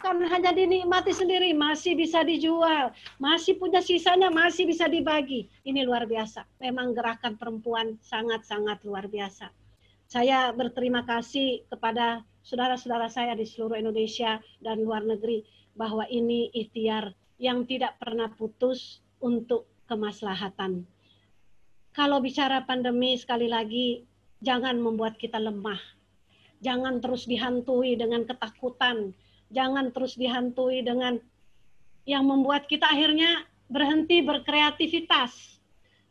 kan hanya dinikmati sendiri, masih bisa dijual, masih punya sisanya, masih bisa dibagi. Ini luar biasa. Memang gerakan perempuan sangat-sangat luar biasa. Saya berterima kasih kepada saudara-saudara saya di seluruh Indonesia dan luar negeri bahwa ini ikhtiar yang tidak pernah putus untuk kemaslahatan. Kalau bicara pandemi sekali lagi jangan membuat kita lemah. Jangan terus dihantui dengan ketakutan, jangan terus dihantui dengan yang membuat kita akhirnya berhenti berkreativitas.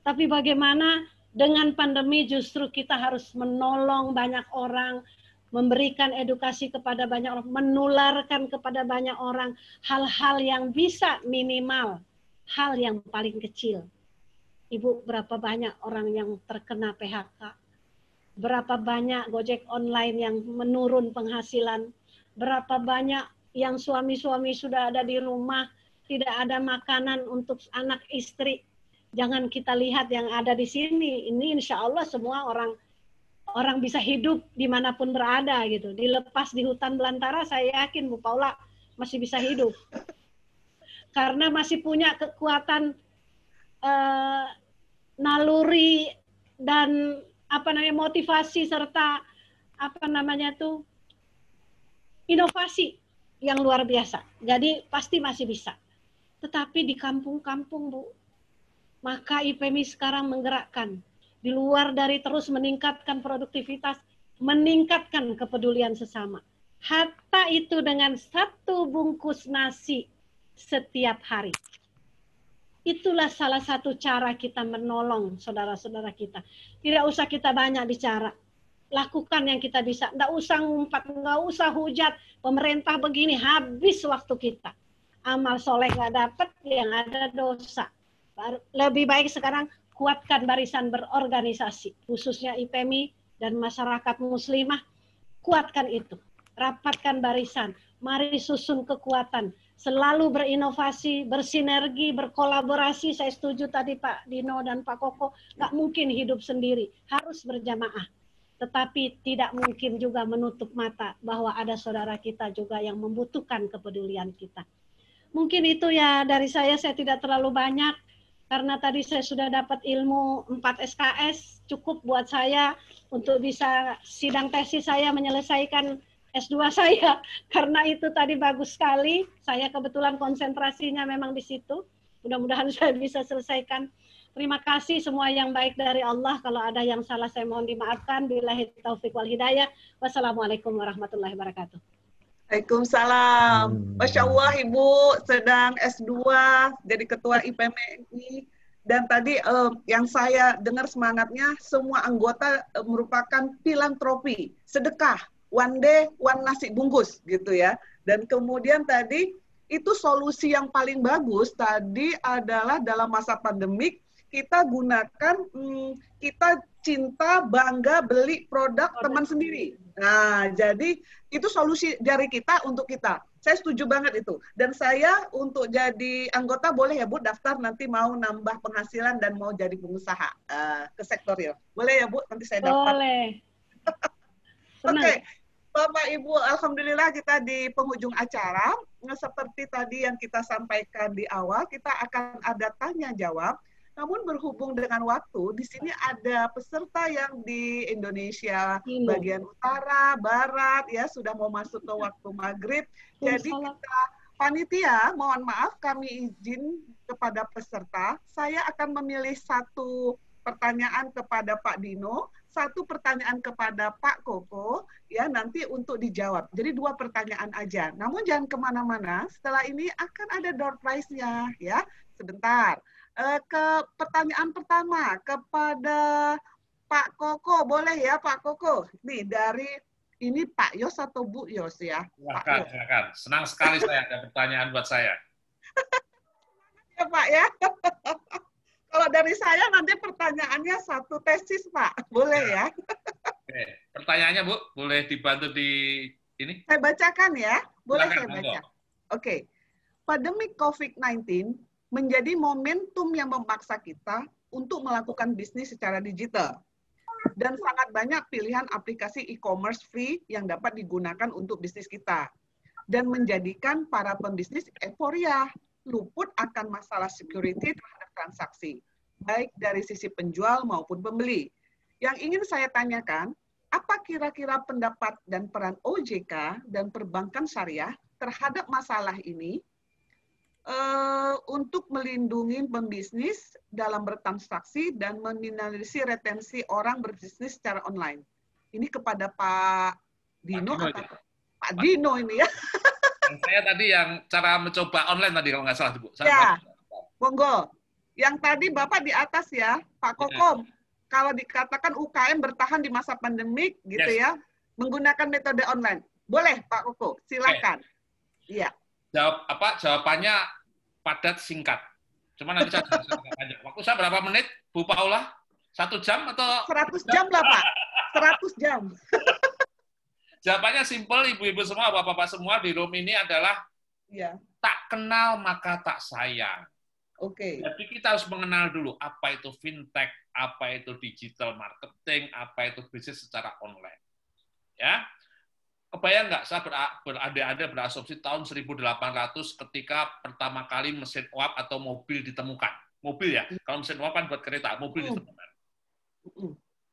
Tapi bagaimana dengan pandemi justru kita harus menolong banyak orang, memberikan edukasi kepada banyak orang, menularkan kepada banyak orang hal-hal yang bisa minimal, hal yang paling kecil. Ibu, berapa banyak orang yang terkena PHK? Berapa banyak Gojek online yang menurun penghasilan? Berapa banyak yang suami-suami sudah ada di rumah, tidak ada makanan untuk anak istri? Jangan kita lihat yang ada di sini. Ini insya Allah semua orang orang bisa hidup di mana pun berada gitu. Dilepas di hutan belantara, saya yakin Bu Paula masih bisa hidup. Karena masih punya kekuatan uh, naluri dan apa namanya motivasi serta apa namanya tuh inovasi yang luar biasa. Jadi pasti masih bisa. Tetapi di kampung-kampung, Bu, maka IPMI sekarang menggerakkan di luar dari terus meningkatkan produktivitas, meningkatkan kepedulian sesama. Hatta itu dengan satu bungkus nasi setiap hari. Itulah salah satu cara kita menolong saudara-saudara kita. Tidak usah kita banyak bicara. Lakukan yang kita bisa. Tidak usah ngumpat, nggak usah hujat. Pemerintah begini, habis waktu kita. Amal soleh nggak dapat, yang ada dosa. Lebih baik sekarang kuatkan barisan berorganisasi, khususnya IPMI dan masyarakat muslimah. Kuatkan itu. Rapatkan barisan. Mari susun kekuatan selalu berinovasi, bersinergi, berkolaborasi. Saya setuju tadi Pak Dino dan Pak Koko, nggak mungkin hidup sendiri, harus berjamaah. Tetapi tidak mungkin juga menutup mata bahwa ada saudara kita juga yang membutuhkan kepedulian kita. Mungkin itu ya dari saya, saya tidak terlalu banyak. Karena tadi saya sudah dapat ilmu 4 SKS, cukup buat saya untuk bisa sidang tesis saya menyelesaikan S2 saya karena itu tadi bagus sekali. Saya kebetulan konsentrasinya memang di situ. Mudah-mudahan saya bisa selesaikan. Terima kasih semua yang baik dari Allah. Kalau ada yang salah saya mohon dimaafkan. Billahi taufik wal hidayah. Wassalamualaikum warahmatullahi wabarakatuh. Waalaikumsalam. Masya Allah Ibu sedang S2 jadi ketua IPMI dan tadi uh, yang saya dengar semangatnya semua anggota uh, merupakan filantropi, sedekah one day one nasi bungkus gitu ya. Dan kemudian tadi itu solusi yang paling bagus tadi adalah dalam masa pandemik kita gunakan hmm, kita cinta bangga beli produk teman sendiri. Nah, jadi itu solusi dari kita untuk kita. Saya setuju banget itu. Dan saya untuk jadi anggota boleh ya Bu daftar nanti mau nambah penghasilan dan mau jadi pengusaha uh, ke sektor ya. Boleh ya Bu nanti saya daftar. Boleh. Oke. Okay. Bapak Ibu, Alhamdulillah kita di penghujung acara. Nah, seperti tadi yang kita sampaikan di awal, kita akan ada tanya jawab. Namun berhubung dengan waktu, di sini ada peserta yang di Indonesia bagian utara, barat, ya sudah mau masuk ke waktu maghrib. Jadi kita panitia, mohon maaf kami izin kepada peserta, saya akan memilih satu pertanyaan kepada Pak Dino, satu pertanyaan kepada Pak Koko, ya nanti untuk dijawab. Jadi dua pertanyaan aja. Namun jangan ke mana-mana. Setelah ini akan ada door prize-nya, ya. Sebentar. Uh, ke pertanyaan pertama kepada Pak Koko, boleh ya Pak Koko? Nih dari ini Pak Yos atau Bu Yos ya? Silakan, silakan. Senang sekali saya ada pertanyaan buat saya. ya Pak ya. Kalau dari saya nanti pertanyaannya satu tesis, Pak. Boleh ya? Oke. Pertanyaannya, Bu, boleh dibantu di ini? Saya bacakan ya. Boleh Silakan, saya baca. Oke. Pandemi COVID-19 menjadi momentum yang memaksa kita untuk melakukan bisnis secara digital. Dan sangat banyak pilihan aplikasi e-commerce free yang dapat digunakan untuk bisnis kita. Dan menjadikan para pembisnis euforia, luput akan masalah security terhadap transaksi, baik dari sisi penjual maupun pembeli. Yang ingin saya tanyakan, apa kira-kira pendapat dan peran OJK dan perbankan syariah terhadap masalah ini uh, untuk melindungi pembisnis dalam bertransaksi dan meminimalisir retensi orang berbisnis secara online. Ini kepada Pak Dino Dino atau. Pak Dino ini ya. Saya tadi yang cara mencoba online tadi kalau nggak salah, Bu. Saya Ya, monggo. Yang tadi Bapak di atas ya, Pak Iya. Kokom. Kalau dikatakan UKM bertahan di masa pandemik gitu Yes. ya, menggunakan metode online. Boleh Pak Koko, silakan. Iya. jawab apa jawabannya padat singkat. Cuma nanti saya panjang. Waktu saya berapa menit, Bu Paula? Satu jam atau 100 jam lah Pak. 100 jam. jawabannya simpel, ibu-ibu semua, bapak-bapak semua di room ini adalah Iya. tak kenal maka tak sayang. Oke. Jadi kita harus mengenal dulu apa itu fintech, apa itu digital marketing, apa itu bisnis secara online. Ya, kebayang nggak saya ber- berada-ada berasumsi tahun 1800 ketika pertama kali mesin uap atau mobil ditemukan. Mobil ya, kalau mesin uap kan buat kereta, mobil Hmm. ditemukan.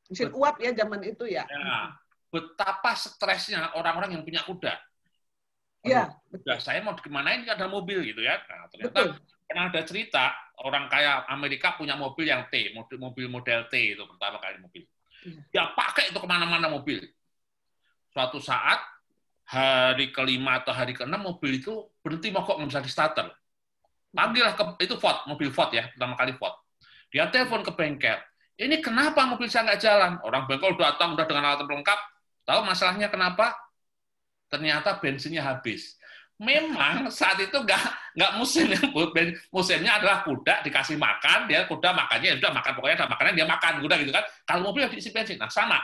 Mesin uap ya zaman itu ya. Ya, betapa stresnya orang-orang yang punya kuda. Iya, Udah saya mau gimana ini ada mobil gitu ya. Nah, ternyata pernah ada cerita orang kaya Amerika punya mobil yang T, mobil mobil model T itu pertama kali mobil. Dia pakai itu ke mana-mana mobil. Suatu saat hari kelima atau hari keenam mobil itu berhenti mogok nggak bisa di starter. Panggillah ke itu Ford, mobil Ford ya, pertama kali Ford. Dia telepon ke bengkel. Ini kenapa mobil saya nggak jalan? Orang bengkel datang udah dengan alat lengkap. Tahu masalahnya kenapa? Ternyata bensinnya habis. Memang saat itu nggak nggak musim musimnya adalah kuda dikasih makan dia kuda makannya ya sudah makan pokoknya ada makanan dia makan kuda gitu kan. Kalau mobil diisi bensin. Nah sama.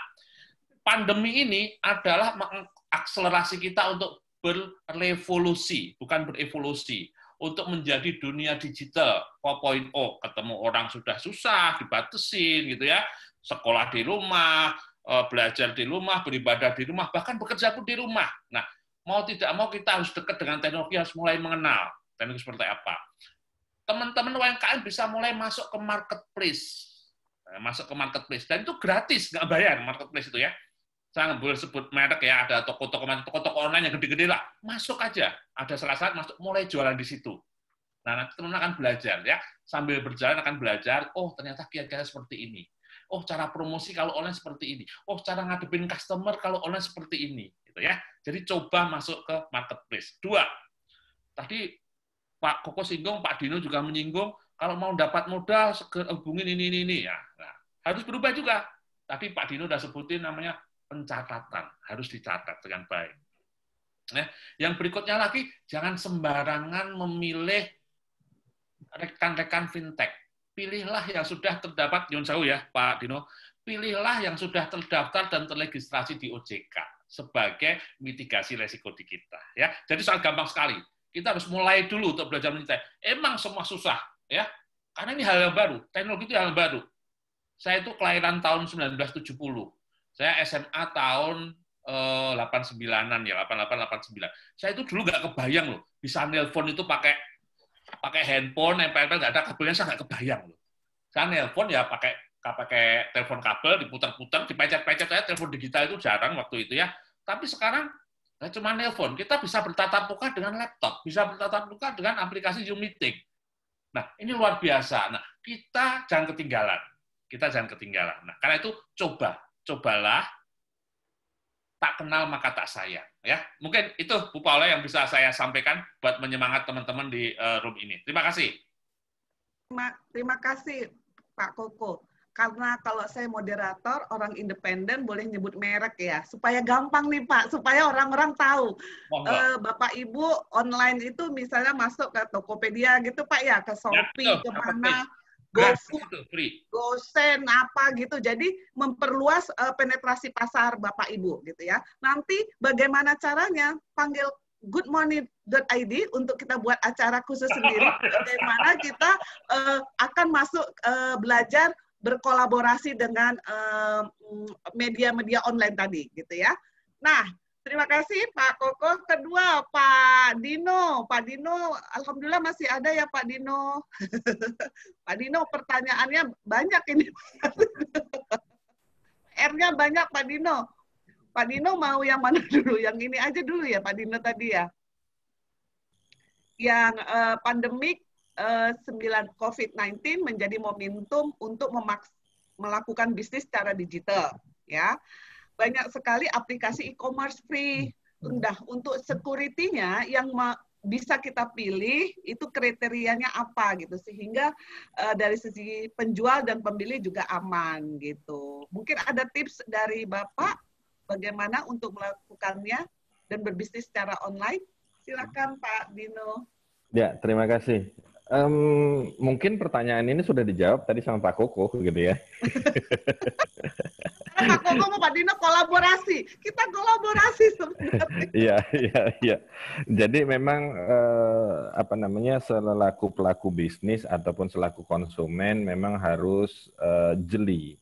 Pandemi ini adalah mengakselerasi kita untuk berevolusi bukan berevolusi untuk menjadi dunia digital. 4.0 ketemu orang sudah susah dibatasin gitu ya. Sekolah di rumah belajar di rumah beribadah di rumah bahkan bekerja pun di rumah. Nah mau tidak mau kita harus dekat dengan teknologi harus mulai mengenal teknologi seperti apa. Teman-teman UMKM bisa mulai masuk ke marketplace. Nah, masuk ke marketplace. Dan itu gratis nggak bayar marketplace itu ya. Saya nggak boleh sebut merek ya ada toko-toko toko-toko online yang gede-gede lah. Masuk aja. Ada salah saat masuk mulai jualan di situ. Nah nanti teman akan belajar ya. Sambil berjalan akan belajar oh ternyata kiat-kiat seperti ini oh cara promosi kalau online seperti ini. Oh cara ngadepin customer kalau online seperti ini gitu ya. Jadi coba masuk ke marketplace. Dua tadi Pak Koko singgung Pak Dino juga menyinggung kalau mau dapat modal segera hubungin ini ini ini ya. Nah, harus berubah juga. Tadi Pak Dino udah sebutin namanya pencatatan. Harus dicatat dengan baik. Nah, yang berikutnya lagi jangan sembarangan memilih rekan-rekan fintech. Pilihlah yang sudah terdapat Yon Sewu ya Pak Dino. Pilihlah yang sudah terdaftar dan terregistrasi di OJK sebagai mitigasi resiko di kita ya. Jadi soal gampang sekali. Kita harus mulai dulu untuk belajar fintech. Emang semua susah ya. Karena ini hal yang baru. Teknologi itu hal yang baru. Saya itu kelahiran tahun 1970 saya SMA tahun eh, 89-an ya, 88 89. Saya itu dulu nggak kebayang loh, bisa nelpon itu pakai pakai handphone, nempel-nempel nggak ada kabelnya, saya nggak kebayang loh. Saya nelpon ya pakai pakai telepon kabel, diputar-putar, dipecet-pecet saya telepon digital itu jarang waktu itu ya. Tapi sekarang saya cuma nelpon, kita bisa bertatap muka dengan laptop, bisa bertatap muka dengan aplikasi Zoom Meeting. Nah, ini luar biasa. Nah, kita jangan ketinggalan. Kita jangan ketinggalan. Nah, karena itu coba cobalah tak kenal maka tak sayang ya mungkin itu Bu Paula yang bisa saya sampaikan buat menyemangat teman-teman di uh, room ini. Terima kasih. Terima, terima kasih Pak Koko. Karena kalau saya moderator orang independen boleh nyebut merek ya. Supaya gampang nih Pak. Supaya orang-orang tahu. Uh, Bapak Ibu online itu misalnya masuk ke Tokopedia gitu Pak ya. Ke Shopee ya, ke mana GoFood, GoSend, apa gitu. Jadi memperluas uh, penetrasi pasar Bapak Ibu gitu ya. Nanti bagaimana caranya? Panggil goodmoney.id untuk kita buat acara khusus sendiri bagaimana kita uh, akan masuk uh, belajar berkolaborasi dengan media-media uh, online tadi gitu ya. Nah, terima kasih Pak Koko. Kedua Pak Dino. Pak Dino, alhamdulillah masih ada ya Pak Dino. Pak Dino pertanyaannya banyak ini. R-nya banyak Pak Dino. Pak Dino mau yang mana dulu? Yang ini aja dulu ya Pak Dino tadi ya. Yang uh, pandemik uh, 9 COVID-19 menjadi momentum untuk memaks melakukan bisnis secara digital ya. Banyak sekali aplikasi e-commerce free. Udah untuk security-nya yang bisa kita pilih itu kriterianya apa gitu sehingga uh, dari sisi penjual dan pembeli juga aman gitu. Mungkin ada tips dari Bapak bagaimana untuk melakukannya dan berbisnis secara online? Silakan Pak Dino. Ya, terima kasih. Um, mungkin pertanyaan ini sudah dijawab tadi sama Pak Koko gitu ya. Pak Koko sama Pak Dino kolaborasi. Kita kolaborasi sebenarnya. Iya, iya, iya. Jadi memang eh, apa namanya selaku pelaku bisnis ataupun selaku konsumen memang harus eh, jeli,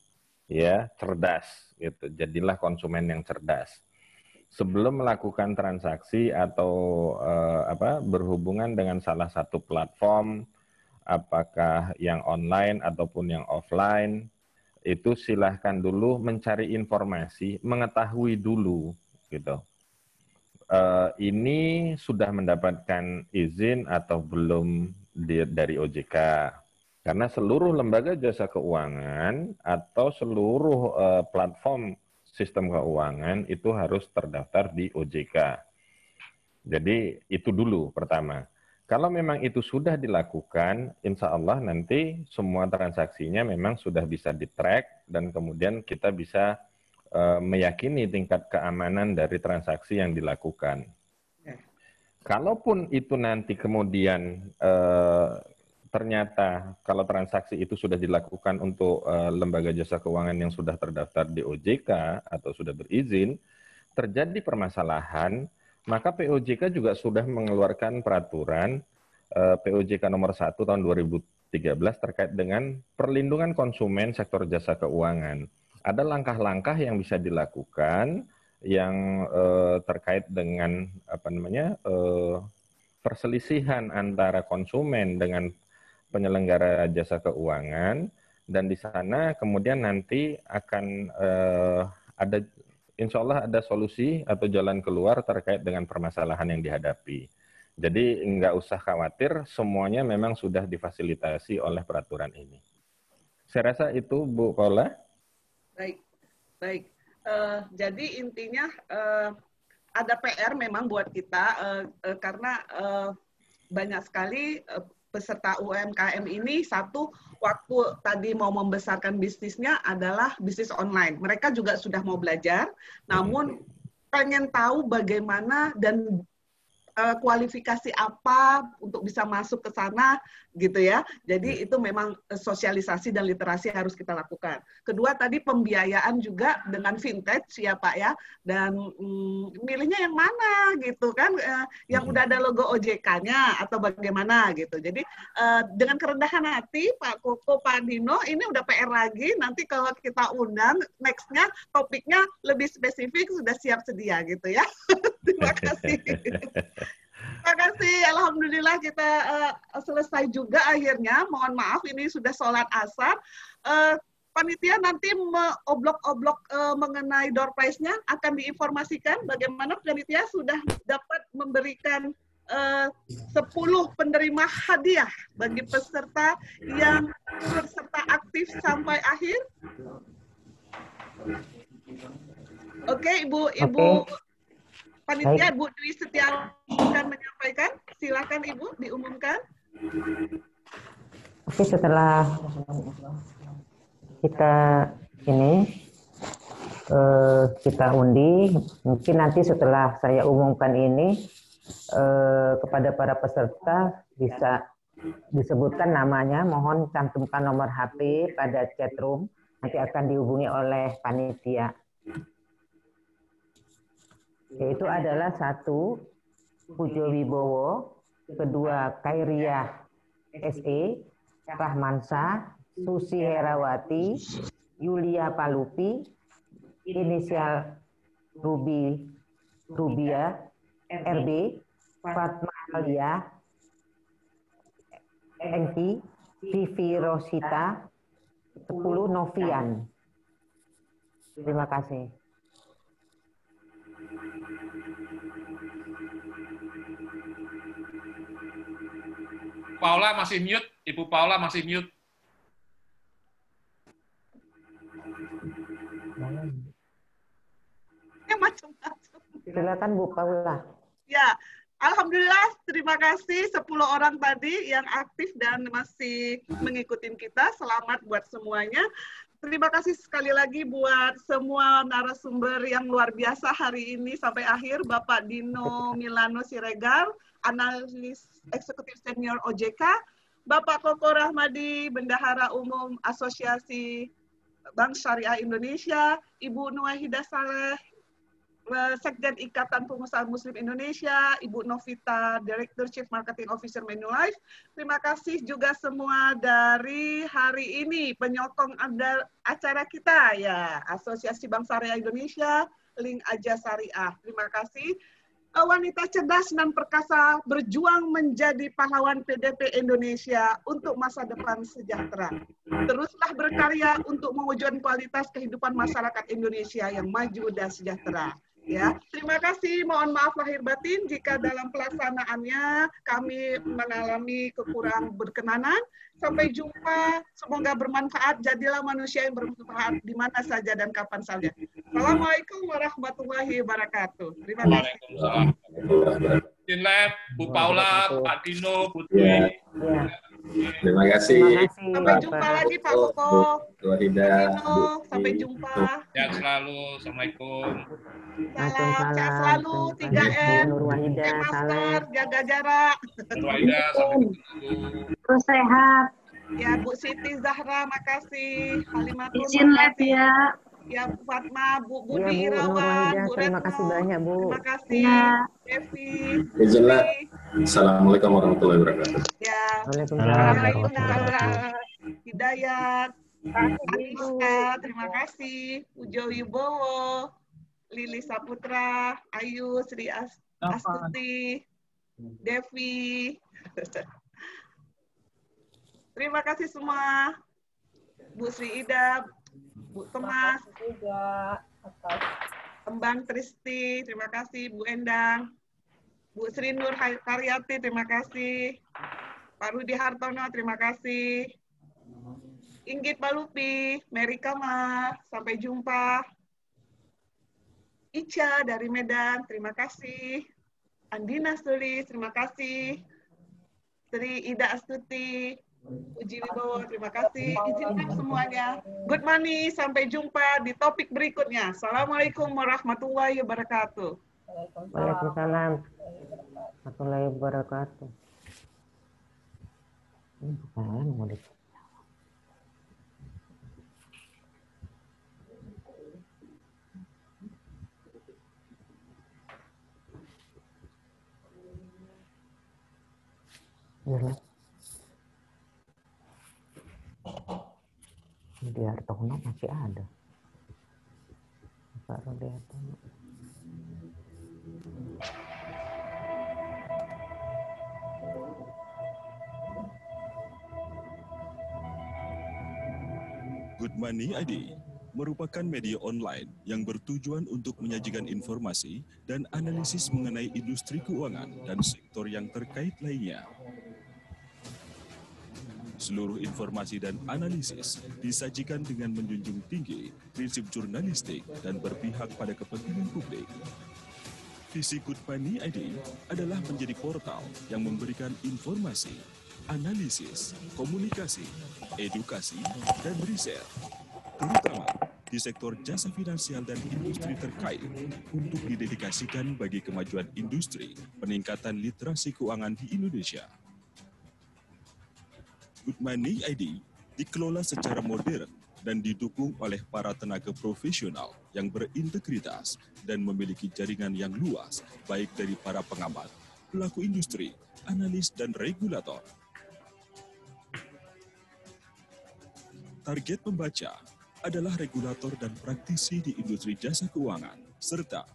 ya, cerdas gitu. Jadilah konsumen yang cerdas. Sebelum melakukan transaksi atau uh, apa berhubungan dengan salah satu platform, apakah yang online ataupun yang offline, itu silahkan dulu mencari informasi, mengetahui dulu gitu. Uh, ini sudah mendapatkan izin atau belum di, dari OJK karena seluruh lembaga jasa keuangan atau seluruh uh, platform sistem keuangan itu harus terdaftar di OJK. Jadi itu dulu pertama. Kalau memang itu sudah dilakukan, insya Allah nanti semua transaksinya memang sudah bisa di-track dan kemudian kita bisa uh, meyakini tingkat keamanan dari transaksi yang dilakukan. Ya. Kalaupun itu nanti kemudian uh, ternyata kalau transaksi itu sudah dilakukan untuk uh, lembaga jasa keuangan yang sudah terdaftar di OJK atau sudah berizin, terjadi permasalahan, maka POJK juga sudah mengeluarkan peraturan uh, POJK nomor 1 tahun 2013 terkait dengan perlindungan konsumen sektor jasa keuangan. Ada langkah-langkah yang bisa dilakukan yang uh, terkait dengan apa namanya uh, perselisihan antara konsumen dengan penyelenggara jasa keuangan dan di sana kemudian nanti akan uh, ada insya Allah ada solusi atau jalan keluar terkait dengan permasalahan yang dihadapi. Jadi nggak usah khawatir, semuanya memang sudah difasilitasi oleh peraturan ini. Saya rasa itu Bu Paula. Baik, baik. Uh, jadi intinya uh, ada PR memang buat kita uh, uh, karena uh, banyak sekali peserta UMKM ini satu waktu tadi mau membesarkan bisnisnya adalah bisnis online. Mereka juga sudah mau belajar, namun pengen tahu bagaimana dan uh, kualifikasi apa untuk bisa masuk ke sana gitu ya. Jadi itu memang eh, sosialisasi dan literasi harus kita lakukan. Kedua tadi pembiayaan juga dengan vintage ya Pak ya. Dan mm, milihnya yang mana gitu kan uh, yang udah ada logo OJK-nya atau bagaimana gitu. Jadi uh, dengan kerendahan hati Pak Koko, Pak Dino ini udah PR lagi nanti kalau kita undang nextnya topiknya lebih spesifik sudah siap sedia gitu ya. Terima kasih. Terima kasih. Alhamdulillah kita uh, selesai juga akhirnya. Mohon maaf ini sudah sholat asar. Uh, panitia nanti oblok-oblok uh, mengenai door prize-nya akan diinformasikan bagaimana panitia sudah dapat memberikan uh, 10 penerima hadiah bagi peserta yang peserta aktif sampai akhir. Oke, okay, Ibu Ibu okay. Panitia Bu Dwi Setia akan menyampaikan. Silakan Ibu diumumkan. Oke, setelah kita ini eh, kita undi, mungkin nanti setelah saya umumkan ini eh, kepada para peserta bisa disebutkan namanya, mohon cantumkan nomor HP pada chat room, nanti akan dihubungi oleh panitia yaitu adalah satu Pujo Wibowo, kedua Kairiah SE, Rahmansa, Susi Herawati, Yulia Palupi, inisial Ruby Rubia, RB, Fatma Alia, Enki, Vivi Rosita, 10 Novian. Terima kasih. Paula masih mute, Ibu Paula masih mute. Ya, macam-macam. Silakan Bu Paula. Ya, Alhamdulillah, terima kasih 10 orang tadi yang aktif dan masih mengikuti kita. Selamat buat semuanya. Terima kasih sekali lagi buat semua narasumber yang luar biasa hari ini sampai akhir. Bapak Dino Milano Siregar, analis eksekutif senior OJK, Bapak Koko Rahmadi, Bendahara Umum Asosiasi Bank Syariah Indonesia, Ibu Nuwahida Saleh, Sekjen Ikatan Pengusaha Muslim Indonesia, Ibu Novita, Director Chief Marketing Officer Manulife. Terima kasih juga semua dari hari ini penyokong acara kita ya, Asosiasi Bank Syariah Indonesia, Link Aja Syariah. Terima kasih. Wanita cerdas dan perkasa berjuang menjadi pahlawan PDP Indonesia untuk masa depan sejahtera. Teruslah berkarya untuk mewujudkan kualitas kehidupan masyarakat Indonesia yang maju dan sejahtera. Ya, terima kasih. Mohon maaf lahir batin jika dalam pelaksanaannya kami mengalami kekurangan berkenanan. Sampai jumpa. Semoga bermanfaat. Jadilah manusia yang bermanfaat di mana saja dan kapan saja. Assalamualaikum warahmatullahi wabarakatuh. Terima kasih. Bu Paula, Pak Dino, Bu Dwi. Ya. Terima kasih. Sampai jumpa lagi Pak Koko. Bu. Dino, sampai jumpa. Sehat selalu. Assalamualaikum. Salam, sehat selalu. 3M, pakai masker, jaga jarak. Wahida, sampai ketemu. Terus sehat. Ya, Bu Siti Zahra, makasih. Halimatul, Izin live ya. Ya, Bu Fatma, Bu Ya, Budi Bu Irawan, Bu terima Retno. kasih banyak, Bu. Terima kasih. Ya. Devi. Izinlah. Assalamualaikum warahmatullahi wabarakatuh. Ya. Waalaikumsalam. Waalaikumsalam. Hidayat. Terima kasih. Ujo Wibowo, Lili Saputra, Ayu, Sri As- Astuti, Devi. Terima kasih semua. Bu Sri Ida, Bu Temas, juga atas Kembang Tristi, terima kasih Bu Endang, Bu Sri Nur Karyati, terima kasih. Pak Rudi Hartono, terima kasih. Inggit Balupi, Mary Kama, sampai jumpa. Ica dari Medan, terima kasih. Andina Sulis, terima kasih. Sri Ida Astuti, Uji Wibowo, terima kasih. Izinkan semuanya. Good money, sampai jumpa di topik berikutnya. Assalamualaikum warahmatullahi wabarakatuh. Waalaikumsalam. Warahmatullahi wabarakatuh. Ini bukan di Di Hartono masih ada. Pak Rudi Hartono. Good Money ID merupakan media online yang bertujuan untuk menyajikan informasi dan analisis mengenai industri keuangan dan sektor yang terkait lainnya. Seluruh informasi dan analisis disajikan dengan menjunjung tinggi prinsip jurnalistik dan berpihak pada kepentingan publik. Visi Good Money ID adalah menjadi portal yang memberikan informasi, analisis, komunikasi, edukasi, dan riset, terutama di sektor jasa finansial dan industri terkait untuk didedikasikan bagi kemajuan industri, peningkatan literasi keuangan di Indonesia. Good Money ID dikelola secara modern dan didukung oleh para tenaga profesional yang berintegritas dan memiliki jaringan yang luas baik dari para pengamat, pelaku industri, analis, dan regulator. Target pembaca adalah regulator dan praktisi di industri jasa keuangan, serta